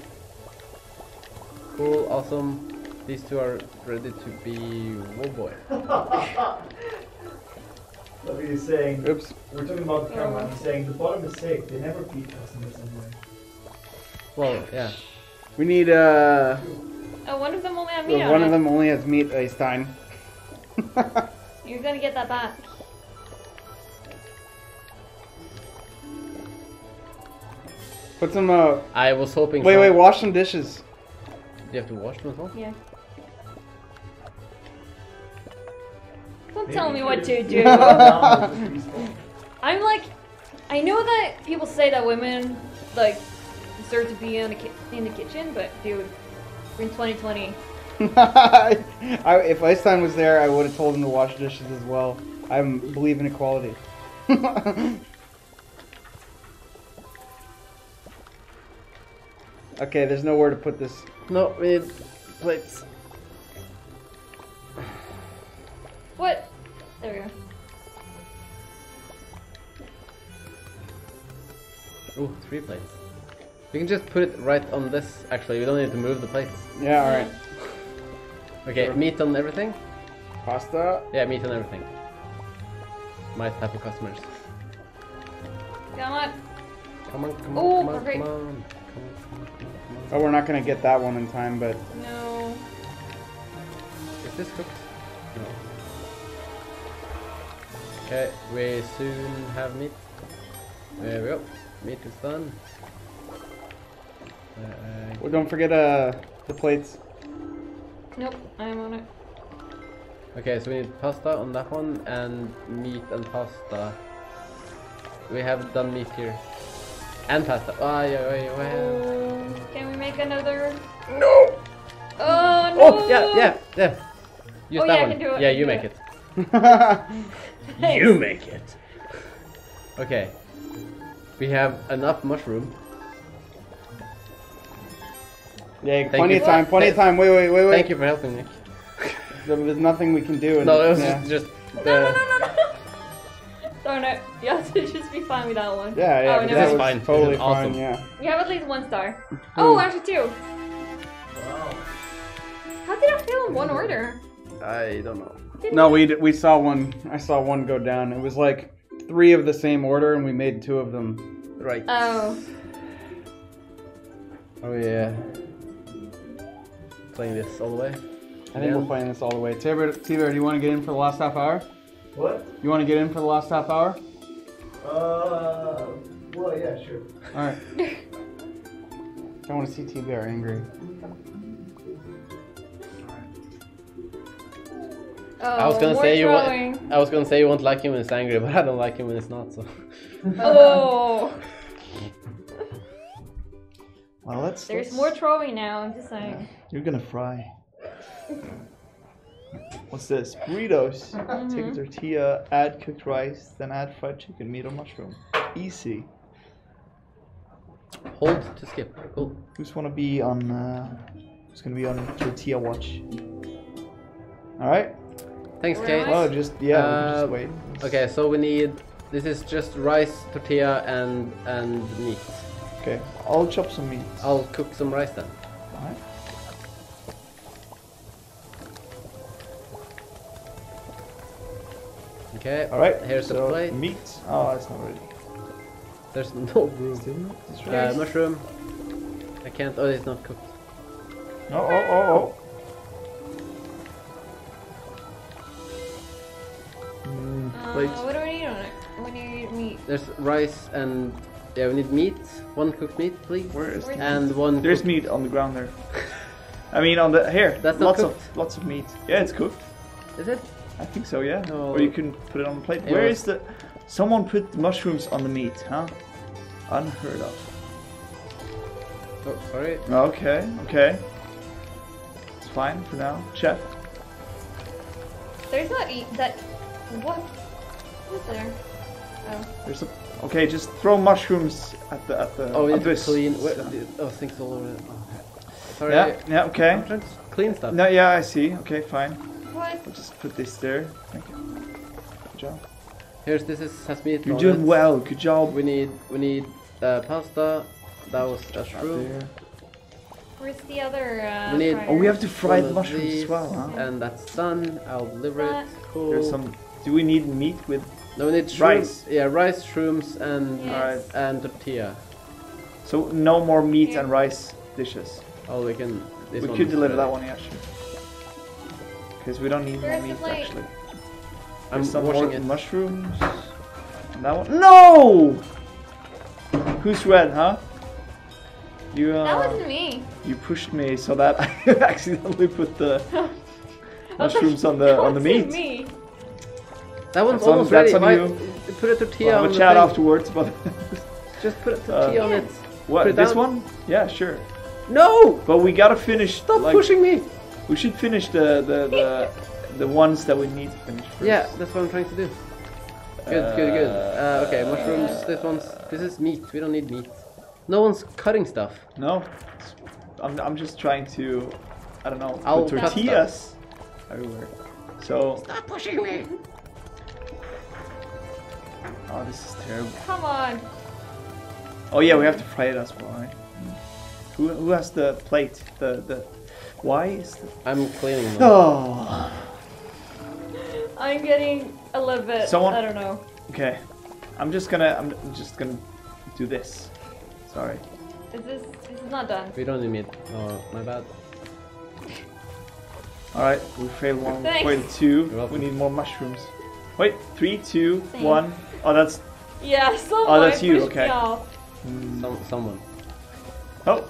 Cool, awesome. These two are ready to be. Oh boy. What were you saying? Oops. We're talking about the camera. and He's saying the bottom is safe. They never beat us in this anyway. Well, yeah. We need uh. Oh, one of them only had meat on one it. of them only has meat. Einstein. You're gonna get that back. Put some. Uh. I was hoping. Wait, some- wait. Wash some dishes. Do You have to wash them as well. Yeah. Don't tell me what to do. Down with the respawn. I'm like, I know that people say that women like deserve to be in the ki- in the kitchen, but dude, we're in 2020. I, if Einstein was there, I would have told him to wash dishes as well. I believe in equality. okay, there's nowhere to put this. No, we need plates. What? There we go. Ooh, three plates. We can just put it right on this. Actually, we don't need to move the plates. Yeah, all right. Okay, Sure. meat on everything. Pasta. Yeah, meat on everything. My type of customers. Come on. Come on, come on, Ooh, come on, come on. Come on, come on, come on, Oh, we're not gonna get that one in time, but No. on. Is this cooked? No. Okay, we soon have meat. There we go. Meat is done. Uh, well, don't forget uh the plates. Nope, I'm on it. Okay, so we need pasta on that one and meat and pasta. We have done meat here. And pasta. Oh, yeah, yeah, yeah, yeah. Can we make another? No. Oh no. Oh, yeah, yeah, yeah. Use Oh, that yeah, I one. can do it, Yeah, you do make it. it. Thanks. You make it. Okay. We have enough mushroom. Yeah, Thank plenty you. of time, plenty of time. Wait, wait, wait, wait. Thank you for helping, Nick. There- There's nothing we can do. and- No, it was yeah. just, just No, the, no, no, no, no. Darn it. You have to just be fine with that one. Yeah, yeah, Oh, but This is was fine. This totally is awesome. fine. Yeah. We have at least one star. Oh, actually two. Wow. How did I fail in one order? I don't know. Didn't No, we d- we saw one. I saw one go down. It was like three of the same order, and we made two of them. Right. Oh. Are we uh, playing this all the way? I think Yeah. we're playing this all the way. T-Bear, T-Bear, do you want to get in for the last half hour? What? You want to get in for the last half hour? Uh, well, yeah, sure. All right. I want to see T-Bear angry. Oh, I was gonna more say you throwing. want. I was gonna say you won't like him when it's angry, but I don't like him when it's not. So. Oh. Well, let's. There's let's- more throwing now, I'm just saying. You're gonna fry. What's this? Burritos. Mm-hmm. Take a tortilla, add cooked rice, then add fried chicken, meat or mushroom. Easy. Hold to skip. Cool. Who's wanna be on? Uh, who's gonna be on tortilla watch? All right. Thanks, Kate. am I? Oh, just yeah. Uh, just wait. Okay, so we need. This is just rice, tortilla, and and meat. Okay. I'll chop some meat. I'll cook some rice then. Alright. Okay. All right. Here's the plate. Meat. Oh, it's not ready. There's no room. Still not? It's Uh, mushroom. I can't. Oh, it's not cooked. Oh, oh, oh, oh. Mm, Uh, what do we need on it? We need meat. There's rice and yeah, we need meat. One cooked meat, please. Where is Where's the And one. There's cooked- meat on the ground there. I mean, on the here. That's not lots cooked. of lots of meat. Yeah, it's cooked. Is it? I think so. Yeah. No. Or you can put it on the plate. It Where was- is the? Someone put mushrooms on the meat, huh? Unheard of. Oh, sorry. Okay. Okay. It's fine for now, chef. There's not eat that. What? What's there? Oh. There's a. Okay, just throw mushrooms at the at the. Oh, we at this. clean. Where, So- oh, things all over. it. Oh. Sorry. Yeah. Yeah. Okay. I'm trying to clean stuff. No. Yeah, I see. Okay, fine. What? I'll just put this there. Thank you. Good job. Here's this is has meat. You're doing it. well. Good job. We need we need uh, pasta. That was a shroom. Where's the other? Uh, We need- fryer? Oh, we have to fry the mushrooms as well, huh? And that's done. I'll deliver it. Cool. There's some. Do we need meat with? No, we need shrooms. Rice. Yeah, rice, shrooms, and Yes. And tortilla. So no more meat Here. and rice dishes. Oh, we can. This we could deliver ready. that one, yeah, sure. Because we don't need more meat plate? actually. I'm There's some washing more it. mushrooms. And that one. No! Who's red, huh? You uh, That wasn't me. you pushed me so that I accidentally put the I was like, mushrooms on the on the wasn't meat. Me. That one's That's on- almost that's ready. on Why- you. Put a tortilla We'll on have a the chat thing. afterwards, but Just put a Uh, tortilla on it. What? it This down. one? Yeah, sure. No! But we gotta finish. Stop like, pushing me! We should finish the the, the the ones that we need to finish first. Yeah, that's what I'm trying to do. Good, good, good. Uh, okay, mushrooms. This one's. This is meat. We don't need meat. No one's cutting stuff. No, I'm, I'm just trying to, I don't know, I'll put cut tortillas everywhere. So, Stop pushing me! Oh, this is terrible. Come on. Oh yeah, we have to fry it as well, right? Who, who has the plate? The the why is the I'm cleaning them. oh I'm getting a little bit. Someone- I don't know. okay. I'm just gonna I'm just gonna do this. Sorry. Is this? This is not done. We don't need meat. Oh, my bad. All right, we failed one. We Thanks. failed two. We need more mushrooms. Wait, three, two, Thanks. one. Oh, that's Yeah, someone oh, that's you, okay. Mm, some, someone. oh.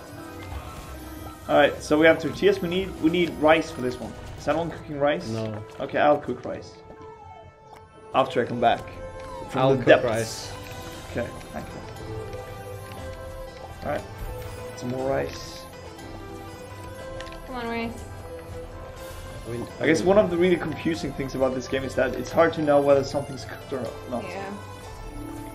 All right, so we have tortillas. We need we need rice for this one. Is anyone cooking rice? No. Okay, I'll cook rice. After I come back from I'll the cook depths. rice. Okay, thank you. All right, some more rice. Come on, Rice. We- I guess one of the really confusing things about this game is that it's hard to know whether something's cooked or not. Yeah.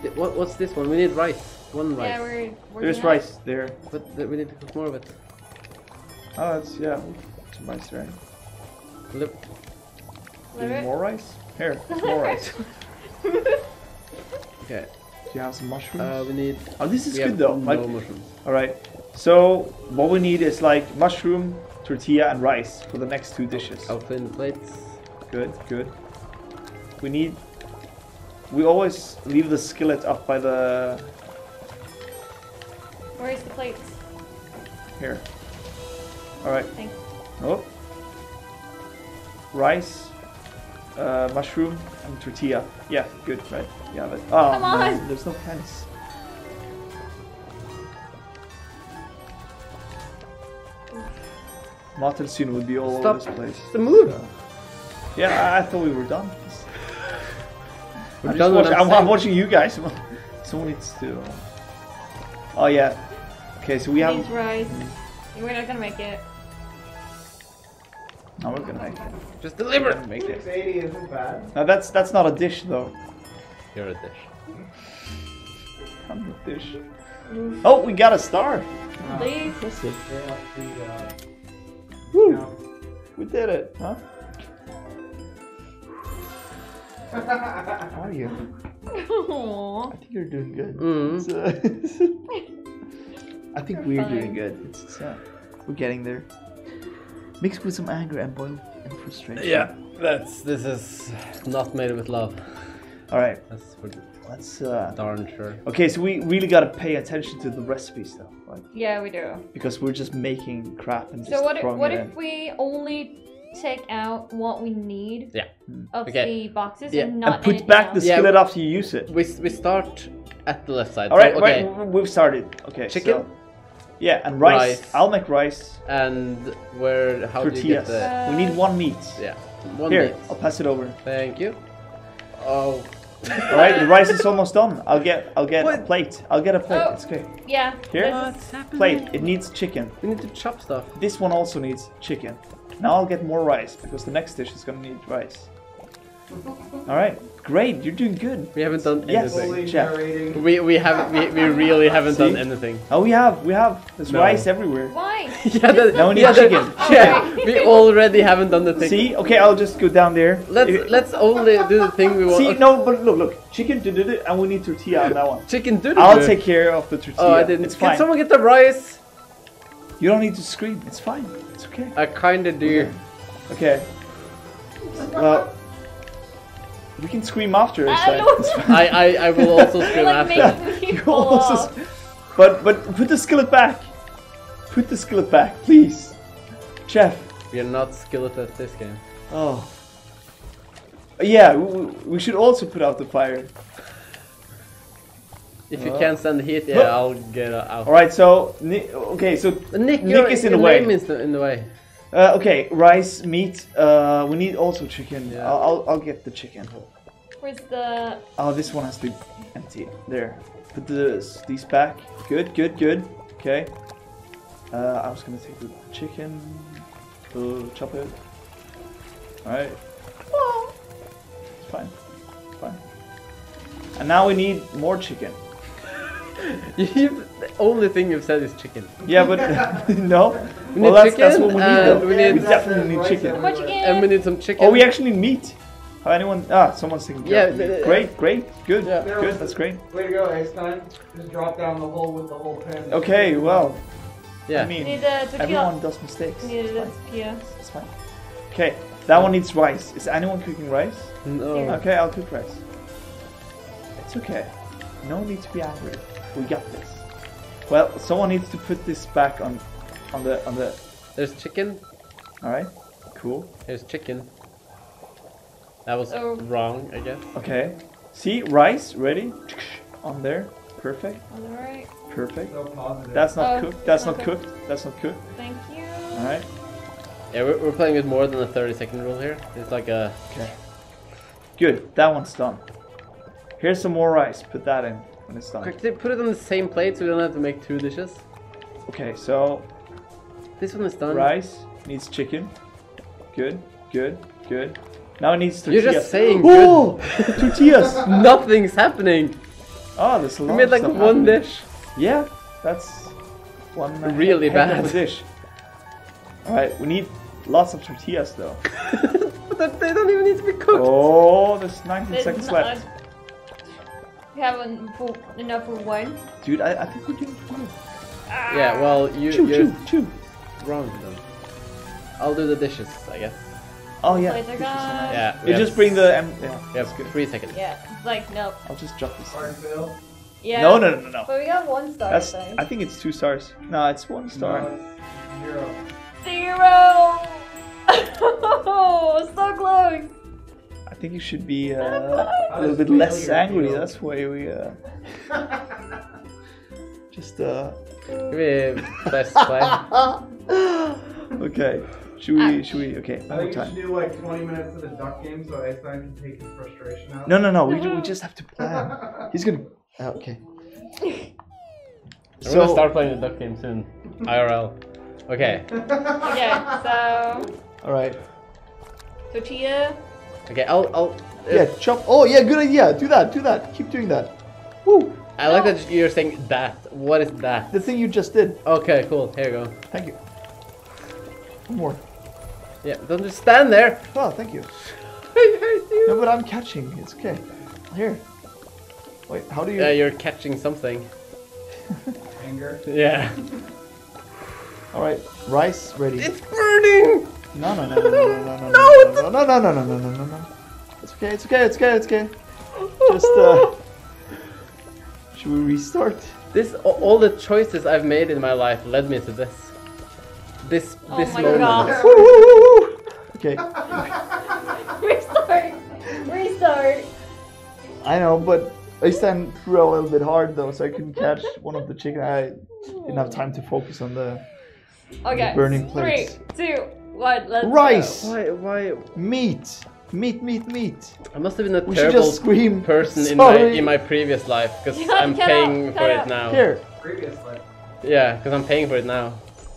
Th- What, what's this one? We need rice. One rice. Yeah, we're. we're There's doing that. rice there. But th- we need to cook more of it. Oh, that's yeah. Some rice there. Look. Do you Liver. need more rice? Here, more rice. Okay. Do you have some mushrooms? Uh, we need. oh, this is good have though. No Like, mushrooms. all right. So what we need is like mushroom, tortilla, and rice for the next two dishes. I'll clean the plates. Good, good. We need. We always leave the skillet up by the Where's the plates? here. All right. Thanks. Oh. Rice, uh, mushroom, and tortilla. Yeah, good, right? You have it. Oh, Come no, on. there's no pens. Martin soon will be all Stop. over this place. The mood. Yeah, I, I thought we were done. We're I'm, just done what watching, I'm I'm, I'm watching you guys. Someone needs to. Oh yeah. Okay, so we have. Needs rice. We're not gonna make it. No, we're gonna make it. Just deliver. gonna make it. 680 isn't bad. Now that's that's not a dish though. You're a dish. I'm a dish. Oh, we got a star. Please. Impressive. Yeah, the, uh, Woo! We did it, huh? How are you? Aww. I think you're doing good. It's, uh, I think You're we're doing good. It's, it's, uh, we're getting there. Mixed with some anger and boiled and frustration. Yeah, that's this is not made with love. All right. That's for Let's. Uh... darn sure. Okay, so we really gotta pay attention to the recipes though, right? Yeah, we do. Because we're just making crap and just So what if throwing what it if in. we only take out what we need Yeah. of Okay. the boxes Yeah. and And not put anything back the else? Yeah, skillet after you use it. We we start at the left side. All So, right, okay. right, we've started. Okay, Chicken? so- yeah, and rice. Rice. I'll make rice. And where? How do you get Tortillas. the? we need one meat. Yeah. One Here, meat. I'll pass it over. Thank you. Oh. All right, the rice is almost done. I'll get, I'll get a What? plate. I'll get a plate. Oh. It's okay. Yeah. Here? this is- happening? Plate. It needs chicken. We need to chop stuff. This one also needs chicken. Now I'll get more rice because the next dish is gonna need rice. All right, great. You're doing good. We haven't done Yes. anything. Fully Chef. We we haven't we, we really haven't See? done anything. Oh, we have, we have. There's No. rice everywhere. Why? yeah, that, Now we need yeah, that- chicken. yeah, we already haven't done the thing. See? Okay, I'll just go down there. Let's If- let's only do the thing we want. See, no, but look, look. Chicken, did it, and we need tortilla on that one. Chicken do I'll take care of the tortilla. Oh, I didn't. It's Can fine. someone get the rice? You don't need to scream. It's fine. It's okay. I kinda do. Okay. Well, we can scream after. I It's fine. It's fine. I, I I will also scream like after. You also But but put the skillet back. Put the skillet back, please. Chef. We are not skillet at this game. Oh. Yeah, we, we should also put out the fire. If you Uh. can't stand the heat, yeah, Look. I'll get uh, out. All right, so Ni- okay, so Nick, Nick is in the way. name is in the way. uh, okay, rice, meat. Uh, we need also chicken. Yeah. I'll, I'll I'll get the chicken. Where's the? Oh, this one has to be empty. There. Put this, these back. Good, good, good. Okay. Uh, I was gonna take the chicken. Uh, chop it. Alright. It's fine. It's fine. And now we need more chicken. You, the only thing you've said is chicken. Yeah, but no. We well, need that's, that's chicken what we need. Uh, and Though. we need- we definitely need chicken. How much again? And we need some chicken. Oh, we actually need meat. Oh, anyone? Ah, someone's taking care Yeah, of the- meat. Uh, great, great, good, Yeah. good. That's great. Way to go, Ace Time. Just drop down the hole with the whole pen. Okay, well, Yeah. I mean, need uh, everyone does mistakes. Need It's fine. It's fine. Okay, that one needs rice. Is anyone cooking rice? No. Okay, I'll cook rice. It's okay. No need to be angry. We got this. Well, someone needs to put this back on, on the on the. There's chicken. All right. Cool. There's chicken. That was Oh. wrong, I guess. Okay. See, rice ready on there. Perfect. Alright, Perfect. So positive. That's not Oh, cooked. That's not not cooked. cooked. That's not cooked. thank you. All right. Yeah, we're, we're playing with more than a 30 second rule here. It's like a. Okay. Good. That one's done. Here's some more rice. Put that in when it's done. Quickly put it on the same plate so we don't have to make two dishes. Okay. So This one is done. rice needs chicken. Good. Good. Good. Now it needs tortillas. You're just saying Oh, tortillas. Nothing's happening. Oh, there's a We made of like stuff one happening. dish. Yeah, that's one Really heck of a bad. dish. All right, we need lots of tortillas though. But they don't even need to be cooked. Oh, there's 19 It's seconds not- left. We haven't full, enough for one. Dude, I, I think we're doing good. Yeah, well, you, Chew, you're chew, chew. wrong then. I'll do the dishes, I guess. Oh yeah. Plates are this is gone. nice. Yeah. You just bring the um, yeah. We have three seconds. Yeah, it's like no. I'll just drop this. Hard. Yeah. No, no, no, no, no. But we got one star. That's. I I think it's two stars. No, it's one star. No, it's Zero. Zero. so close. I think you should be uh, a little bit less angry. feel? That's why we uh, just uh. Give me best play. Okay. Should we? Should we? Okay. I One more think we time. should do like 20 minutes of the duck game so Einstein can take his frustration out. No, no, no. We, ju- we just have to plan. He's gonna. Uh, okay. I'm So gonna start playing the duck game soon. IRL. Okay. Okay, so all right. tortilla. Okay, I'll. I'll uh, Yeah, chop. Oh yeah, good idea. Do that. Do that. Keep doing that. Woo. I like that you're saying that. What is that? The thing you just did. Okay, cool. Here you go. Thank you. One more. Yeah, don't just stand there. Oh, thank you. I hate you. No, but I'm catching. It's okay. Here. Wait, how do you? Yeah, you're catching something. Anger. Yeah. All right, rice ready. It's burning. No, no, no, no, no, no, no, no, no, no, no, no, no, no, no, no, no. It's okay. It's okay. It's okay. It's okay. Just uh. Should we restart? This a- all the choices I've made in my life led me to this. This Oh this my moment. God. Woo, woo, woo, woo. Okay, Restart. Restart. I know, but Øystein threw a little bit hard though, so I couldn't catch one of the chicken. I didn't have time to focus on the Okay. burning plates. Three, two, one. Let's rice, Why why? meat, meat, meat, meat. I must have been a We terrible just scream. person in my in my previous life because I'm paying out, for cut it out. now. Here, Previously. Yeah, because I'm paying for it now.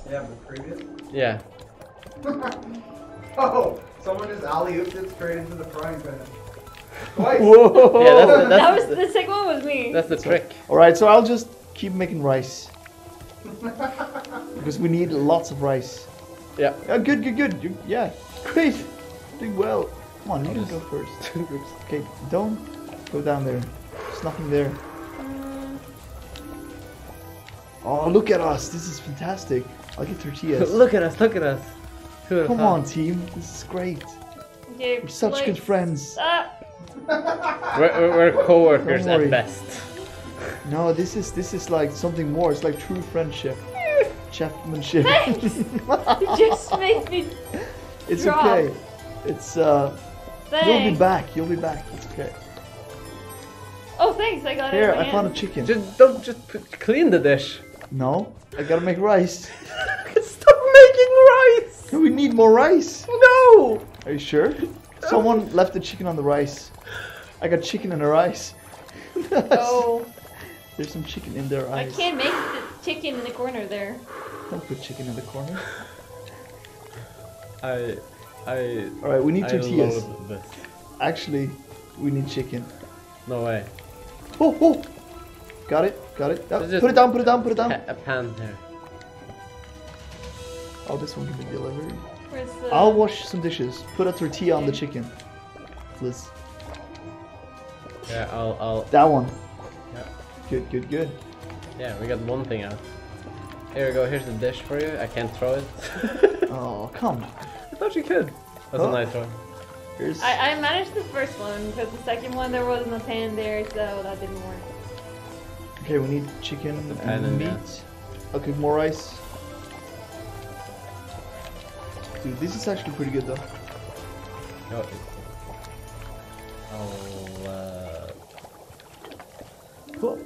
Yeah, but previous. Yeah. Oh, someone just alley ooped it straight into the frying pan. Twice. whoa. Yeah, that's the, That was the second one was me. that's the trick. All right, so I'll just keep making rice because we need lots of rice. Yeah. Yeah, good, good, good. You, yeah, great. Doing well. Come on, you can go first. okay, don't go down there. There's nothing there. Oh, look at us. This is fantastic. I'll get tortillas. look at us, look at us. Who Come thought? on, team. This is great. Okay, We're such good friends. Ah, We're, we're, we're co-workers at best. No, this is this is like something more. It's like true friendship. Chefmanship. you just made me. it's Drop. okay. It's uh you'll be back. You'll be back. It's okay. Oh, thanks. I got it. Here, in my I found a chicken. Just don't just put, clean the dish. No, I gotta make rice. Stop making rice. We need more rice. No. Are you sure? Someone left the chicken on the rice. I got chicken in the rice. Oh, There's some chicken in their eyes. I can't make the chicken in the corner there. Don't put chicken in the corner. I I All right, we need I tortillas. this. Actually, we need chicken. No way. Oh, oh. Got it. Got it. Oh, put it down. Put it down. Put it down. A pan here. Oh, this one can be delivered. The? I'll wash some dishes. Put a tortilla on the chicken. Please. Yeah, I'll I'll That one. Yeah. Good, good, good. Yeah. We got one thing out. Here we go. Here's the dish for you. I can't throw it. Oh, come. I thought you could. That's Huh? a nice one. Here's. I, I managed the first one because the second one there wasn't a pan there, so that didn't work. Okay, we need chicken pan and in meat. there. I'll cook more rice. Dude, this is actually pretty good though. Oh, I'll uh, Cool.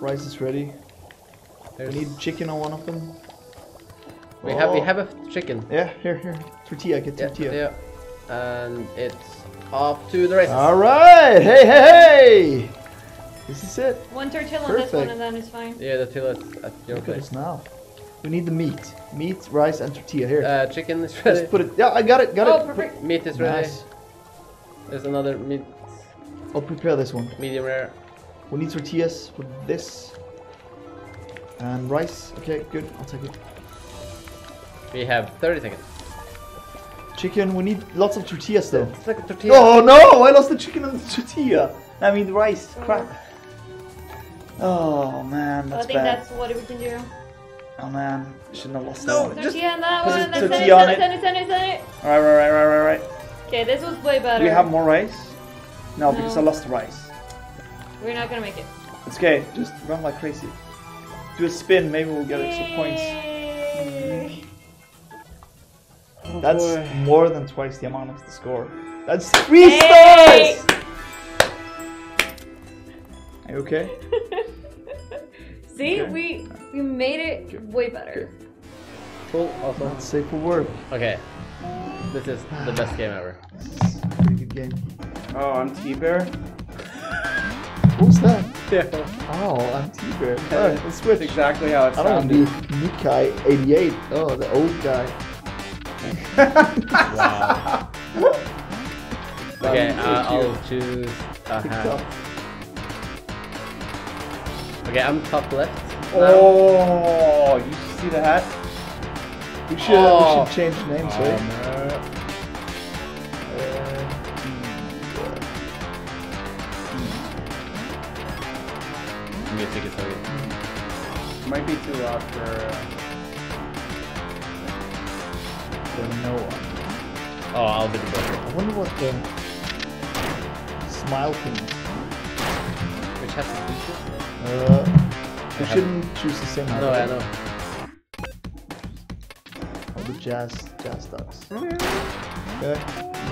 Rice is ready. We need chicken on one of them. we have we Oh. have a chicken. Yeah, here, here. Tortilla, get Yeah, tortilla. yeah. And it's off to the races. All right. Hey, hey, hey. This is it. One tortilla on this one Perfect. and then it's fine. Yeah, the till at, at your Look at place. us now. We need the meat. Meat, rice, and tortilla. Here. Uh, chicken is ready. Just put it. Yeah, I got it. Got Oh, it. perfect. Meat is ready. Nice. There's another meat, I'll prepare this one. medium rare. We need tortillas for this. And rice. Okay, good. I'll take it. We have 30 seconds. Chicken. We need lots of tortillas though. It's like a tortilla. Oh no! I lost the chicken and the tortilla. I mean the rice. Crap. Oh man, So I think bad. that's what we can do. Oh man, shouldn't have lost No. that. one. Tortilla on that put one, the and then send it, tortilla on send it. All right, right, right, right, right, right. Okay, this was way better. Do we have more rice? No, because I lost the rice. We're not gonna make it. It's okay. Just run like crazy. Do a spin. Maybe we'll get extra points. Yay. That's oh, boy. more than twice the amount of the score. That's three Hey! stars. Are you okay? See, Okay. we we made it way better. Cool. Awesome. That's safe for work. Okay. This is the best game ever. This is a pretty good game. Oh, I'm T Bear. What was that? Yeah. Oh, I'm T-Bear. Yeah, Alright, let's switch. Exactly how it I don't want to sounded. be Nikai88. Oh, the old guy. Wow. Okay, uh. I'll choose a Pick hat. Okay, I'm top left. Oh, you see the hat? We should, Oh. we should change names, Um, right? uh, is so good. Might be too loud for. Uh, For no one. Oh, I'll be the burger. I wonder what the smile thing is. Which has to do Uh, I we shouldn't choose the same? No, I know. Oh, the jazz, jazz ducks. Okay,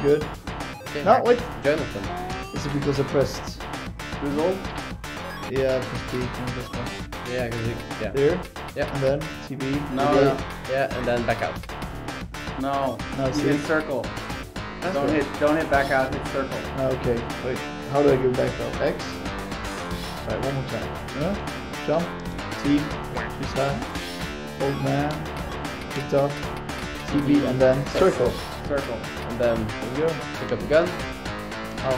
good. Okay, No, wait. Jonathan. Is it because I pressed? Drizzle? Yeah, I pressed B on this one. Yeah, because yeah, There. Yeah. And then TV. No, no, yeah, and then back out. no. No, You see? hit circle. Don't hit. Don't hit back out. Hit circle. Ah, Okay, wait. How do I go back out? X? Right, one more time. Yeah? Jump. T. Use that. Old man. Picked up. TV and then circle. Circle. And then There we go. pick up the gun,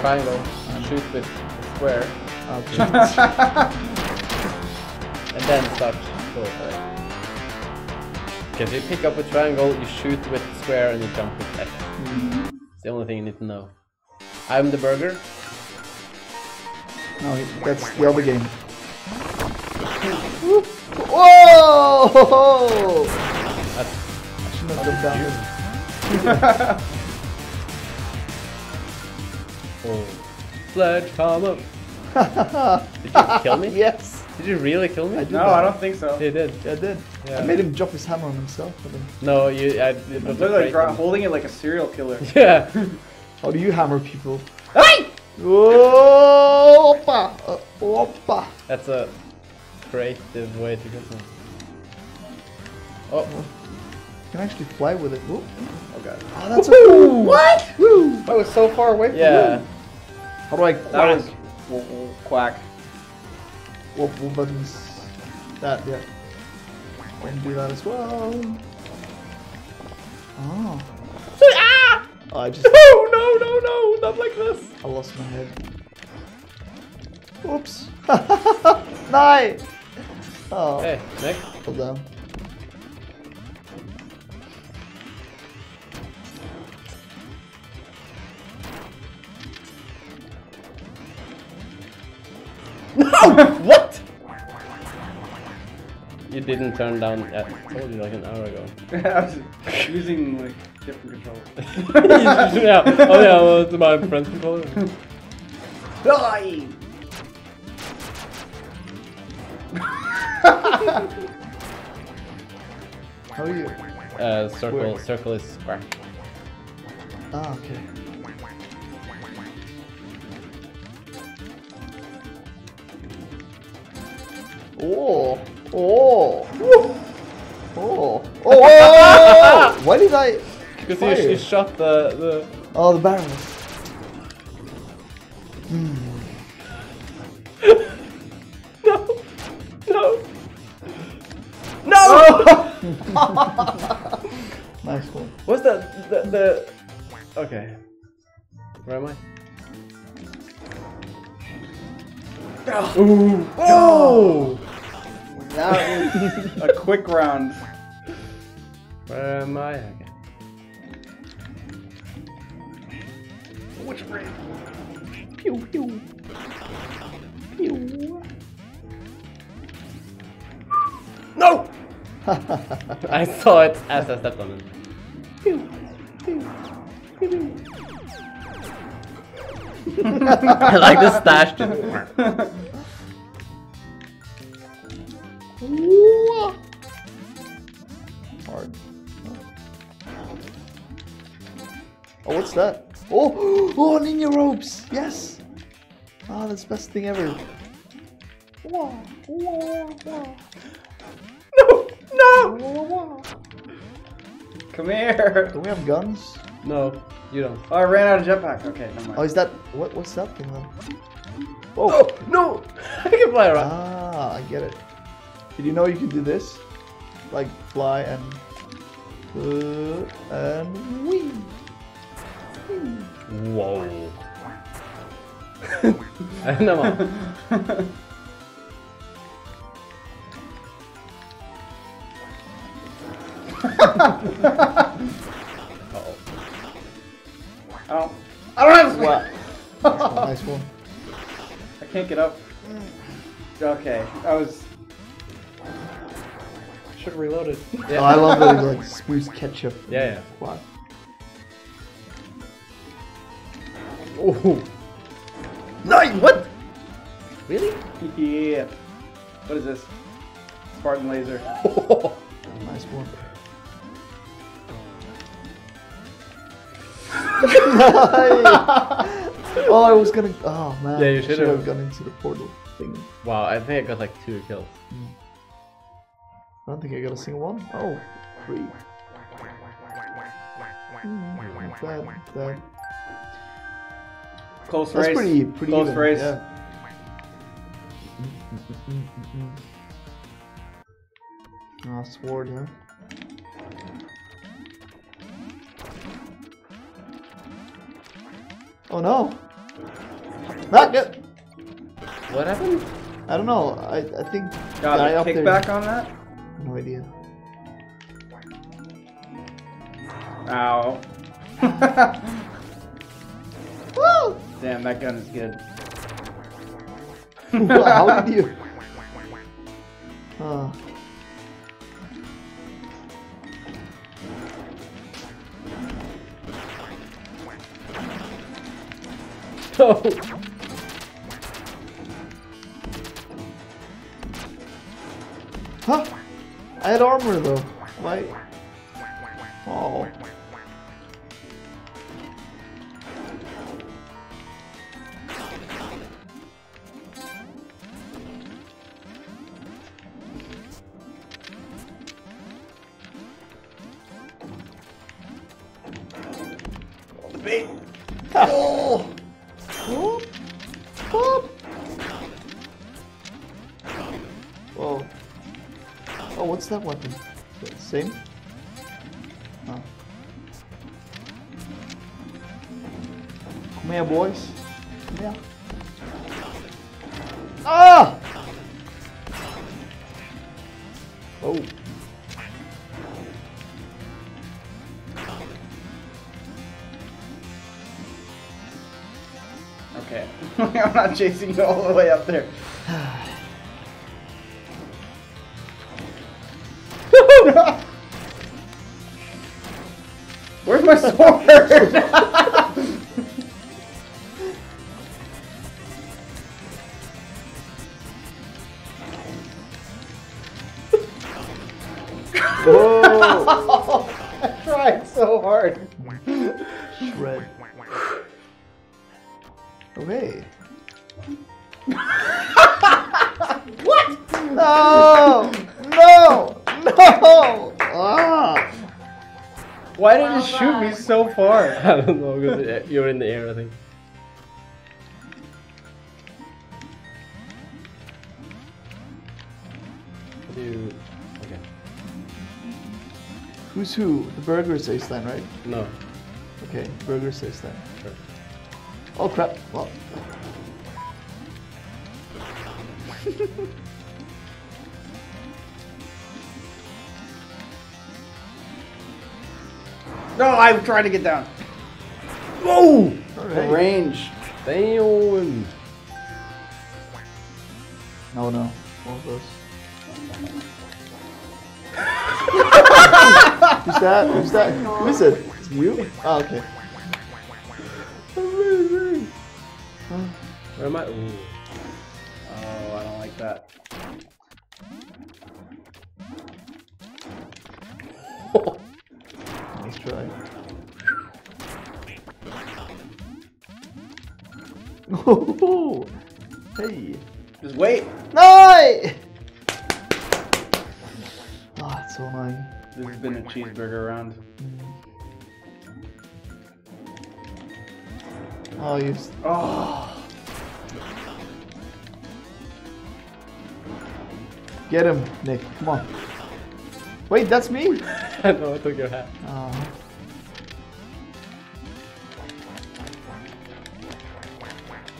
triangle, shoot with the square, Okay. and then start forward. Okay, so you pick up a triangle, you shoot with square, and you jump with X. Mm-hmm. It's the only thing you need to know. I'm the burger. no, that's the other game. Whoa! That's I shouldn't have jumped down there. oh. Sledgehammer. Did you kill me? yes. Did you really kill me? I did No, that. I don't think so. You did. Yeah, I did. Yeah. I made him drop his hammer on himself. No, you. I, it was like great holding it like a serial killer. Yeah. How do you hammer people? Whoa! Opa! Uh, opa! That's a creative way to get them. Oh, You can actually fly with it. Whoop. Oh god. Oh, that's a cool. What? Woo! I was so far away from yeah. you. How do I That was w- w- quack. What, what buttons? That, yeah. I can do that as well. Oh. Ah! Oh, I just No, no, no, no, not like this. I lost my head. Oops. Nice. Oh. Hey, next. Hold down. What? You didn't turn down. I told you like an hour ago. I was using like different controls. yeah. Oh yeah. Well, it's my friend's controller. Die! How are you? Uh, circle. Where? Circle is square. Ah, okay. Oh, oh, oh, oh, oh! Why did I? Because you, Fire. you shot the the. Oh, the barrel. Hmm. No. No. No. Oh. Nice one. What's that? The, the okay. Where am I? Ooh. Oh. That was a quick round. Where am I? again? Which Okay. Pew pew. Pew. No. I saw it as I stepped on it. I like the stash. Just... Hard. Oh, what's that? Oh, oh, ninja ropes. Yes. Ah, that's the best thing ever. No. No. Wah, wah. Come here. Do we have guns? No. You don't. Oh, I ran out of jetpack. Okay, never Oh, mind. is that what? What's that thing then? Oh no! I can fly around. Ah, I get it. Did you know you can do this? Like fly and uh, and wee. Whoa. Never. Oh, I don't have. Wow. nice one. Nice one. I can't get up. Okay, I was. Should have reloaded. Oh, I love that it like squeeze ketchup. Yeah, yeah. Wow. Oh. Nine. What? Really? Yeah. What is this? Spartan laser. Nice one. Oh, I was gonna. Oh man. Yeah, you should've. gone into the portal thing. wow, I think I got like two kills. I don't think I got a single one. Oh, three. Bad, not bad. Close That's race. pretty, pretty Close even, race. Yeah. Ah, sword, huh? Oh no! Not good. What happened? I don't know. I I think Got guy a kickback on that? No idea. Ow. Woo! Damn, that gun is good. How did you? Uh, Huh? I had armor though. Why? The Same? Oh. Come here, boys. Come here. Ah! Oh. Okay. I'm not chasing you all the way up there. So far? I don't know, because you're in the air, I think. What do you... Okay. Who's who? The burger says then, right? No. Okay, burger says then. Sure. Oh crap. Well, No, I'm trying to get down. Whoa! alright. Range. Damn! No, no. One of those. Who's that? Who's that? Who is it? It's you? Oh, okay. Where am I? Ooh. Cheeseburger round. Oh, you. Oh. Get him, Nick. Come on. Wait, that's me. I know, I took your hat. Oh.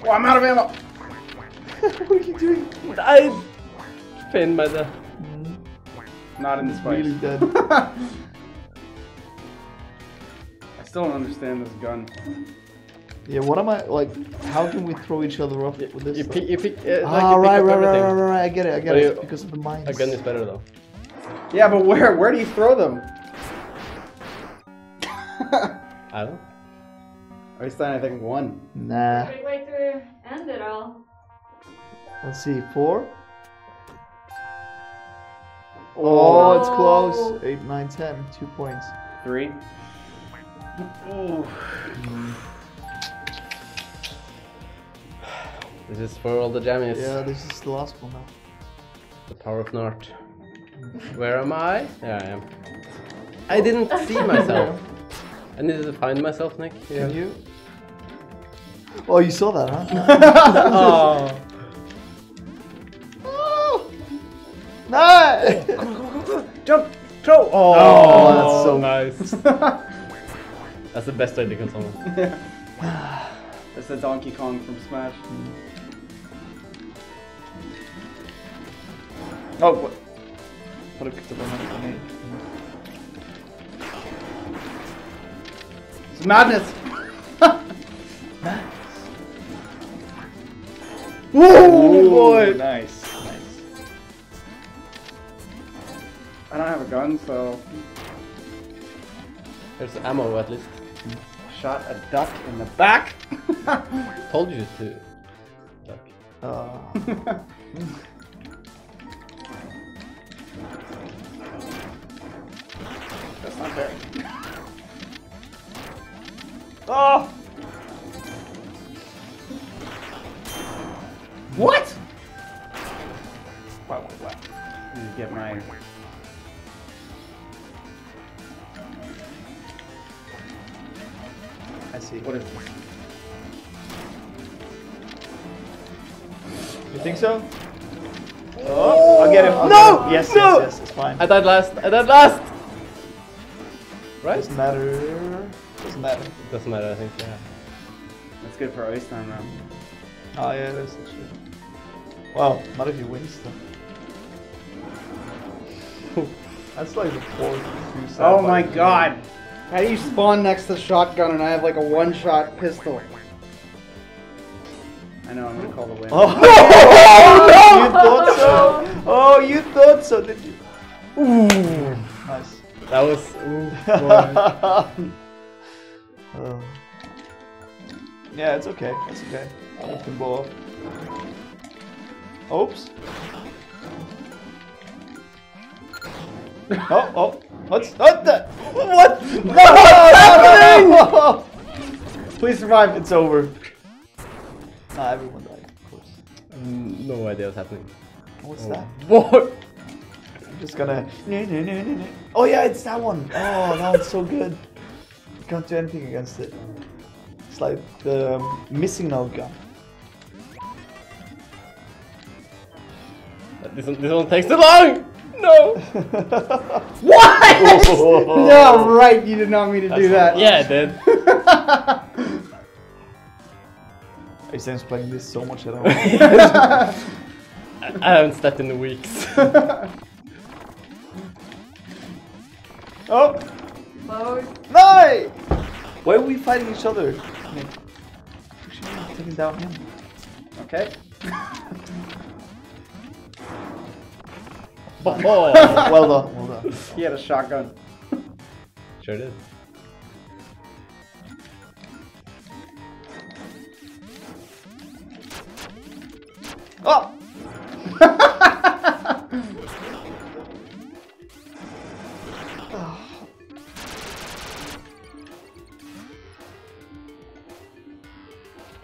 oh, I'm out of ammo. what are you doing? I pinned by the... Mm-hmm. Not in this fight. Really dead. I still don't understand this gun. Yeah, what am I like? How can we throw each other off with this? You stuff? pick, you pick, uh, like Ah, you pick right, right, right, everything. right, right, right. I get it, I get But it. you- because of the mines. A gun is better though. Yeah, but where? Where do you throw them? I don't Are know. Einstein, I think one. Nah. Great way to end it all. Let's see. Four. Oh, it's close. Eight, nine, ten. Two points. Three. Ooh. This is for all the jammies. Yeah, this is the last one now. The power of Gnart. Where am I? There I am. I didn't see myself. I needed to find myself, Nick. Can you? Oh, you saw that, huh? Oh. oh! No! Jump! Throw! Oh, Oh, that's so nice. That's the best way to kill someone. That's the Donkey Kong from Smash. Oh, what? What a good one. It's madness! Woo, boy. Nice. Nice. I don't have a gun, so There's ammo at least. Shot a duck in the back. Told you to. Duck. Uh, That's not fair. Oh! No! yes, yes. It's fine. I died last. I died last. Right? Doesn't matter. Doesn't matter. Doesn't matter. I think. Yeah. That's good for ice time round. Oh yeah, that's the shit. Wow, not if he wins though. That's like the fourth two Oh my by- god! How do you spawn next to the shotgun and I have like a one shot pistol? I know, I'm gonna call the win. Oh, no! you thought so? Oh, you thought so, did you? Ooh, nice. That was. Ooh. Oh. Yeah, it's okay. It's okay. It can blow up. Oops. oh, oh. What's what the? What? What's No, Please survive. It's over. Nah, everyone died, of course. Mm, no idea what's happening. What's that? What? I'm just gonna. Oh yeah, it's that one. Oh, that one's so good. You can't do anything against it. It's like the um, MissingNo gun. This one, this one takes too long! No! What? No, right. You did not mean to do that. Yeah, it did. I sense playing this so much at home. I I haven't slept in the weeks. Oh Load. no! Why are we fighting each other? Nick? We should be taking down him. Okay. oh, well done, well done. He had a shotgun. sure did. Oh!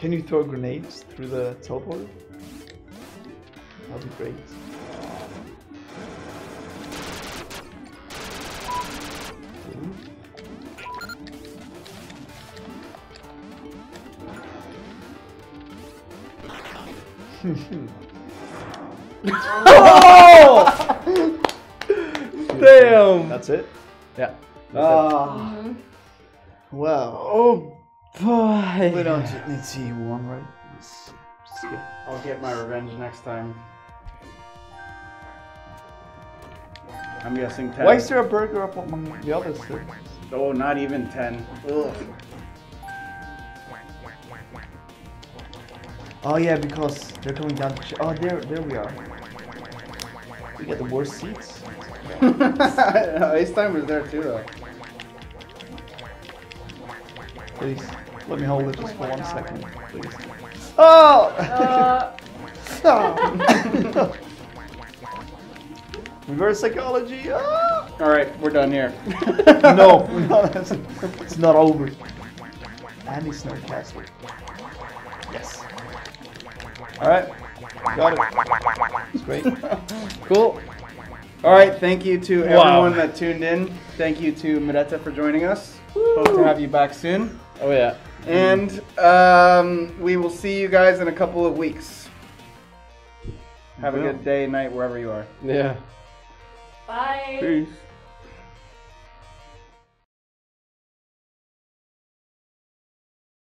Can you throw grenades through the teleport? That'd be great. Damn! That's it? yeah. Ah. Mhm. Wow. Oh boy! We don't need to see one, right? Let's skip. I'll get my revenge next time. I'm guessing 10. Why is there a burger up among the others? Then? Oh, not even 10. Ugh. Oh yeah, because they're coming down. To oh, there, there we are. We get the worst seats. Ace Timer's there too, though. Please, let me hold it just for one second, please. Oh! Uh, Reverse psychology. Ah! Alright, we're done here. no, we're. It's, it's not over. And he's not castle. Yes. All right, got it. It's great. Cool. Alright, thank you to Wow. everyone that tuned in. Thank you to Mereta for joining us. Hope to have you back soon. Oh yeah. And um, we will see you guys in a couple of weeks. Have a good day, night, wherever you are. Yeah. bye. Peace.